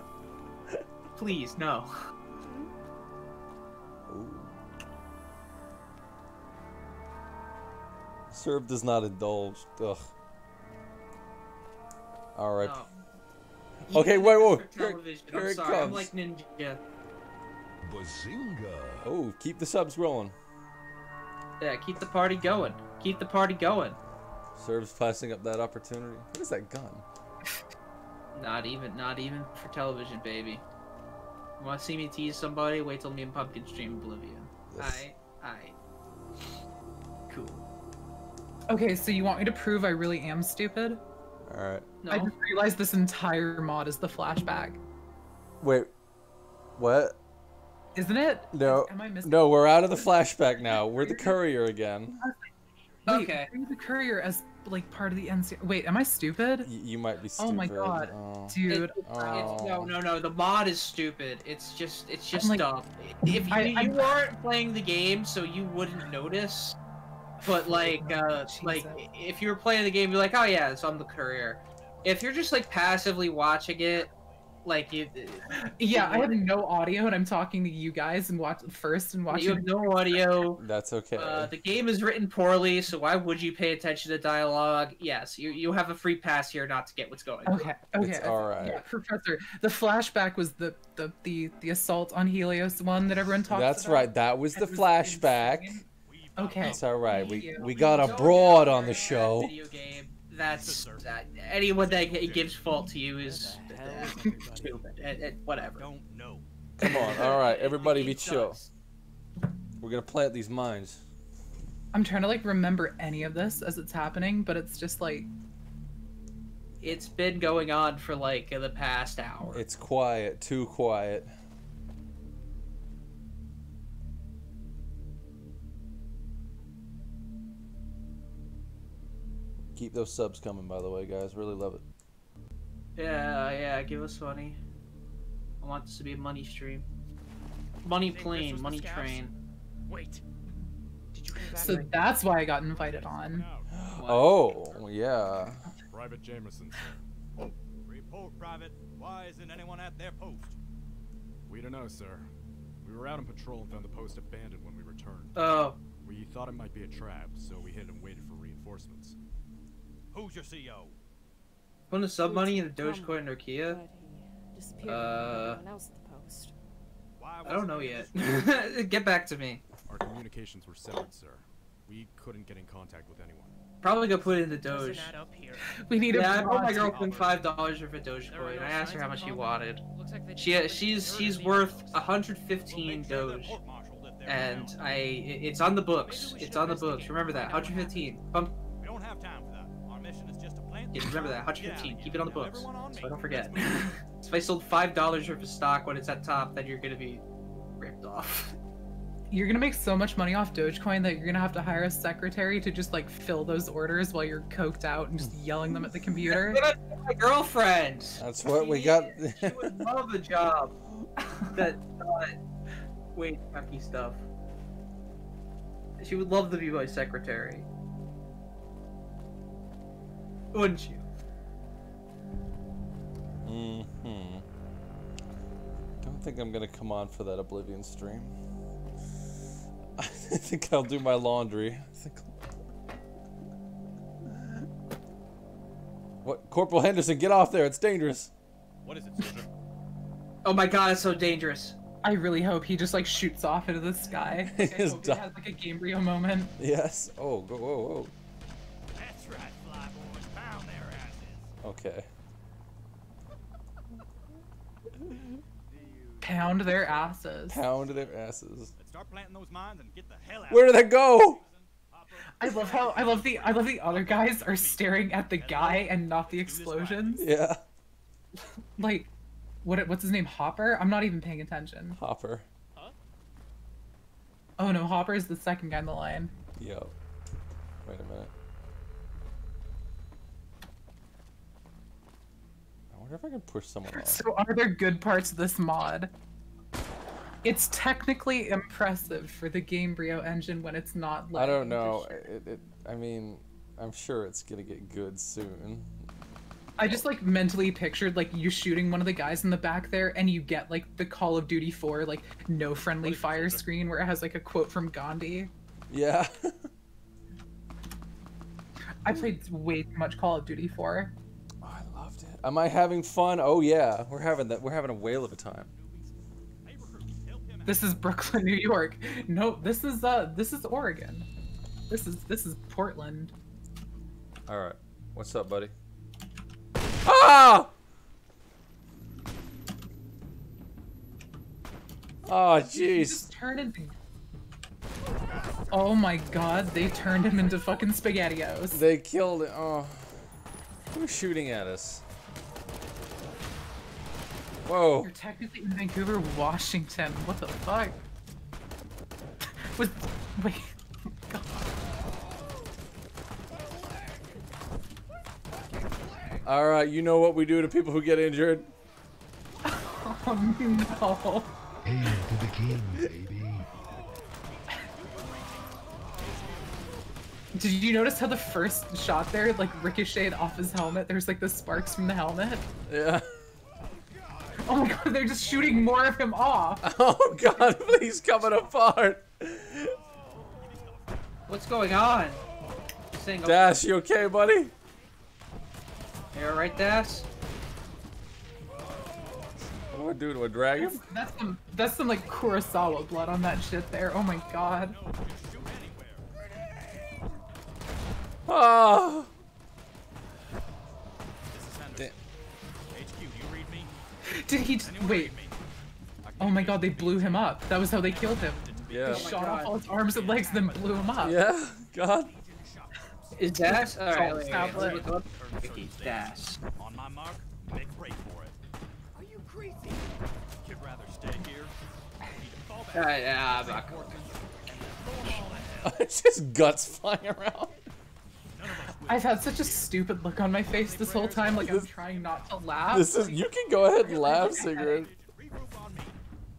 please no. Serve does not indulge. Ugh. All right. No. [LAUGHS] Okay, You wait, whoa. Here, here it sorry. I'm comes. like Ninja. Bazinga. Oh, keep the subs rolling. Yeah, keep the party going. Keep the party going. Serves passing up that opportunity. What is that gun? [LAUGHS] Not even, not even for television, baby. You want to see me tease somebody? Wait till me and Pumpkin stream Oblivion. I, I. Cool. Okay, so you want me to prove I really am stupid? All right. I just realized this entire mod is the flashback, Wait. What? isn't it? No. Am I missing? No, we're out of the flashback now. We're the courier again. Wait, Okay. bring the courier as like part of the NC. Wait, am I stupid? Y- you might be Oh my god, Oh. dude. It- it's, Oh. no, no, no. The mod is stupid. It's just, it's just like- dumb. If you, I- you I'm- weren't playing the game, so you wouldn't notice. But like, uh, like if you were playing the game, you're like, oh yeah, so I'm the courier. If you're just like passively watching it, Like you. [LAUGHS] Yeah, I have no audio, and I'm talking to you guys and watch first and watching. You have no audio. That's okay. Uh, the game is written poorly, so why would you pay attention to dialogue? Yes, you you have a free pass here not to get what's going. on. Okay, okay. It's all right. Yeah, Professor. The flashback was the the the, the assault on Helios one that everyone talks That's about. right. That was the flashback. Okay. It's all right. We we got a broad on the show. Video game. That's that, anyone that gives fault to you is [LAUGHS] stupid. Uh, uh, whatever. Don't know. Come on. All right, everybody, be chill. We're gonna plant these mines. I'm trying to like remember any of this as it's happening, but it's just like It's been going on for like the past hour. It's quiet. Too quiet. Keep those subs coming, by the way, guys. Really love it. Yeah, yeah. Give us money. I want this to be a money stream. Money plane, money train. Wait. Did you that so that's why I got invited on. Oh, yeah. Private Jameson, sir. Report, Private. Why isn't anyone at their post? We don't know, sir. We were out on patrol and found the post abandoned when we returned. Oh. We thought it might be a trap, so we hid and waited for reinforcements. Who's your CO? Want the sub money in the Dogecoin or Kia? Uh, when announced the post. I don't know yet. [LAUGHS] Get back to me. Our communications were severed, sir. We couldn't get in contact with anyone. Probably go put it in the Doge. Doesn't add up here. [LAUGHS] We need yeah, a I bought my bronze girlfriend copper. five dollars worth of Dogecoin. I asked her how much she wanted. Like She she's she's worth 115 Doge, and I it's on the books. It's on the books. Remember that 115. Pump. Yeah, remember that 115. Keep it on the books, so. I don't forget. so [LAUGHS] if I sold five dollars worth of stock when it's at top, then you're gonna be ripped off. You're gonna make so much money off Dogecoin that you're gonna have to hire a secretary to just like fill those orders while you're coked out and just yelling them at the computer. But I'm my girlfriend. That's what we got. [LAUGHS] She would love the job that not wait hacky stuff. She would love to be my secretary. Wouldn't you? hmm Don't think I'm gonna come on for that Oblivion stream. [LAUGHS] I think I'll do my laundry. I think. What? Corporal Henderson, get off there! It's dangerous. What is it, soldier? [LAUGHS] Oh my god, it's so dangerous. I really hope he just like shoots off into the sky. [LAUGHS] Like, I hope he has like a Gabriel moment. Yes. Oh, go. Whoa, whoa. Okay. Pound their asses. Pound their asses. Let's start planting those mines and get the hell out. Where did that go? I love how I love the I love the other guys are staring at the guy and not the explosions. Yeah. Like, what what's his name? Hopper? I'm not even paying attention. Hopper. Huh? Oh no, Hopper is the second guy in the line. Yo. Wait a minute. Wonder if I can push someone off. So are there good parts of this mod? It's technically impressive for the Gamebryo engine when it's not. I don't know. It, it. I mean, I'm sure it's gonna get good soon. I just like mentally pictured like you shooting one of the guys in the back there, and you get like the Call of Duty 4 like no friendly fire screen where it has like a quote from Gandhi. Yeah. I played way too much Call of Duty 4. Am I having fun? Oh yeah, we're having that. We're having a whale of a time. This is Brooklyn, [LAUGHS] New York. No, this is uh this is Oregon. This is this is Portland. All right. What's up, buddy? Ah! Oh, jeez. Into Oh my god, they turned him into fucking spaghettios. They killed it. Oh. Who's shooting at us? Whoa. You're technically in Vancouver, Washington. What the fuck? [LAUGHS] Was wait. [LAUGHS] All right, you know what we do to people who get injured. [LAUGHS] Oh no. Hail to the king, baby. Did you notice how the first shot there like ricocheted off his helmet? There's like the sparks from the helmet. Yeah. Oh my god, they're just shooting more of him off. [LAUGHS] Oh god, [LAUGHS] he's coming apart. What's going on? Single. Dash, you okay, buddy? You alright, Dash? What do to a dragon? That's some that's some like Kurosawa blood on that shit there. Oh my god. Ah. [LAUGHS] Did he wait? Oh my god, they blew him up. That was how they killed him. Yeah. They shot off all his arms and legs, then blew him up. Yeah. God. Is Dash? Salt Alright, wait, wait, wait, look. Dash. On my mark, make break for it. Are you crazy? You'd rather stay here? Uh, yeah, I'm not going. it's just guts flying around. I've had such a stupid look on my face this whole time, like I'm trying not to laugh. This is you can go ahead and laugh, [LAUGHS] Sigrid.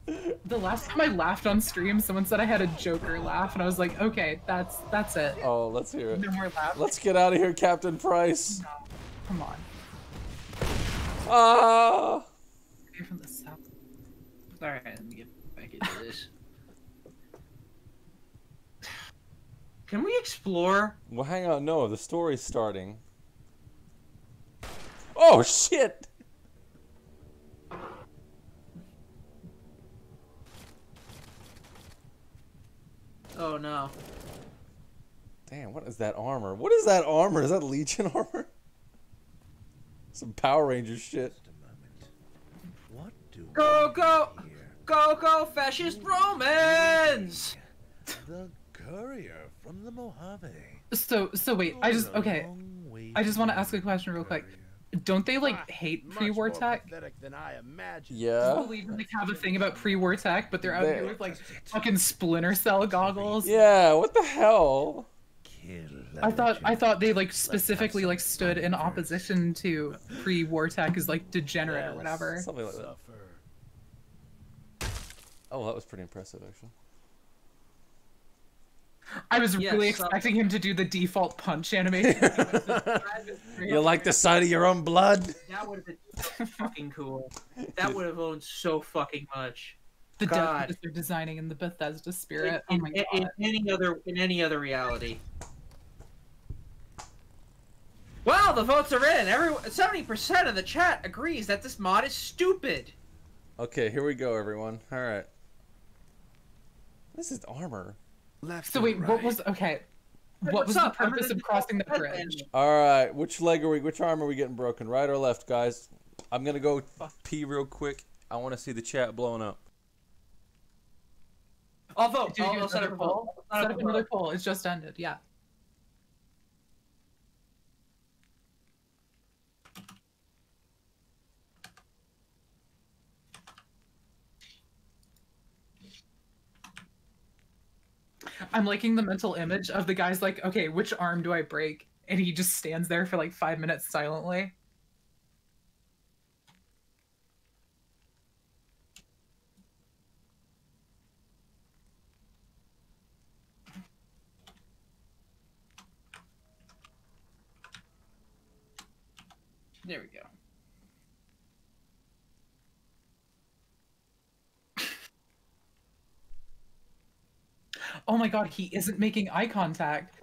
The last time I laughed on stream, someone said I had a Joker laugh, and I was like, okay, that's that's it. Oh, let's hear it. No more laughs. Let's get out of here, Captain Price. Come on. Ah. The south. Alright, let me get back into this. Can we explore? Well, hang on. No, the story's starting. Oh shit! Oh no. Damn, what is that armor? What is that armor? Is that Legion [LAUGHS] armor? Some Power Ranger shit. What do? Go, go! Go, go, fascist Romans! The courier from the Mojave. So so wait, I just okay. I just want to ask a question real quick. Don't they like ah, hate pre-war tech? Pathetic than I imagined. I Yeah. believe they have a thing about pre-war tech, but they're out They- here with like fucking Splinter Cell goggles. Yeah. What the hell? I thought I thought they like specifically like stood in opposition to pre-war tech as like degenerate or whatever. Something like that. Oh, that was pretty impressive, actually. I was Yes, really so- expecting him to do the default punch animation. [LAUGHS] [LAUGHS] You like the sight of your own blood? That would have been so [LAUGHS] fucking cool. That would have owned so fucking much. the God. death they're designing in the Bethesda spirit. In, oh my in- god. in any other in any other reality. Well, the votes are in. Every seventy percent of the chat agrees that this mod is stupid. Okay, here we go, everyone. All right. This is armor. Left So wait, what was okay? What What's was up? the purpose of crossing the bridge? All right, which leg are we? Which arm are we getting broken? Right or left, guys? I'm gonna go pee real quick. I want to see the chat blowing up. I'll vote. Did you I'll, I'll set a poll? poll. Set up another poll. It's just ended. Yeah. I'm liking the mental image of the guy's like, okay, which arm do I break? And he just stands there for like five minutes silently. There we go. Oh my god, he isn't making eye contact.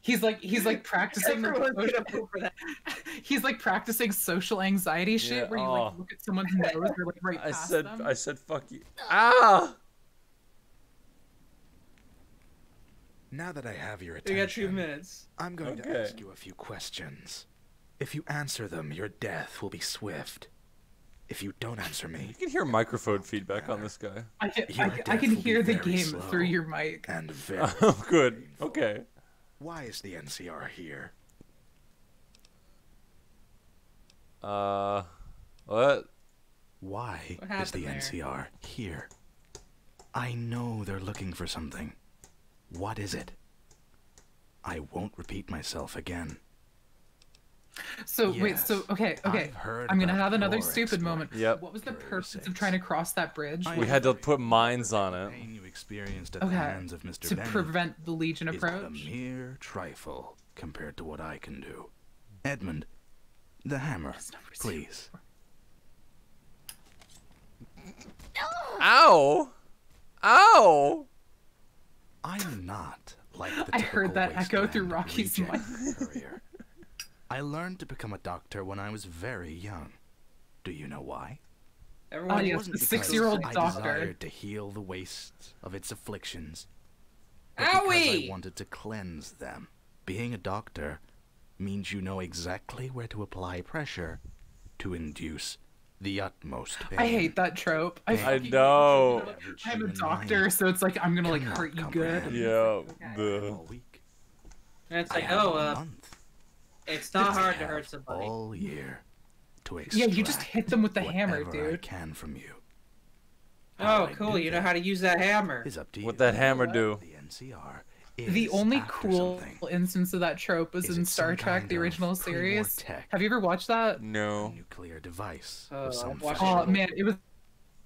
He's like he's like [LAUGHS] practicing the Everyone's gonna that. [LAUGHS] he's like practicing social anxiety shit Yeah, where you oh. like look at someone's nose or like right I past said, them. I said, fuck you. Ah! Now that I have your We attention, got two minutes. I'm going to ask you a few questions. If you answer them, your death will be swift. If you don't answer me, You can hear microphone feedback on this guy. I can, I, I can hear the game through your mic. and [LAUGHS] very. Oh, good. Okay. Why is the NCR here? Uh, what? Why What is the there? NCR here? I know they're looking for something. What is it? I won't repeat myself again. So wait, so okay, okay. I've heard I'm gonna have another your stupid moment. Yep. What was the purpose of trying to cross that bridge? We had to put mines on it. You experienced at Okay, the hands of Mr. to Bennett prevent the Legion is but a mere trifle compared to what I can do. Edmund, the hammer, please. Ow! Ow! I'm not like the I heard typical that echo through Rocky's reject mic. courier. I learned to become a doctor when I was very young. Do you know why? Everyone It yes, wasn't six-year-old doctor. I desired to heal the wastes of its afflictions. but because Owie! I wanted to cleanse them. Being a doctor means you know exactly where to apply pressure to induce the utmost pain. I hate that trope. I, I know. I'm a doctor, so it's like I'm gonna like hurt you good. Yeah. The All week. And it's like, oh, uh, month it's not I hard to hurt somebody. all year to Yeah, you just hit them with the hammer, whatever I dude. can from you. How Oh, I cool. You know how to use that hammer. is up to you. what that hammer do? The NCR The only cool something. instance of that trope was Is in Star Trek, kind the original series. tech? Have you ever watched that? No. nuclear device Uh, some. Oh man, it was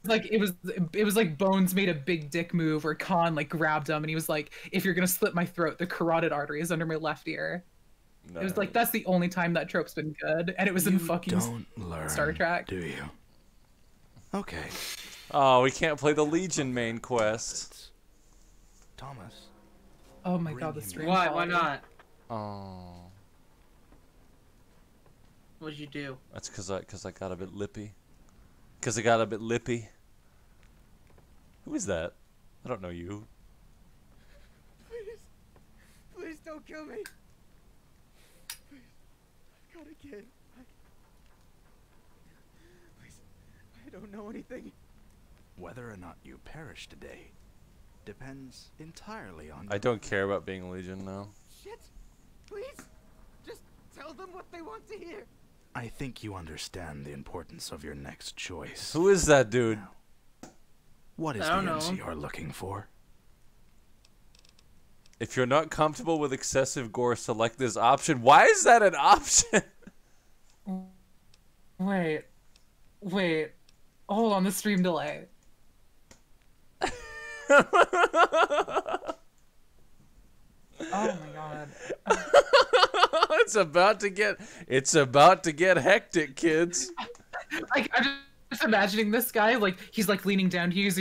like it was it was like Bones made a big dick move where Khan like grabbed him and he was like, "If you're gonna slit my throat, the carotid artery is under my left ear." It was like that's the only time that trope's been good, and it was in fucking don't learn, Star Trek. do you? Okay, Oh, we can't play the Legion main quest. Thomas. Oh my god, the him stream. Why? Why not? Oh, What'd you do? that's cause I cause I got a bit lippy. Cause I got a bit lippy. Who is that? I don't know you. Please, please don't kill me. Please, I've got a kid. I... Please, I don't know anything. Whether or not you perish today depends entirely on. I don't care about being Legion now. Shit! Please, just tell them what they want to hear. I think you understand the importance of your next choice. Who is that dude? What is I the don't know. NCR looking for? If you're not comfortable with excessive gore, select this option. Why is that an option? [LAUGHS] Wait, wait, hold on, the stream delay. [LAUGHS] Oh my god. [LAUGHS] it's about to get it's about to get hectic, kids. Like I'm just imagining this guy, like he's like leaning down he's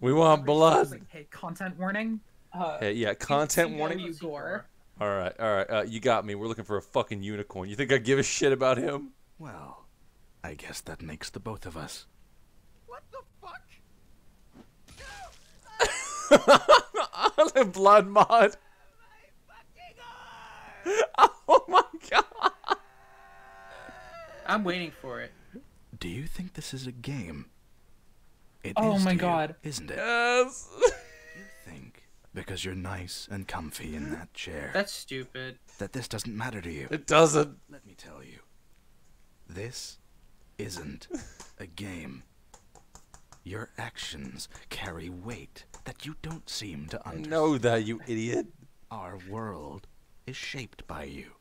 We want blood. Like, hey, content warning. Uh, Hey, yeah, content warning. You gore. All right, all right. Uh, you got me. We're looking for a fucking unicorn. You think I give a shit about him? Well, I guess that makes the both of us. What the fuck? [LAUGHS] the blood mod. [LAUGHS] Oh my god. I'm waiting for it. Do you think this is a game? It Oh is my to you, God. isn't it? Yes. [LAUGHS] You think because you're nice and comfy in that chair That's stupid. that this doesn't matter to you? It doesn't. Let me tell you, this isn't a game. Your actions carry weight that you don't seem to I understand. know that, you idiot. Our world is shaped by you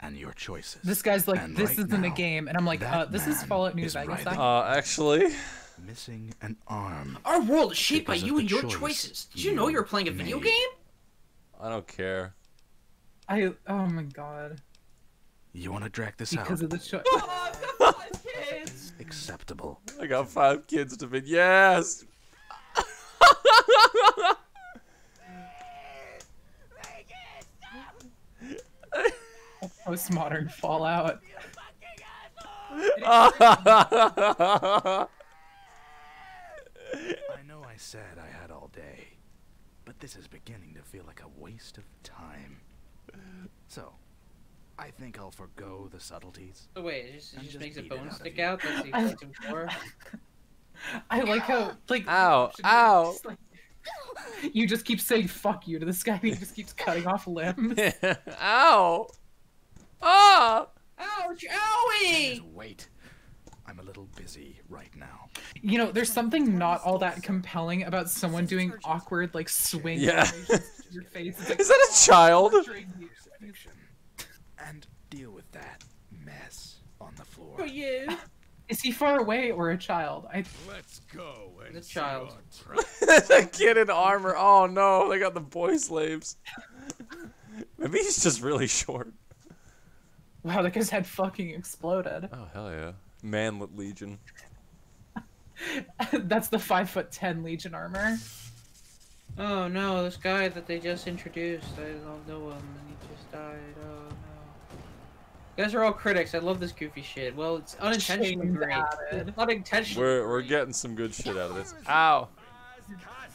and your choices. This guy's like, And this right isn't a game, and I'm like, uh, this is Fallout New is Vegas. writhing, Uh, actually, missing an arm. Our world is shaped by you and your choice choices. Did you know you you were playing a video game? I don't care. I oh my god. You want to drag this Because out? of the choice. [LAUGHS] Acceptable. I got five kids to be. Yes. Postmodern Fallout. [LAUGHS] I know I said I had all day, but this is beginning to feel like a waste of time. So, I think I'll forego the subtleties. Oh wait, it just, it And just just makes a beat it bone out of stick you. out. That's the exciting for. I like how like Ow! Ow! [LAUGHS] just, like, you just keep saying fuck you to this guy. and He just keeps cutting off limbs. [LAUGHS] Ow! Ah! Ouch! Owie! Just wait. I'm a little busy right now. You know, there's something not all that compelling about someone doing awkward like swing Yeah. to your face. Like, Is that a child? Crucifixion. And deal with that mess on the floor. For you. Is he far away or a child? I Let's go and The child. our tra- a kid in armor. Oh no, they got the boy slaves. Maybe he's just really short. wow, that guy's head fucking exploded. Oh hell yeah. Manlet Legion. [LAUGHS] That's the five foot ten Legion armor. Oh no, this guy that they just introduced, I don't know him, and he just died. Oh no. You guys are all critics. I love this goofy shit. Well, it's unintentionally great. at it. It's unintentionally. We're we're getting some good shit out of this. [LAUGHS] Ow.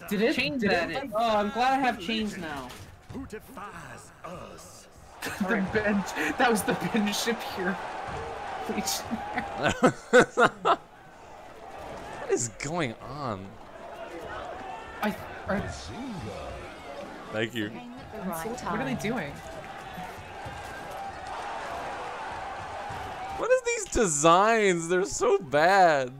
Did it? Chains did at it? it. Oh, I'm glad I have chains now. Who defies us? [LAUGHS] the Ben, that was the Ben ship Legion. [LAUGHS] what is going on? I, I, Thank you. what are they doing? What is these designs? They're so bad.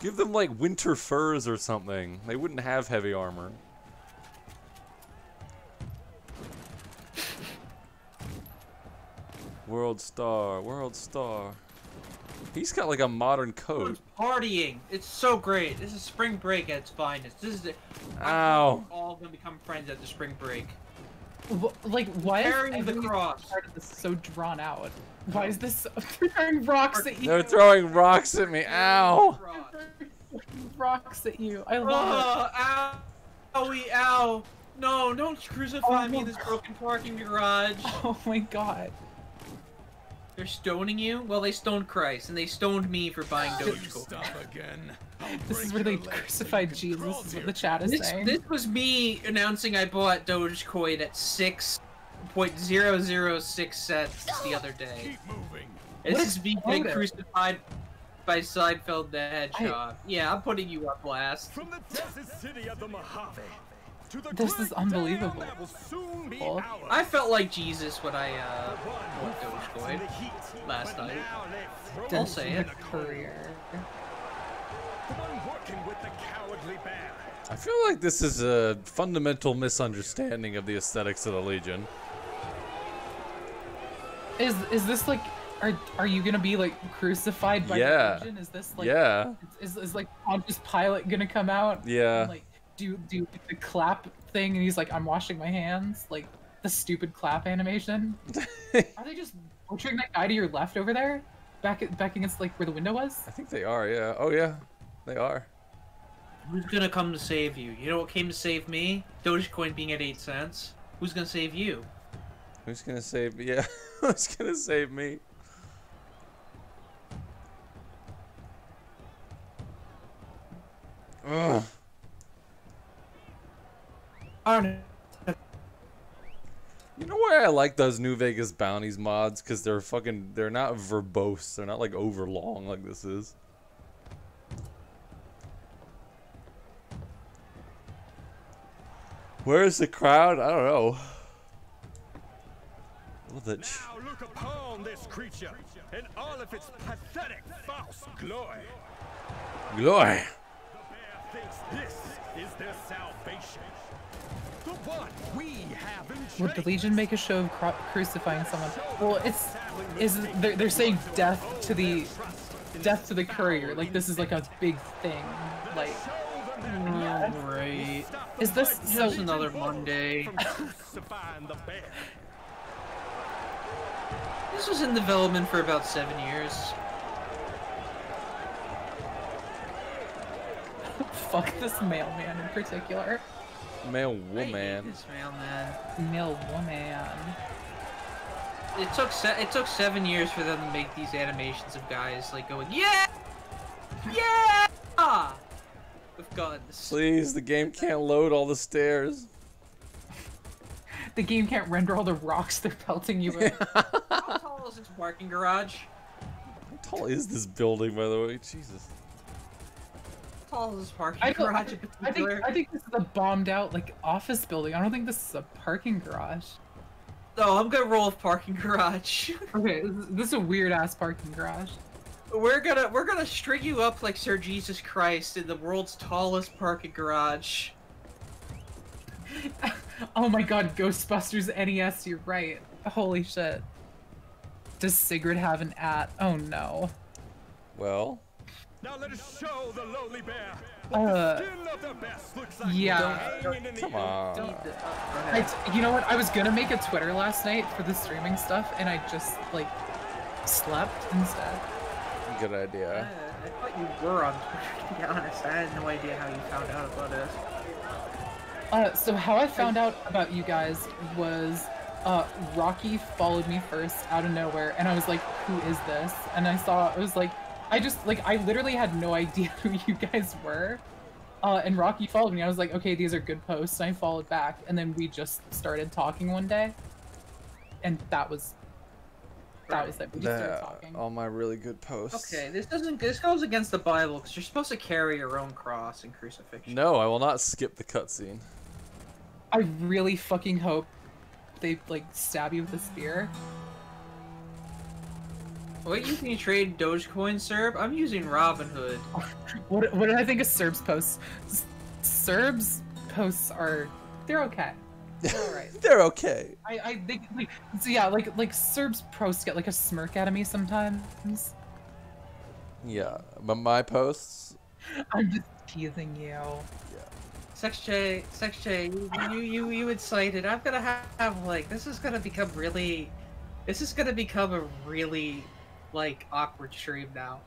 Give them like winter furs or something. They wouldn't have heavy armor. World Star, World Star. He's got like a modern coat. Partying. It's so great. This is spring break at its finest. This is it. Ow. All of them become friends at the spring break. Wh- Like, why Carrying is the cross. part of this so drawn out? Why is this [LAUGHS] throwing rocks at you? They're throwing rocks at me. Ow. rocks at you. I Oh, love uh, ow. Owie, ow. No, don't crucify oh me in this broken parking garage. [LAUGHS] Oh my god. They're stoning you? Well, they stoned Christ, and they stoned me for buying Dogecoin. Again. This is where they crucified Jesus. This is what the chat is This, saying. this was me announcing I bought Dogecoin at 6.006 cents the other day. This is me getting crucified by Seinfeld the Hedgehog. Yeah, I'm putting you up last. From the desert city of the Mojave to the This is unbelievable. that will soon be Cool. I felt like Jesus when I uh, bought Dogecoin last night. I'll Death say it. the courier. The one working with the cowardly bear. I feel like this is a fundamental misunderstanding of the aesthetics of the Legion. Is is this like are are you gonna be like crucified by Yeah. the Legion? Is this like Yeah. Is, is like Pontius Pilate gonna come out? Yeah. And, like do do the clap thing and he's like I'm washing my hands like the stupid clap animation. [LAUGHS] are they just butchering that guy to your left over there? Back at, back against like where the window was? I think they are, yeah. Oh, yeah. They are. Who's gonna come to save you? You know what came to save me? Dogecoin being at 8 cents. Who's gonna save you? Who's gonna save me? Yeah. [LAUGHS] Who's gonna save me? Ugh. You know why I like those New Vegas bounties mods? Because they're fucking, they're not verbose. They're not like overlong like this is. Where is the crowd? I don't know. Love that Now look upon this creature in all of its pathetic false glory. Glory. Thinks this is their salvation. Would the Legion make a show of cru- crucifying someone? Well, it's is they're, they're saying death to the death to the courier. Like this is like a big thing. Like Oh, great. is this so? Another Monday. crucifying the bear. This was in development for about seven years. Fuck this mailman in particular. Male I hate woman. This mailman. Mail woman. It took se it took seven years for them to make these animations of guys like going yeah, yeah, with guns. Please, the game can't load all the stairs. [LAUGHS] The game can't render all the rocks they're pelting you with. [LAUGHS] How tall is this parking garage? How tall is this building, by the way? Jesus. How tall is this parking I, garage I think? I think this is a bombed out like office building. I don't think this is a parking garage. No, I'm gonna roll with parking garage. [LAUGHS] Okay, this is, this is a weird ass parking garage. We're gonna we're gonna string you up like Sir Jesus Christ in the world's tallest parking garage. [LAUGHS] Oh my god, Ghostbusters NES, you're right. Holy shit. Does Sigrid have an at? Oh no. Well, Now let us show the lowly bear Uh, skin of the best looks like yeah. hanging in the come on. I t- you know what? I was gonna make a Twitter last night for the streaming stuff, and I just like slept instead. Good idea. I thought you were on Twitter, to be honest. I had no idea how you found out about us. Uh, so how I found out about you guys was uh, Rocky followed me first out of nowhere, and I was like, "Who is this?" And I saw it was like, I just like I literally had no idea [LAUGHS] who you guys were. Uh, and Rocky followed me. I was like, "Okay, these are good posts." And I followed back, and then we just started talking one day, and that was that was it. We just started talking. all my really good posts. Okay, this doesn't. This goes against the Bible because you're supposed to carry your own cross and crucifixion. No, I will not skip the cutscene. I really fucking hope they like stab you with a spear. What you can you trade Dogecoin, Serb? I'm using Robinhood. [LAUGHS] What what did I think of Serbs posts? Serbs posts are they're okay. They're alright. [LAUGHS] They're okay. I I think like so yeah like like Serbs posts get like a smirk out of me sometimes. Yeah, but my posts. I'm just teasing you. Sex J, Sex J, you you you, you incited. I'm gonna have, have like this is gonna become really, this is gonna become a really like awkward stream now.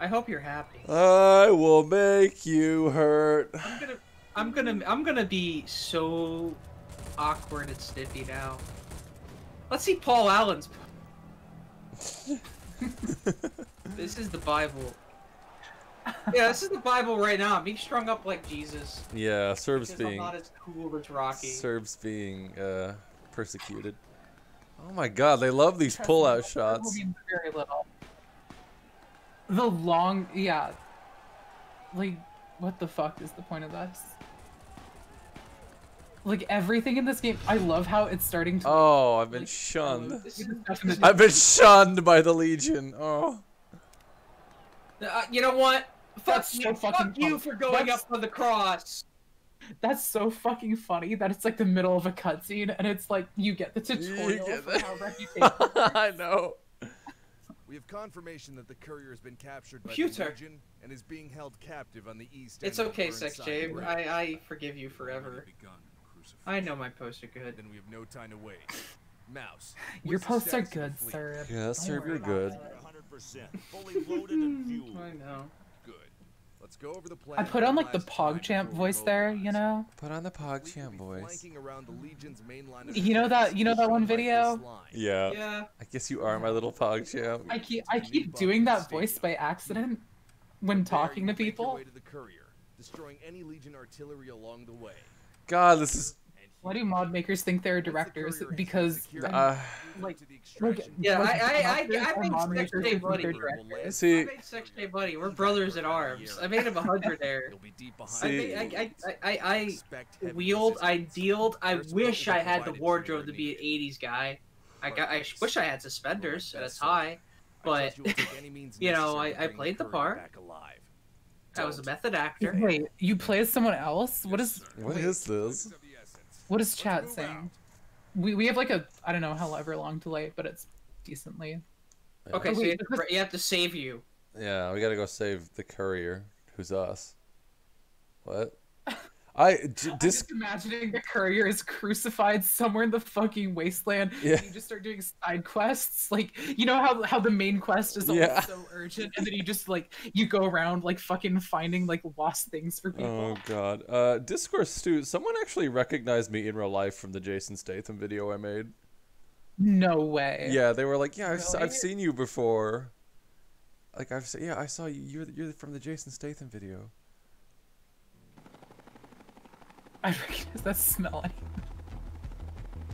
I hope you're happy. I will make you hurt. I'm gonna, I'm gonna, I'm gonna be so awkward and snippy now. Let's see Paul Allen's. [LAUGHS] this is the Bible. Yeah, this is the Bible right now. I'm being strung up like Jesus. Yeah, Serbs because I'm being not as cool as Rocky. Serbs being uh, persecuted. Oh my God, they love these pull-out shots. very little. The long yeah. Like what the fuck is the point of this? Like everything in this game, I love how it's starting to. Oh, I've been shunned. I've been shunned by the Legion. Oh. Uh, you know what? Fuck That's you, so fuck you for going That's- up on the cross. That's so fucking funny that it's like the middle of a cutscene and it's like you get the tutorial get for how reputation. [LAUGHS] I know. We have confirmation that the courier has been captured by Computer. the Legion and is being held captive on the east It's okay, Burnside Sex J. Bridge. I, I forgive you forever. I know my posts are good. Then we have no time to wait. Mouse. Your posts are status of the good, sir. Yeah, Don't Serb, worry you're good. 100%, fully loaded and [LAUGHS] fueled. I know. Good. Let's go over the plan. I put on like the one PogChamp voice there, you know? Put on the PogChamp voice. Flanking around the Legion's main line of You know that you know that one video? Yeah. Yeah. I guess you are my little PogChamp. I keep I keep doing that voice by accident when talking to people. way to the courier, destroying any Legion artillery along the way. God, this is. Why do mod makers think they're directors? Because Uh, like, like Yeah, I, I, I, I made Sex makers J think buddy. they're directors. See- I made Sex J buddy. We're brothers in arms. I made him a hundred [LAUGHS] there. I, made, I, I, I, I, I wheeled, I dealed. I wish I had the wardrobe to be an '80s guy. I got. I wish I had suspenders and a tie, but [LAUGHS] you know, I, I played the part. I was a method actor. Wait, you play as someone else? What is What is this? What is chat saying? We we have like a I don't know however long delay, but it's decently. Okay, Oh, so you have, to, you have to save you. Yeah, we gotta go save the courier, who's us. What? I d- I'm dis. just imagining the courier is crucified somewhere in the fucking wasteland. Yeah. And you just start doing side quests, like you know how how the main quest is always Yeah. so urgent, and then you just like you go around like fucking finding like lost things for people. Oh god. Uh, Discourse Stu, someone actually recognized me in real life from the Jason Statham video I made. No way. Yeah, they were like, "Yeah, I've, s- I've seen you before." Like I've se- yeah, I saw you. You're you're from the Jason Statham video. I recognize that smell.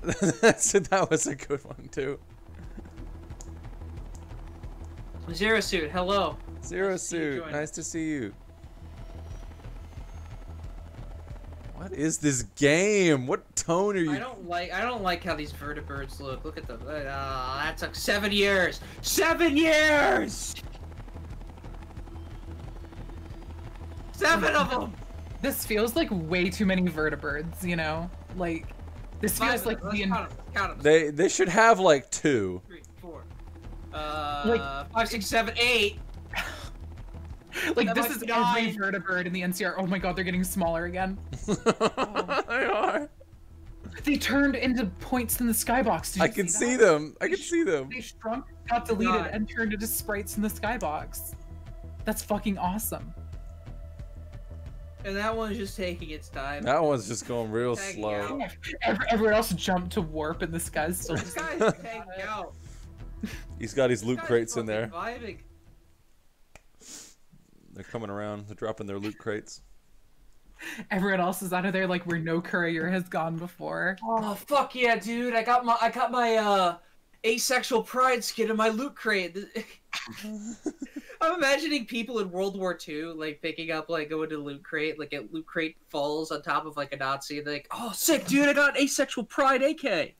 That's [LAUGHS] that was a good one too. Zero suit. Hello. Zero see you suit, join nice to see you. What is this game? What tone are you? I don't like. I don't like how these vertibirds look. Look at them. Uh, that took seven years. Seven years. Seven of them. This feels like way too many vertibirds, you know? Like this Five feels like them. the Let's count 'em. Count 'em. They they should have like two. Three, four. Uh, Like- five, six, seven, eight. [LAUGHS] like That this is be every nine. vertibird in the NCR. Oh my god, they're getting smaller again. [LAUGHS] they are. They turned into points in the skybox. Did I can see, see them. I can see them. They shrunk, got deleted, God. and turned into sprites in the skybox. That's fucking awesome. And that one's just taking its time. That one's just going real slow. Every, everyone else jumped to warp, and this guy's still. This guy's [LAUGHS] hanging out. He's got his loot crates in there. Vibing. They're coming around. They're dropping their loot crates. Everyone else is out of there, like where no courier has gone before. Oh fuck yeah, dude! I got my I got my uh asexual pride skin in my loot crate. [LAUGHS] I'm imagining people in World War II like picking up like going to loot crate, like a loot crate falls on top of like a Nazi, and they're like, "Oh, sick, dude! I got asexual pride AK."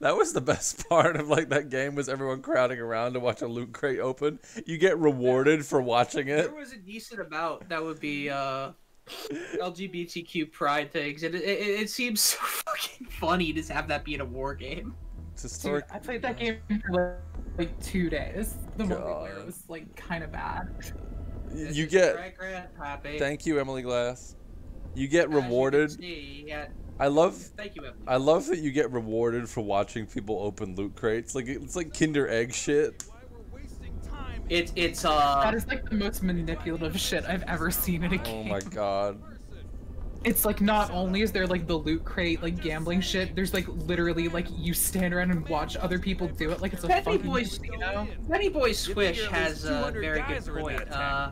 That was the best [LAUGHS] part of like that game was everyone crowding around to watch a loot crate open. You get rewarded for watching it. There was a decent amount that would be uh LGBTQ pride things, and it, it, it seems so [LAUGHS] fucking funny to have that be in a war game. It's Dude. I played that game for like, like two days. The God. multiplayer was like kind of bad. You get. Right, Grandpappy. Thank you, Emily Glass. You get As you rewarded. see, yeah. I love. Thank you, Emily. I love that you get rewarded for watching people open loot crates. Like it's like Kinder Egg shit. It's it's uh. That is like the most manipulative shit I've ever seen in a game. Oh my god. It's like not only is there like the loot crate like gambling shit, there's like literally like you stand around and watch other people do it like it's a Penny fucking Boy, casino. Penny Boy You Swish has a very good are point. Uh.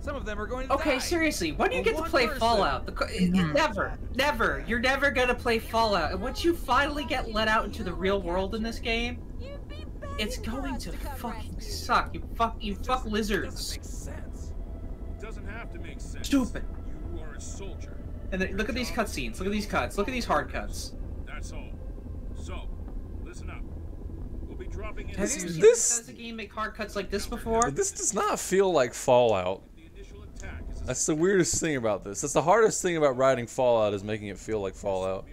Some of them are going to okay, die. seriously, when do you Well, get to play person. Fallout? The, Never, never. You're never gonna play Fallout. And once you finally get let out into the real world in this game, it's going to fucking suck. You fuck, you fuck lizards. Doesn't have to make sense. Stupid. You are a soldier. And then, look at these cutscenes. Look at these cuts. Look at these hard cuts. That's all. So, listen up. We'll be dropping in. Have you seen This- does the game make hard cuts like this before? This does not feel like Fallout. That's the weirdest thing about this. That's the hardest thing about writing Fallout is making it feel like Fallout.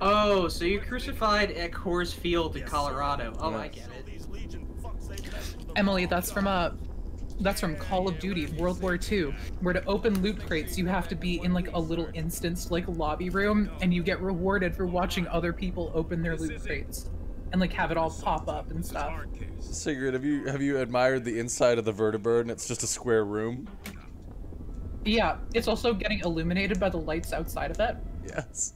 Oh, so you're crucified at Coors Field in Colorado. Oh, I get it. Emily, that's from uh, a that's from Call of Duty World War II, where to open loot crates you have to be in like a little instanced like a lobby room, and you get rewarded for watching other people open their loot crates, and like have it all pop up and stuff. Sigrid, have you have you admired the inside of the vertibird and it's just a square room? Yeah, it's also getting illuminated by the lights outside of it. Yes.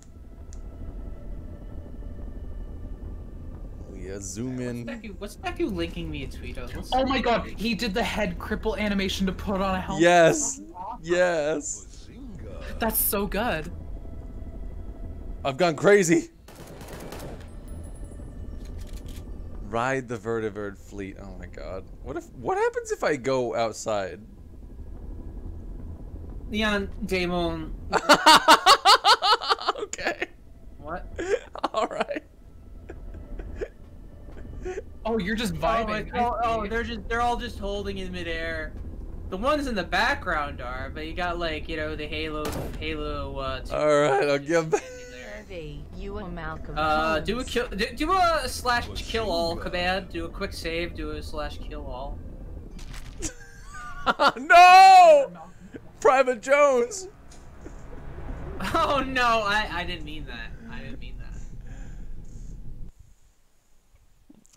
Yeah, zoom in. Becky, what's Becky linking me a tweet of? Oh my god, he did the head cripple animation to put on a helmet. Yes. Yes. That's so good. I've gone crazy. Ride the vertibird fleet. Oh my god. What if what happens if I go outside? Leon Damon. [LAUGHS] okay. What? [LAUGHS] All right. Oh, you're just Oh, vibing. it's all- oh, they're just they're all just holding in midair. The ones in the background are, but you got like you know the Halo Halo. Uh, two- All right, I'll give back. [LAUGHS] Harvey, you are Malcolm. Uh, do a kill, do, do a slash kill all command. Do a quick save. Do a slash kill all. [LAUGHS] no! Private Jones. [LAUGHS] Oh no, I I didn't mean that. I didn't mean that.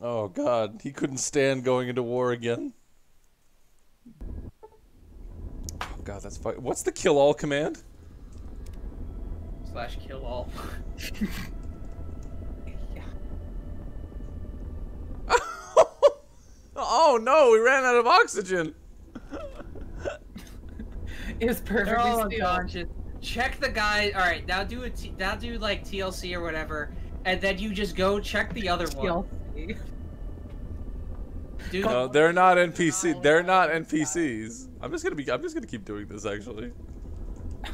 Oh god, he couldn't stand going into war again. Oh god, that's fu- What's the kill all command? Slash kill all. [LAUGHS] [LAUGHS] Oh no, we ran out of oxygen. [LAUGHS] It's They're all perfectly still. unconscious. Check the guy. All right, now do a t- now do like TLC or whatever, and then you just go check the other one. Dude, No, they're not NPC. They're not NPCs. I'm just gonna be. I'm just gonna keep doing this actually. [LAUGHS]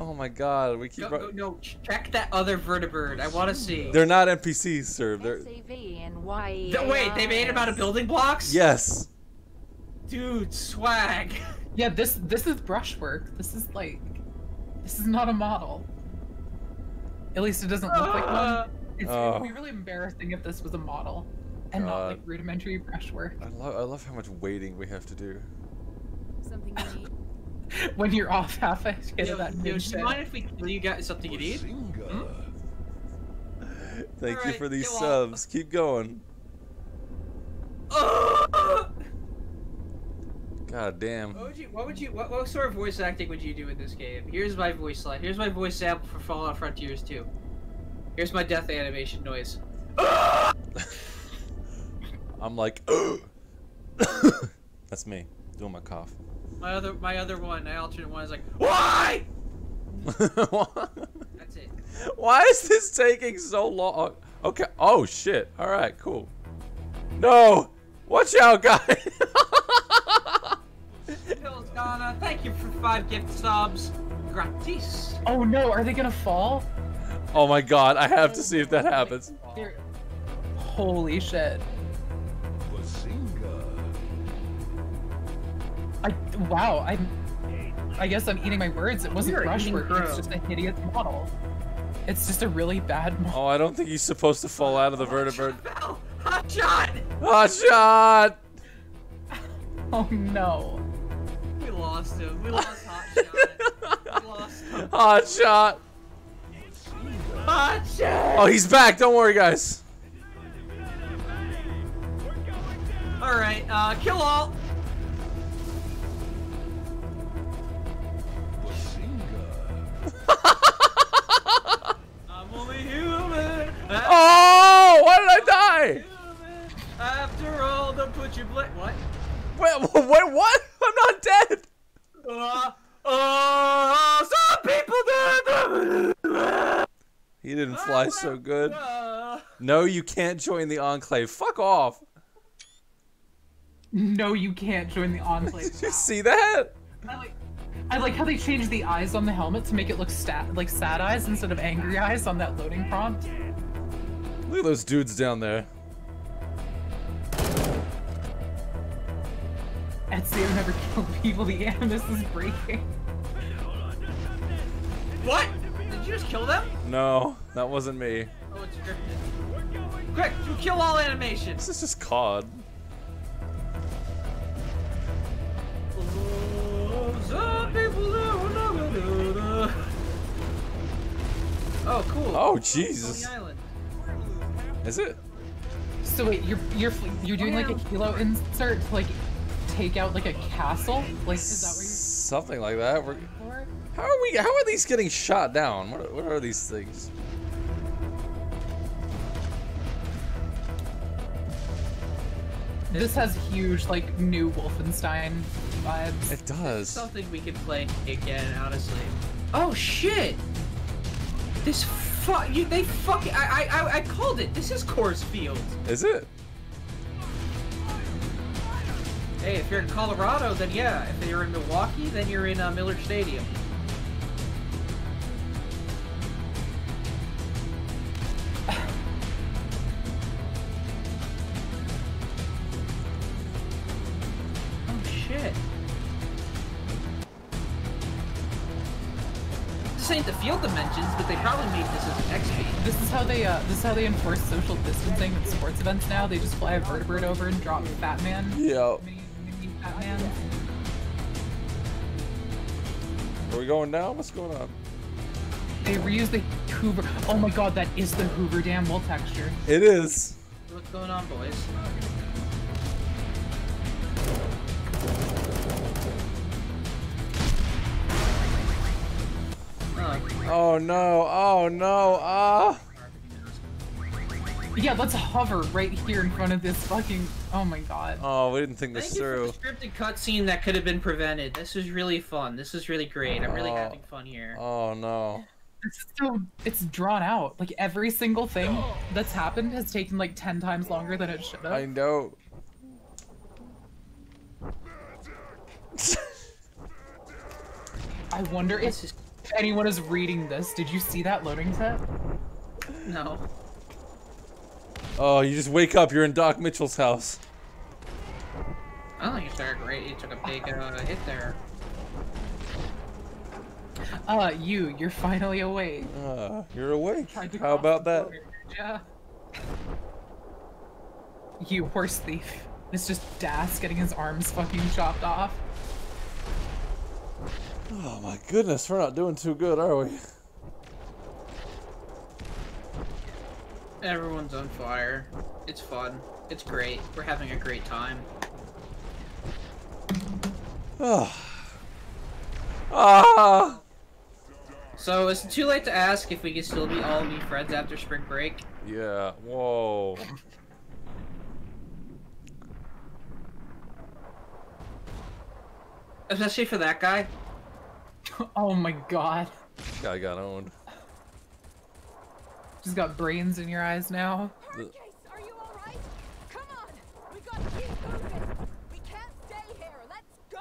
Oh my god, we keep. go, ru- go, no, check that other vertibird. I want to see. They're not NPCs, sir. They're. S-A-V-N-Y-E-A-R. Th- wait, they made him out of building blocks? Yes. Dude, swag. [LAUGHS] Yeah, this this is brushwork. This is like this is not a model. At least it doesn't look like one. Ah. It's, Oh. it would be really embarrassing if this was a model and not like God. rudimentary brushwork. I love. I love how much waiting we have to do. Something you need. [LAUGHS] when you're off half a hit Yo, of that yo, mid do you mind if we kill you guys something you need? Hmm? Thank you Alright, for these kill all- subs. Keep going. Oh! God damn. What would you? What would you? What, what sort of voice acting would you do in this game? Here's my voice line. Here's my voice sample for Fallout Frontiers 2. Here's my death animation noise. [LAUGHS] I'm like, [COUGHS] that's me doing my cough. My other, my other one, my alternate one is like, [LAUGHS] why? [LAUGHS] That's it. Why is this taking so long? Okay. Oh shit. All right. Cool. No. Watch out, guys. Pills Donna, thank you for five gift subs. Gratis. Oh no, are they gonna fall? Oh my god. I have to see if that happens. They're- Holy shit. I wow, I I guess I'm eating my words. It wasn't You're brushwork, it's just a hideous model. It's just a really bad model. Oh, I don't think he's supposed to fall out of the vertibird. Hot shot! Hot shot. Oh no. Lost him. We lost [LAUGHS] Hot Shot. we lost him. Hot shot. Oh, he's back. Don't worry, guys. Alright, uh, kill all. [LAUGHS] I'm only human. Oh, why did I die? After all, don't put your bla- What? Wait, [LAUGHS] wait, what? I'm not dead. Uh, uh, some people did. He didn't fly so good. No, you can't join the Enclave. Fuck off. No, you can't join the Enclave. Did [LAUGHS] you see that? I like, I like how they changed the eyes on the helmet to make it look stat like sad eyes instead of angry eyes on that loading prompt. Look at those dudes down there. Ezio never killed people. The animus is breaking. What? Did you just kill them? No, that wasn't me. Oh, it's scripted. Quick, you kill all animation. This is just COD. Oh, cool. Oh, Coney Jesus. Is it? So wait, you're you're you're doing like a oh, kilo insert like take out like a castle? Like is that what you're Something like that. We're, how are we? How are these getting shot down? What, are- what are these things? This has huge like new Wolfenstein vibes. It does. Something we can play again, honestly. Oh shit! This fuck you. They fuck. I I I, I called it. This is Coors Field. Is it? Hey, if you're in Colorado, then yeah. If you're in Milwaukee, then you're in uh, Miller Stadium. [LAUGHS] oh shit. This ain't the field dimensions, but they probably made this as an XP. This is how they uh this is how they enforce social distancing at sports events now. They just fly a vertibird over and drop Fat Man. Yeah. Mini, mini Fat Man. Are we going down? What's going on? They reuse the Hoover. Oh my god, that is the Hoover Dam wool texture. It is. What's going on, boys? Oh no! Oh no! Ah! Yeah, let's hover right here in front of this fucking. Oh my god. Oh, we didn't think this Thank you through. for the scripted cutscene that could have been prevented. This is really fun. This is really great. I'm really Oh. having fun here. Oh no! It's so it's drawn out. Like every single thing that's happened has taken like ten times longer than it should have. I know. I wonder if anyone is reading this. Did you see that loading set? No. Oh, you just wake up. You're in Doc Mitchell's house. I don't think you started great. You took a big uh, hit there. Uh, you, you're finally awake. Uh, you're awake. How about that? Yeah. You horse thief. It's just Das getting his arms fucking chopped off. Oh my goodness, we're not doing too good, are we? Everyone's on fire. It's fun. It's great. We're having a great time. Oh. [SIGHS] Ah. So is it too late to ask if we can still be all be friends after spring break? Yeah. Whoa. Especially for that guy. [LAUGHS] oh my god. Guy got owned. Just got brains in your eyes now. The- Are you alright? Come on! We gotta keep moving! We can't stay here! Let's go!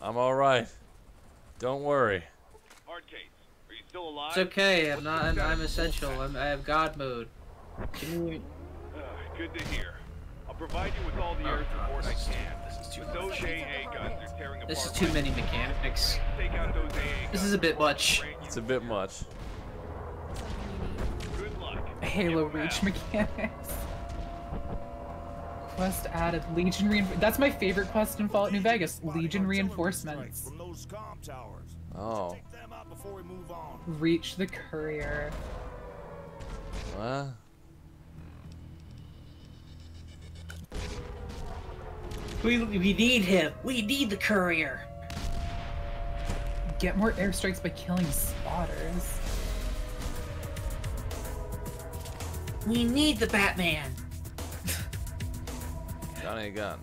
I'm all right. Don't worry. Hardcase, are you still alive? It's okay. I'm not. I'm, I'm essential. I'm, I have God mode. Can you? Uh, good to hear. I'll provide you with all the air support I can. This is too but those AA guns are tearing This is apart too my- many mechanics. Take out those AA This is a bit much. It's a bit much. Halo Reach mechanics. Quest added Legion reinforcements. That's my favorite quest in Fallout New Vegas. Legion reinforcements. From those comm towers. Oh. Take them out before we move on. Reach the courier. What? We we need him. We need the courier. Get more airstrikes by killing spotters. We need the Batman. Gun a gun.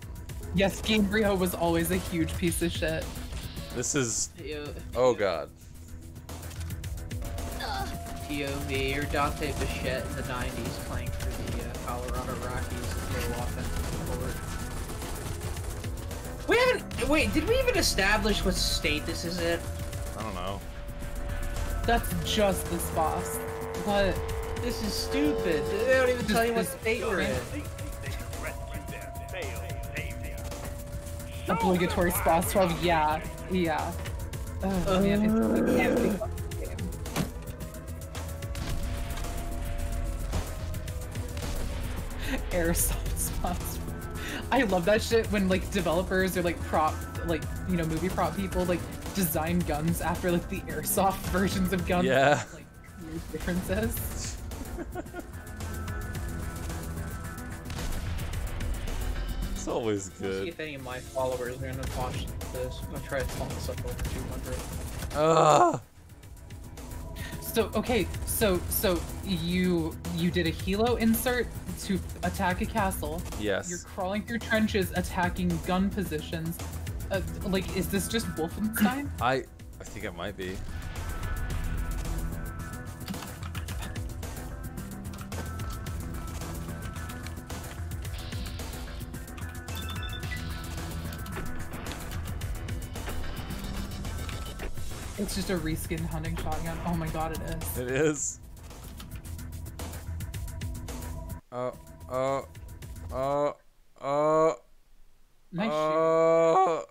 Yes, Gamebryo was always a huge piece of shit. This is. Ew. Oh god. POV or Dante Bichette in the 90s playing for the uh, Colorado Rockies as their offensive forward. We haven't. Wait, did we even establish what state this is in? I don't know. That's just this boss. What? This is stupid. They don't even tell you what state we're in. Obligatory boss 12. Yeah. Yeah. Oh, man, it's, I can't think of I love that shit when like developers or like prop like you know movie prop people like design guns after like the airsoft [LAUGHS] versions of guns. Yeah. Like weird differences. [LAUGHS] It's always See good. if any of my followers are gonna watch this. I'm gonna try to pump this up over 200. Ah. So okay, so so you you did a helo insert to attack a castle. Yes. You're crawling through trenches, attacking gun positions. Uh, like, is this just Wolfenstein? I. I think it might be. It's just a reskinned hunting shotgun. Oh my god, it is. It is. Oh. Oh. Oh. Oh. Nice Oh.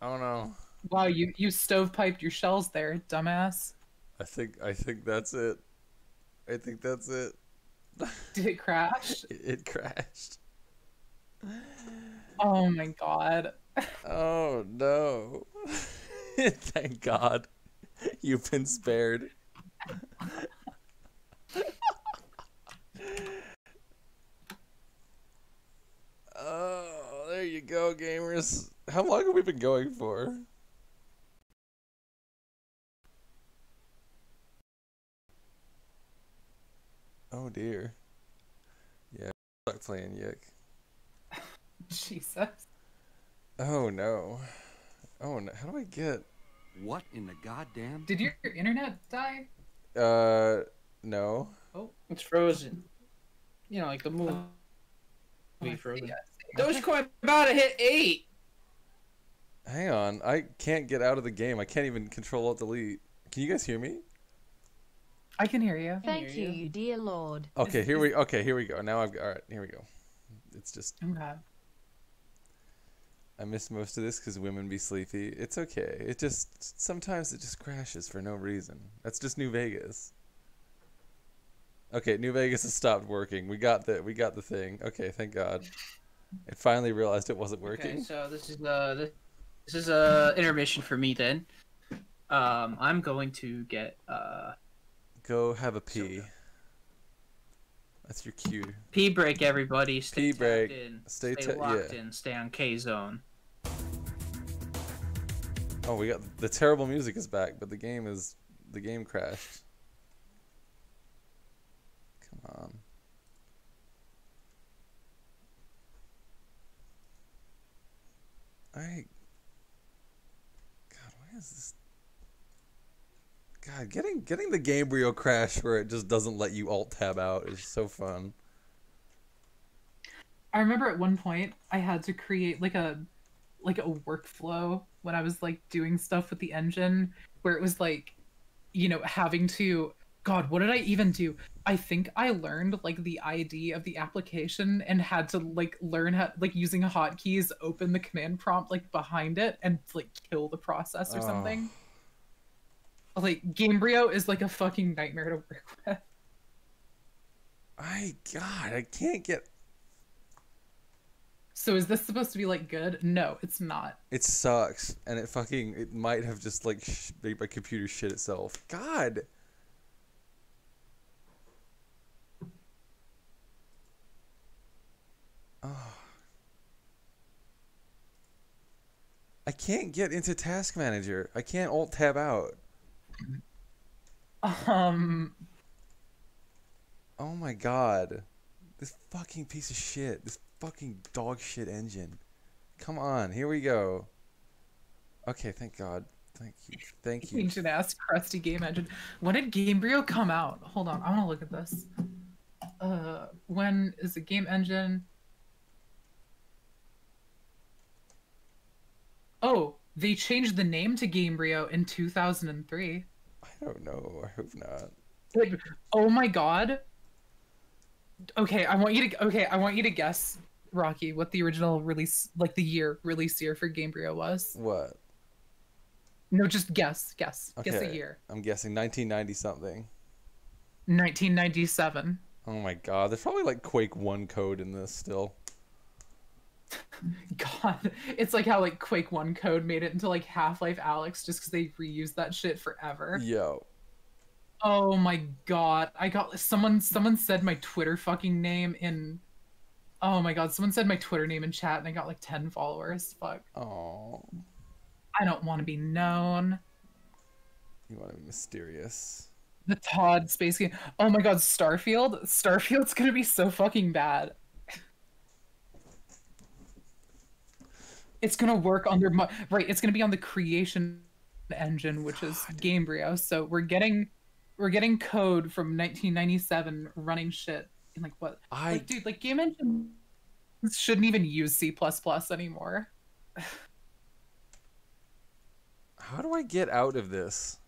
Oh no. Wow, you you stovepiped your shells there, dumbass. I think I think that's it. I think that's it. [LAUGHS] Did it crash? It, it crashed. Oh my god. Oh no. [LAUGHS] [LAUGHS] Thank God. You've been spared. [LAUGHS] oh, there you go, gamers. How long have we been going for? Oh dear. Yeah, start playing Yick. [LAUGHS] Jesus. Oh no. Oh no. How do I get? What in the goddamn? Did your internet die? Uh, no. Oh, it's frozen. You know, like the movie Oh, frozen. Dogecoin about to hit eight. Hang on. I can't get out of the game. I can't even control alt delete. Can you guys hear me? I can hear you. Thank you, you dear Lord. Okay, here we. Okay, here we go. Now I've. All right, here we go. It's just. Okay. I miss most of this because women be sleepy. It's okay. It just sometimes it just crashes for no reason. That's just New Vegas. Okay, New Vegas has stopped working. We got the we got the thing. Okay, thank God. It finally realized it wasn't working. Okay, so this is uh this, this is a intermission for me then. Um, I'm going to get uh Go have a pee. That's your cue. pee break. Everybody, stay Pee break. in, Stay stay locked yeah. in, stay on K zone. Oh, we got the terrible music is back, but the game is the game crashed. Come on. I God, why is this God, getting getting the Gamebryo crash where it just doesn't let you alt tab out is so fun. I remember at one point I had to create like a like a workflow when I was like doing stuff with the engine where it was like you know having to god what did I even do? I think I learned like the ID of the application and had to like learn how like using hotkeys open the command prompt like behind it and like kill the process or Oh. something. Like Gamebryo is like a fucking nightmare to work [LAUGHS] with. I God, I can't get so is this supposed to be like good no it's not It sucks, and it fucking it might have just like sh- made my computer shit itself. God. Oh. I can't get into Task Manager. I can't Alt Tab out. um Oh my god. This fucking piece of shit. This fucking dog shit engine. Come on, here we go. Okay, thank God. Thank you. Thank you. ancient ass crusty game engine. When did Gamebryo come out? Hold on, I want to look at this. Uh, when is the game engine? Oh, they changed the name to Gamebryo in 2003. I don't know. I hope not. Like, oh my god. Okay, I want you to. Okay, I want you to guess, Rocky, what the original release, like the year release year for Gamebryo was. What? No, just guess, guess, guess a year. I'm guessing 1990 something. 1997. Oh my god, there's probably like Quake 1 code in this still. [LAUGHS] God, it's like how like Quake One code made it into like Half Life Alyx just because they reused that shit forever. Yo. Oh my god, I got someone. Someone said my Twitter fucking name in. Oh my god, someone said my Twitter name in chat and I got like ten followers. Fuck. Oh. I don't want to be known. You want to be mysterious. The Todd space game. Oh my god, Starfield. Starfield's gonna be so fucking bad. It's gonna work under my right. It's gonna be on the creation engine, which is Gamebryo. So we're getting we're getting code from 1997 running shit in like what? I- like, dude, like game engine shouldn't even use C anymore. How do I get out of this?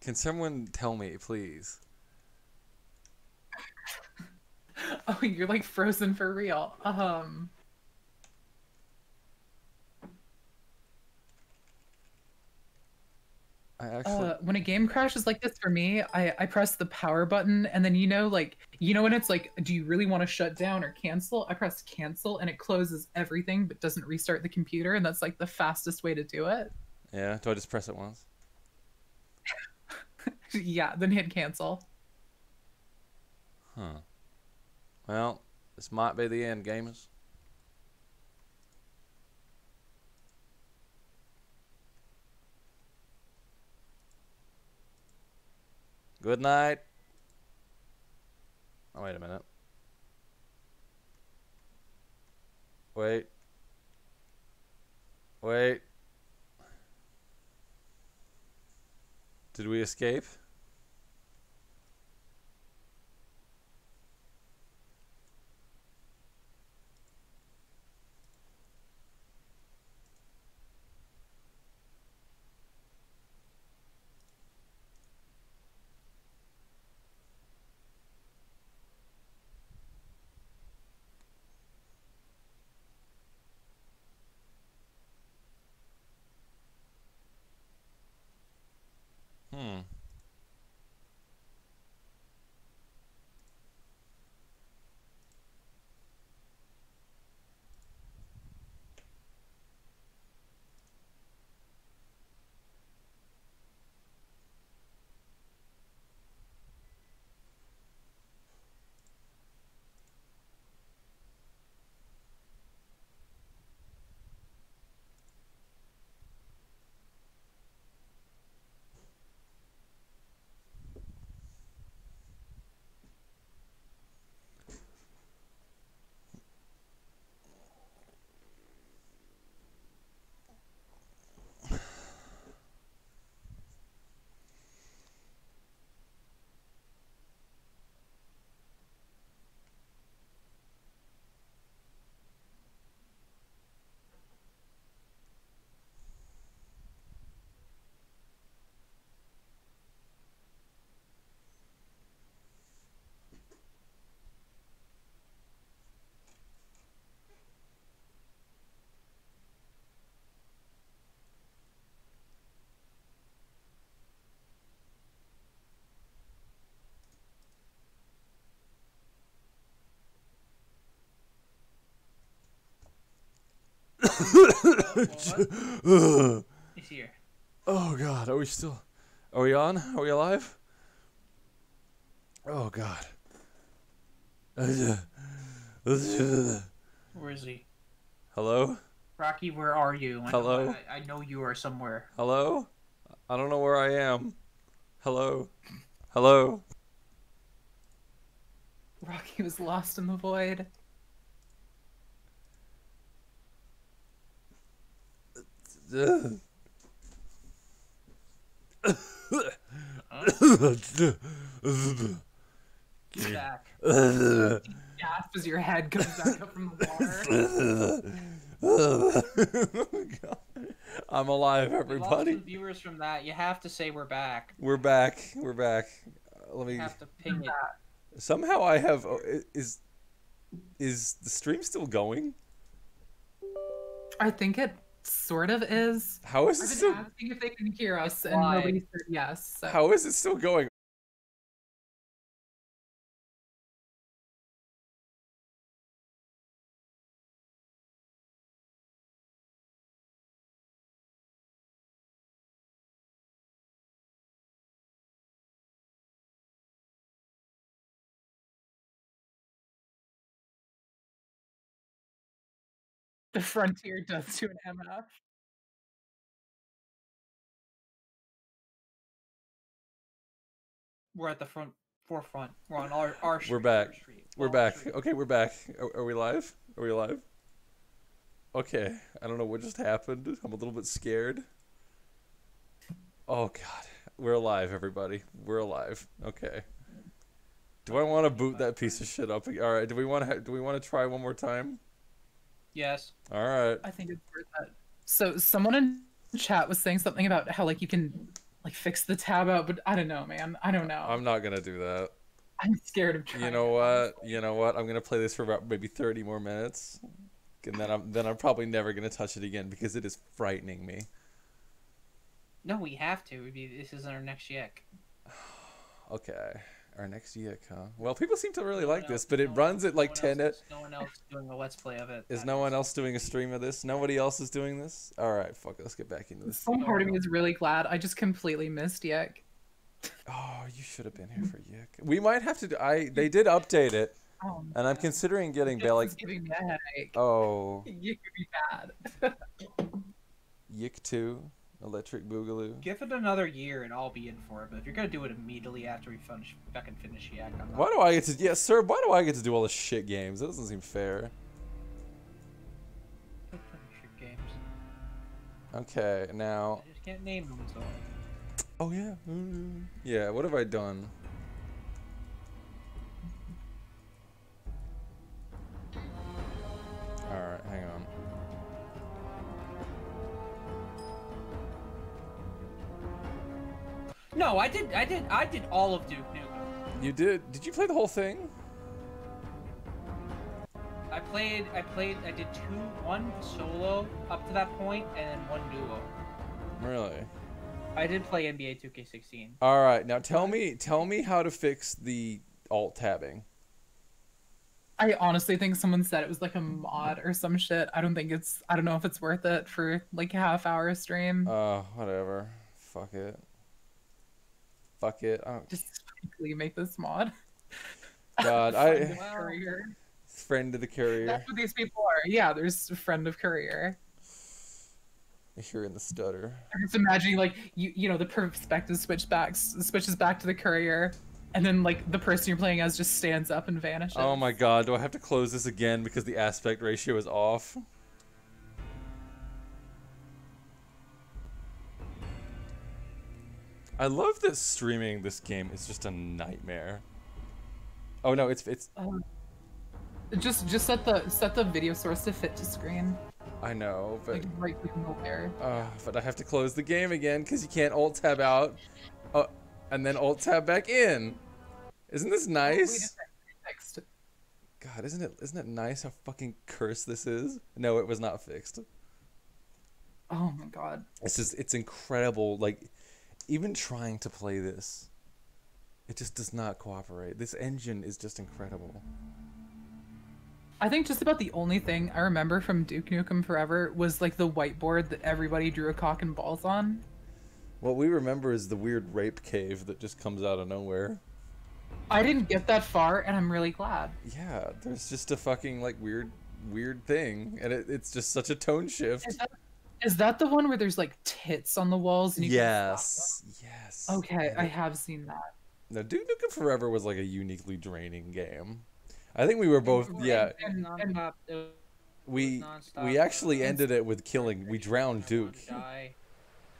Can someone tell me, please? [LAUGHS] Oh, you're like frozen for real. Um. I actually Uh, when a game crashes like this for me, I, I press the power button and then you know like you know when it's like do you really want to shut down or cancel? I press cancel and it closes everything but doesn't restart the computer and that's like the fastest way to do it. Yeah, do I just press it once? [LAUGHS] yeah, then hit cancel. Huh. Well, this might be the end, gamers. Good night. Oh, wait a minute. Wait. Wait. Did we escape? He's here. Oh God, are we still? Are we on? Are we alive? Oh God. Where is he? Hello? Rocky, where are you? I Hello? Know, I, I know you are somewhere. Hello? I don't know where I am. Hello? Hello? Rocky was lost in the void. Get back. Gasp as your head comes back up from the water. I'm alive, We lost everybody. some viewers from that. You have to say we're back. We're back. We're back. Uh, Let me. You have to ping it. Somehow I have. oh, Is is the stream still going? I think it sort of is. How is I've it still? asking if they can hear us, and Why? nobody said yes. So. How is it still going? The frontier does to an MF. We're at the front forefront. We're on our [SIGHS] our street. We're back. We're back. Okay, we're back. Are, are we live? Are we live? Okay. I don't know what just happened. I'm a little bit scared. Oh god. We're alive, everybody. We're alive. Okay. Do I want to boot that piece of shit up? All right. Do we want to? Do we want to try one more time? Yes. All right. I think it's worth it. So someone in chat was saying something about how like you can like fix the tab out, but I don't know, man. I don't know. I'm not gonna do that. I'm scared of trying. You know what? You know what? I'm gonna play this for about maybe 30 more minutes, and then I'm then I'm probably never gonna touch it again because it is frightening me. No, we have to. We- This is our next yak. [SIGHS] Okay, our next yick, huh? Well, people seem to really like this, but it runs at like 10. At, No one else is doing a let's play of it. is no one else doing a stream of this? Nobody else is doing this. All right, fuck. it, Let's get back into this. Some part of me is really glad. I just completely missed Yak. Oh, you should have been here for yick. We might have to. do- I they did update it, Oh, and I'm considering getting This back like is giving me a headache. oh [LAUGHS] You could be bad. [LAUGHS] yick two, electric boogaloo. Give it another year and I'll be in for it. But if you're gonna do it immediately after we finish, fucking finish yak, I'm not. Why do I get to? Yes, sir. Why do I get to do all the shit games? That doesn't seem fair. Games. Okay, now. I just can't name them. So. Oh yeah. Yeah. What have I done? All right, hang on. No, I did. I did. I did all of Duke Nukem. You did? Did you play the whole thing? I played. I played. I did two, one solo up to that point, and then one duo. Really? I did play NBA 2K16. All right. Now tell me, tell me how to fix the alt tabbing. I honestly think someone said it was like a mod or some shit. I don't think it's. I don't know if it's worth it for like a half hour stream. Uh, whatever. Fuck it. Fuck it. I don't. Just quickly make this mod. [LAUGHS] God, [LAUGHS] I. courier. Friend of the courier. That's what these people are. Yeah, there's friend of courier. Hearing the stutter. I'm just imagining like you you know the perspective switch back switches back to the courier, and then like the person you're playing as just stands up and vanishes. Oh my god, do I have to close this again because the aspect ratio is off? I love that streaming this game is just a nightmare. Oh no, it's it's Um, just just set the set the video source to fit to screen. I know, but Like right click and go there. uh, but I have to close the game again because you can't alt tab out, uh, and then alt tab back in. Isn't this nice? Fixed. God, isn't it isn't it nice how fucking cursed this is? No, it was not fixed. Oh my god. It's just it's incredible. Like even trying to play this, it just does not cooperate. This engine is just incredible. I think just about the only thing I remember from Duke Nukem Forever was like the whiteboard that everybody drew a cock and balls on. What we remember is the weird rape cave that just comes out of nowhere. I didn't get that far, and I'm really glad. Yeah, there's just a fucking like weird, weird thing, and it, it's just such a tone shift. Is that, is that the one where there's like tits on the walls? And you Yes, yes. stop them? Okay, I have seen that. No, Duke Nukem Forever was like a uniquely draining game. I think we were both, yeah. And, non-stop, it We we uh, actually ended it with killing. We drowned Duke. die.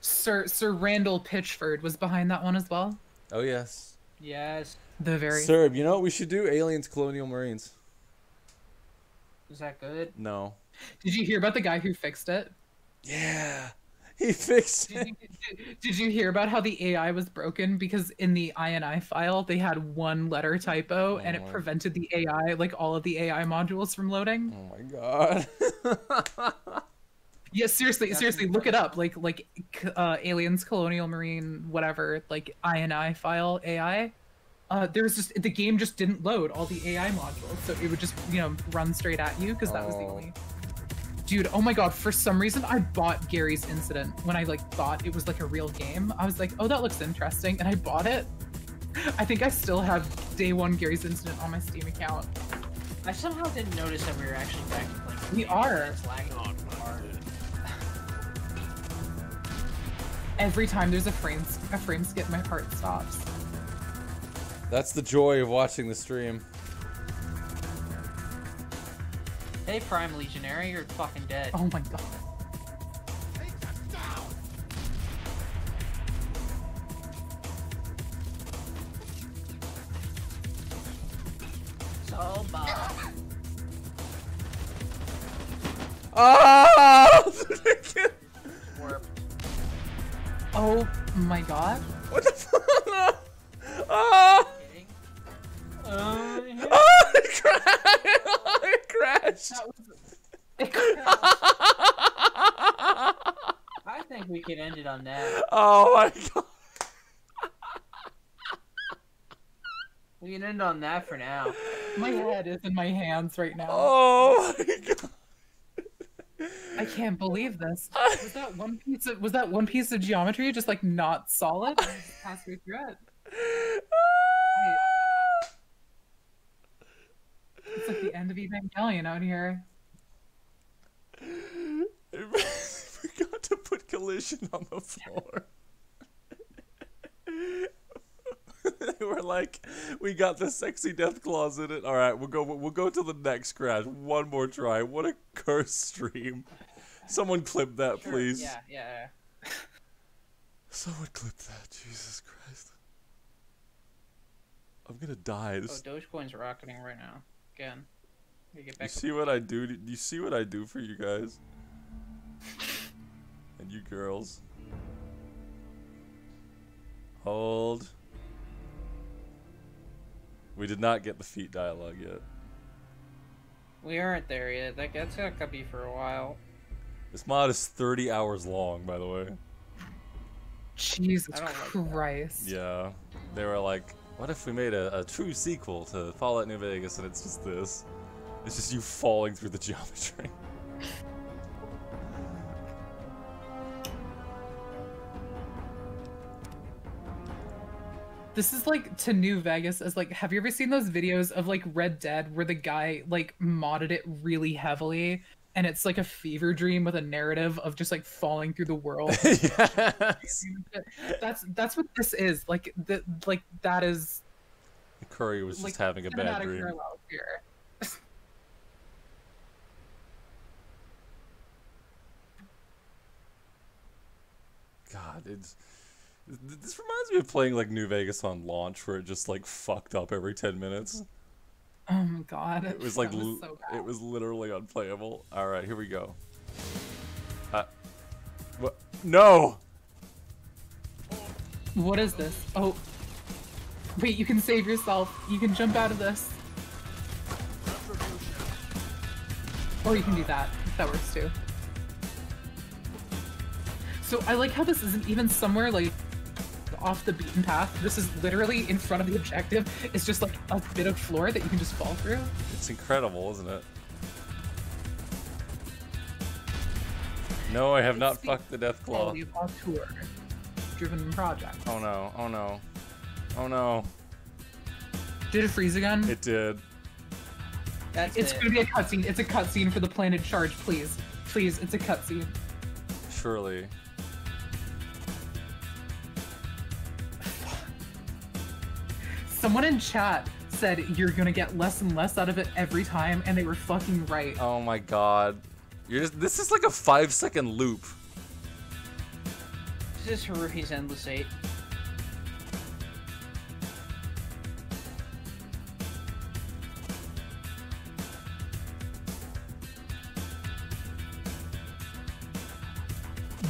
Sir Sir Randall Pitchford was behind that one as well. Oh yes. Yes. The very Sir, you know what we should do? Aliens, Colonial Marines. Is that good? No. Did you hear about the guy who fixed it? Yeah. [LAUGHS] He fixed it. Did you hear about how the AI was broken because in the INI file they had one letter typo and it Oh. prevented the AI, like all of the AI modules from loading? Oh my god. [LAUGHS] Yeah, seriously, seriously, look it up. Like like uh, aliens, colonial marine, whatever, like INI file AI. Uh, there's just the game just didn't load all the AI modules, so it would just you know run straight at you because that was the Oh. only. Dude, oh my god! For some reason, I bought Garry's Incident when I like thought it was like a real game. I was like, oh, that looks interesting, and I bought it. [LAUGHS] I think I still have day one Garry's Incident on my Steam account. I somehow didn't notice that we were actually back to playing. We are. It's lagging on. [SIGHS] Every time there's a frame a frame skip, my heart stops. That's the joy of watching the stream. Hey, Prime Legionary, you're fucking dead. Oh my god. So bad. [LAUGHS] Ah! Oh my god. What the fuck? [LAUGHS] Ah! Oh, Ah! [LAUGHS] It crashed! It crashed! [LAUGHS] I think we can end it on that. Oh my god. We can end on that for now. My head is in my hands right now. Oh my god. I can't believe this. [LAUGHS] Was that one piece of was that one piece of geometry just like not solid? And just passed me through it. [LAUGHS] It's like the end of Evangelion out here. [LAUGHS] I forgot to put collision on the floor. [LAUGHS] they were like, "We got the sexy Deathclaws in it. All right, we'll go. We'll go to the next crash. One more try. What a cursed stream! Someone clip that, Sure, please. Yeah, yeah. yeah. Someone clip that. Jesus Christ! I'm gonna die. Oh, Dogecoin's rocketing right now. Again. We get you see what I do? to- You see what I do for you guys [LAUGHS] and you girls. Hold. We did not get the feet dialogue yet. We aren't there yet. That, that's gonna be for a while. This mod is 30 hours long, by the way. Jesus I don't like. Christ. Yeah. They were like, what if we made a, a true sequel to Fallout New Vegas and it's just this? It's just you falling through the [LAUGHS] geometry. This is like to New Vegas as like have you ever seen those videos of like Red Dead where the guy like modded it really heavily and it's like a fever dream with a narrative of just like falling through the world. [LAUGHS] yes. That's that's what this is. Like the like that is Curry was just having a bad dream. [LAUGHS] God, it's this reminds me of playing like New Vegas on launch, where it just like fucked up every ten minutes. Oh my god. It was [LAUGHS] like l- so it was literally unplayable. All right, here we go. Uh, what? No. What is this? Oh. Wait, you can save yourself. You can jump out of this. Or you can do that. That works too. So I like how this isn't even somewhere like off the beaten path. This is literally in front of the objective. It's just like a bit of floor that you can just fall through. It's incredible, isn't it? No, I have not fucked the Deathclaw. Tour, driven project. Oh no! Oh no! Oh no! Did it freeze again? It did. That's it's it. gonna be a cutscene. It's a cutscene for the planet charge, please. Please, it's a cutscene. Surely. Someone in chat said you're gonna get less and less out of it every time, and they were fucking right. Oh my god. You're just this is like a five second loop. This is Haruhi's Endless Eight.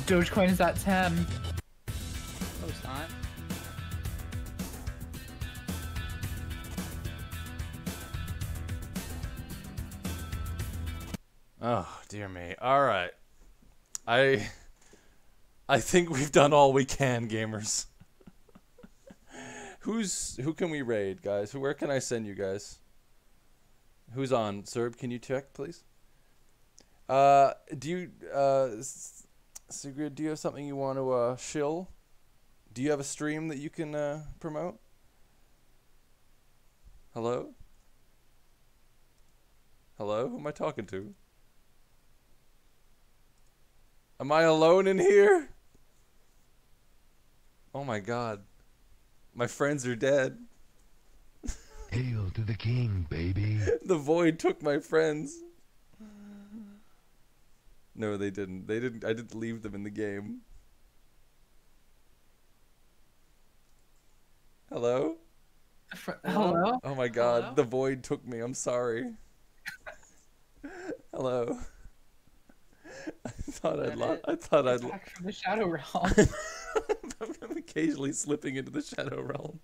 Dogecoin is at 10. Dear me. All right. I I think we've done all we can, gamers. [LAUGHS] Who's who can we raid, guys? Where can I send you guys? Who's on? Serb, can you check, please? Uh, do you uh Sigrid, do you have something you want to uh shill? Do you have a stream that you can uh promote? Hello? Hello? Who am I talking to? Am I alone in here? Oh my god. My friends are dead. Hail to the king, baby. [LAUGHS] the void took my friends. No, they didn't. They didn't I didn't leave them in the game. Hello? Hello? Oh my god, the void took me. I'm sorry. [LAUGHS] Hello. [LAUGHS] I thought I'd lo- I thought I'd lo- from the Shadow [LAUGHS] Realm. [LAUGHS] I'm occasionally slipping into the shadow realm.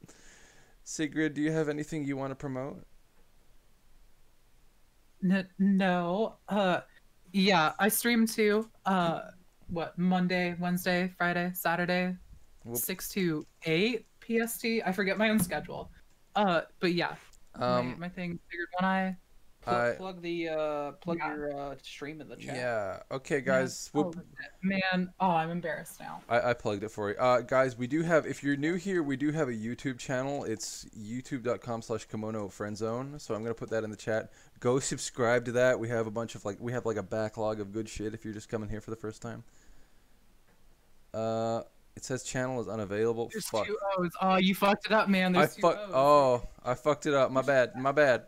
Sigrid, do you have anything you want to promote? N- no. Uh, yeah, I stream too. Uh, what Monday, Wednesday, Friday, Saturday, Whoop. six to eight PST. I forget my own schedule. Uh, but yeah, Um, my, my thing Sigrid one eye. Plug, plug the uh, plug your uh, stream in the chat. Yeah. Okay, guys. Oh, man, oh, I'm embarrassed now. I, I plugged it for you. Uh, guys, we do have, if you're new here, we do have a YouTube channel. It's youtube.com slash kemono friendzone. So I'm going to put that in the chat. Go subscribe to that. We have a bunch of, like, we have, like, a backlog of good shit if you're just coming here for the first time. Uh, it says channel is unavailable. There's Fuck. two O's. Oh, you fucked it up, man. I There's two fuck. O's. Oh, I fucked it up. My bad. My bad.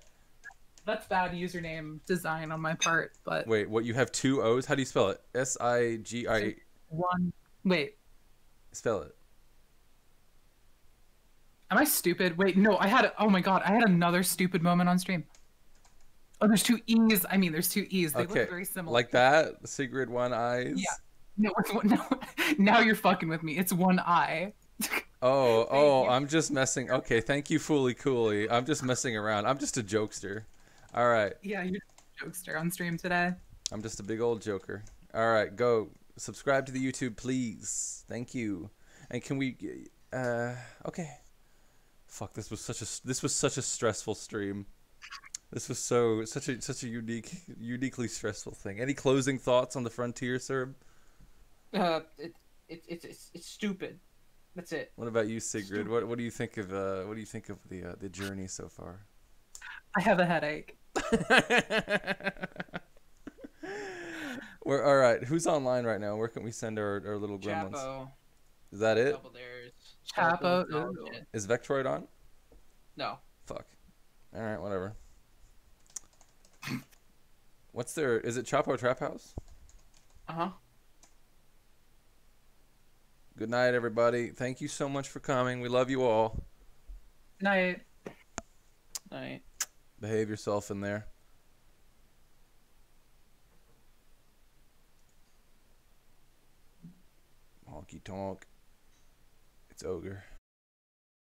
That's bad username design on my part, but Wait, what? You have two O's? How do you spell it? S I G I. one. Wait, Spell it. am I stupid? Wait, no, I had. Oh my god, I had another stupid moment on stream. Oh, there's two E's. I mean, there's two E's. They okay. look very similar. Like that? Sigrid One Eyes? Yeah. No, no. [LAUGHS] Now you're fucking with me. It's one eye. [LAUGHS] Oh, oh, I'm just messing. Okay, thank you, Fooly Cooly. I'm just messing around. I'm just a jokester. All right. Yeah, you're a jokester on stream today. I'm just a big old joker. All right, go subscribe to the YouTube, please. Thank you. And can we? Uh, okay. Fuck, this was such a this was such a stressful stream. This was so such a such a unique, uniquely stressful thing. Any closing thoughts on the frontier, sir? Uh, it, it, it's it's it's stupid. That's it. What about you, Sigrid? What what do you think of uh what do you think of the uh, the journey so far? I have a headache. [LAUGHS] We're all right. Who's online right now? Where can we send our, our little gremlins? Chapo. Is that it? Double. Chapo. Ooh. shit. Is Vectroid on? No. Fuck. All right, whatever. What's their? Is it Chapo Trap House? Uh huh. Good night, everybody. Thank you so much for coming. We love you all. Night. Night. Behave yourself in there. Honky tonk. It's ogre.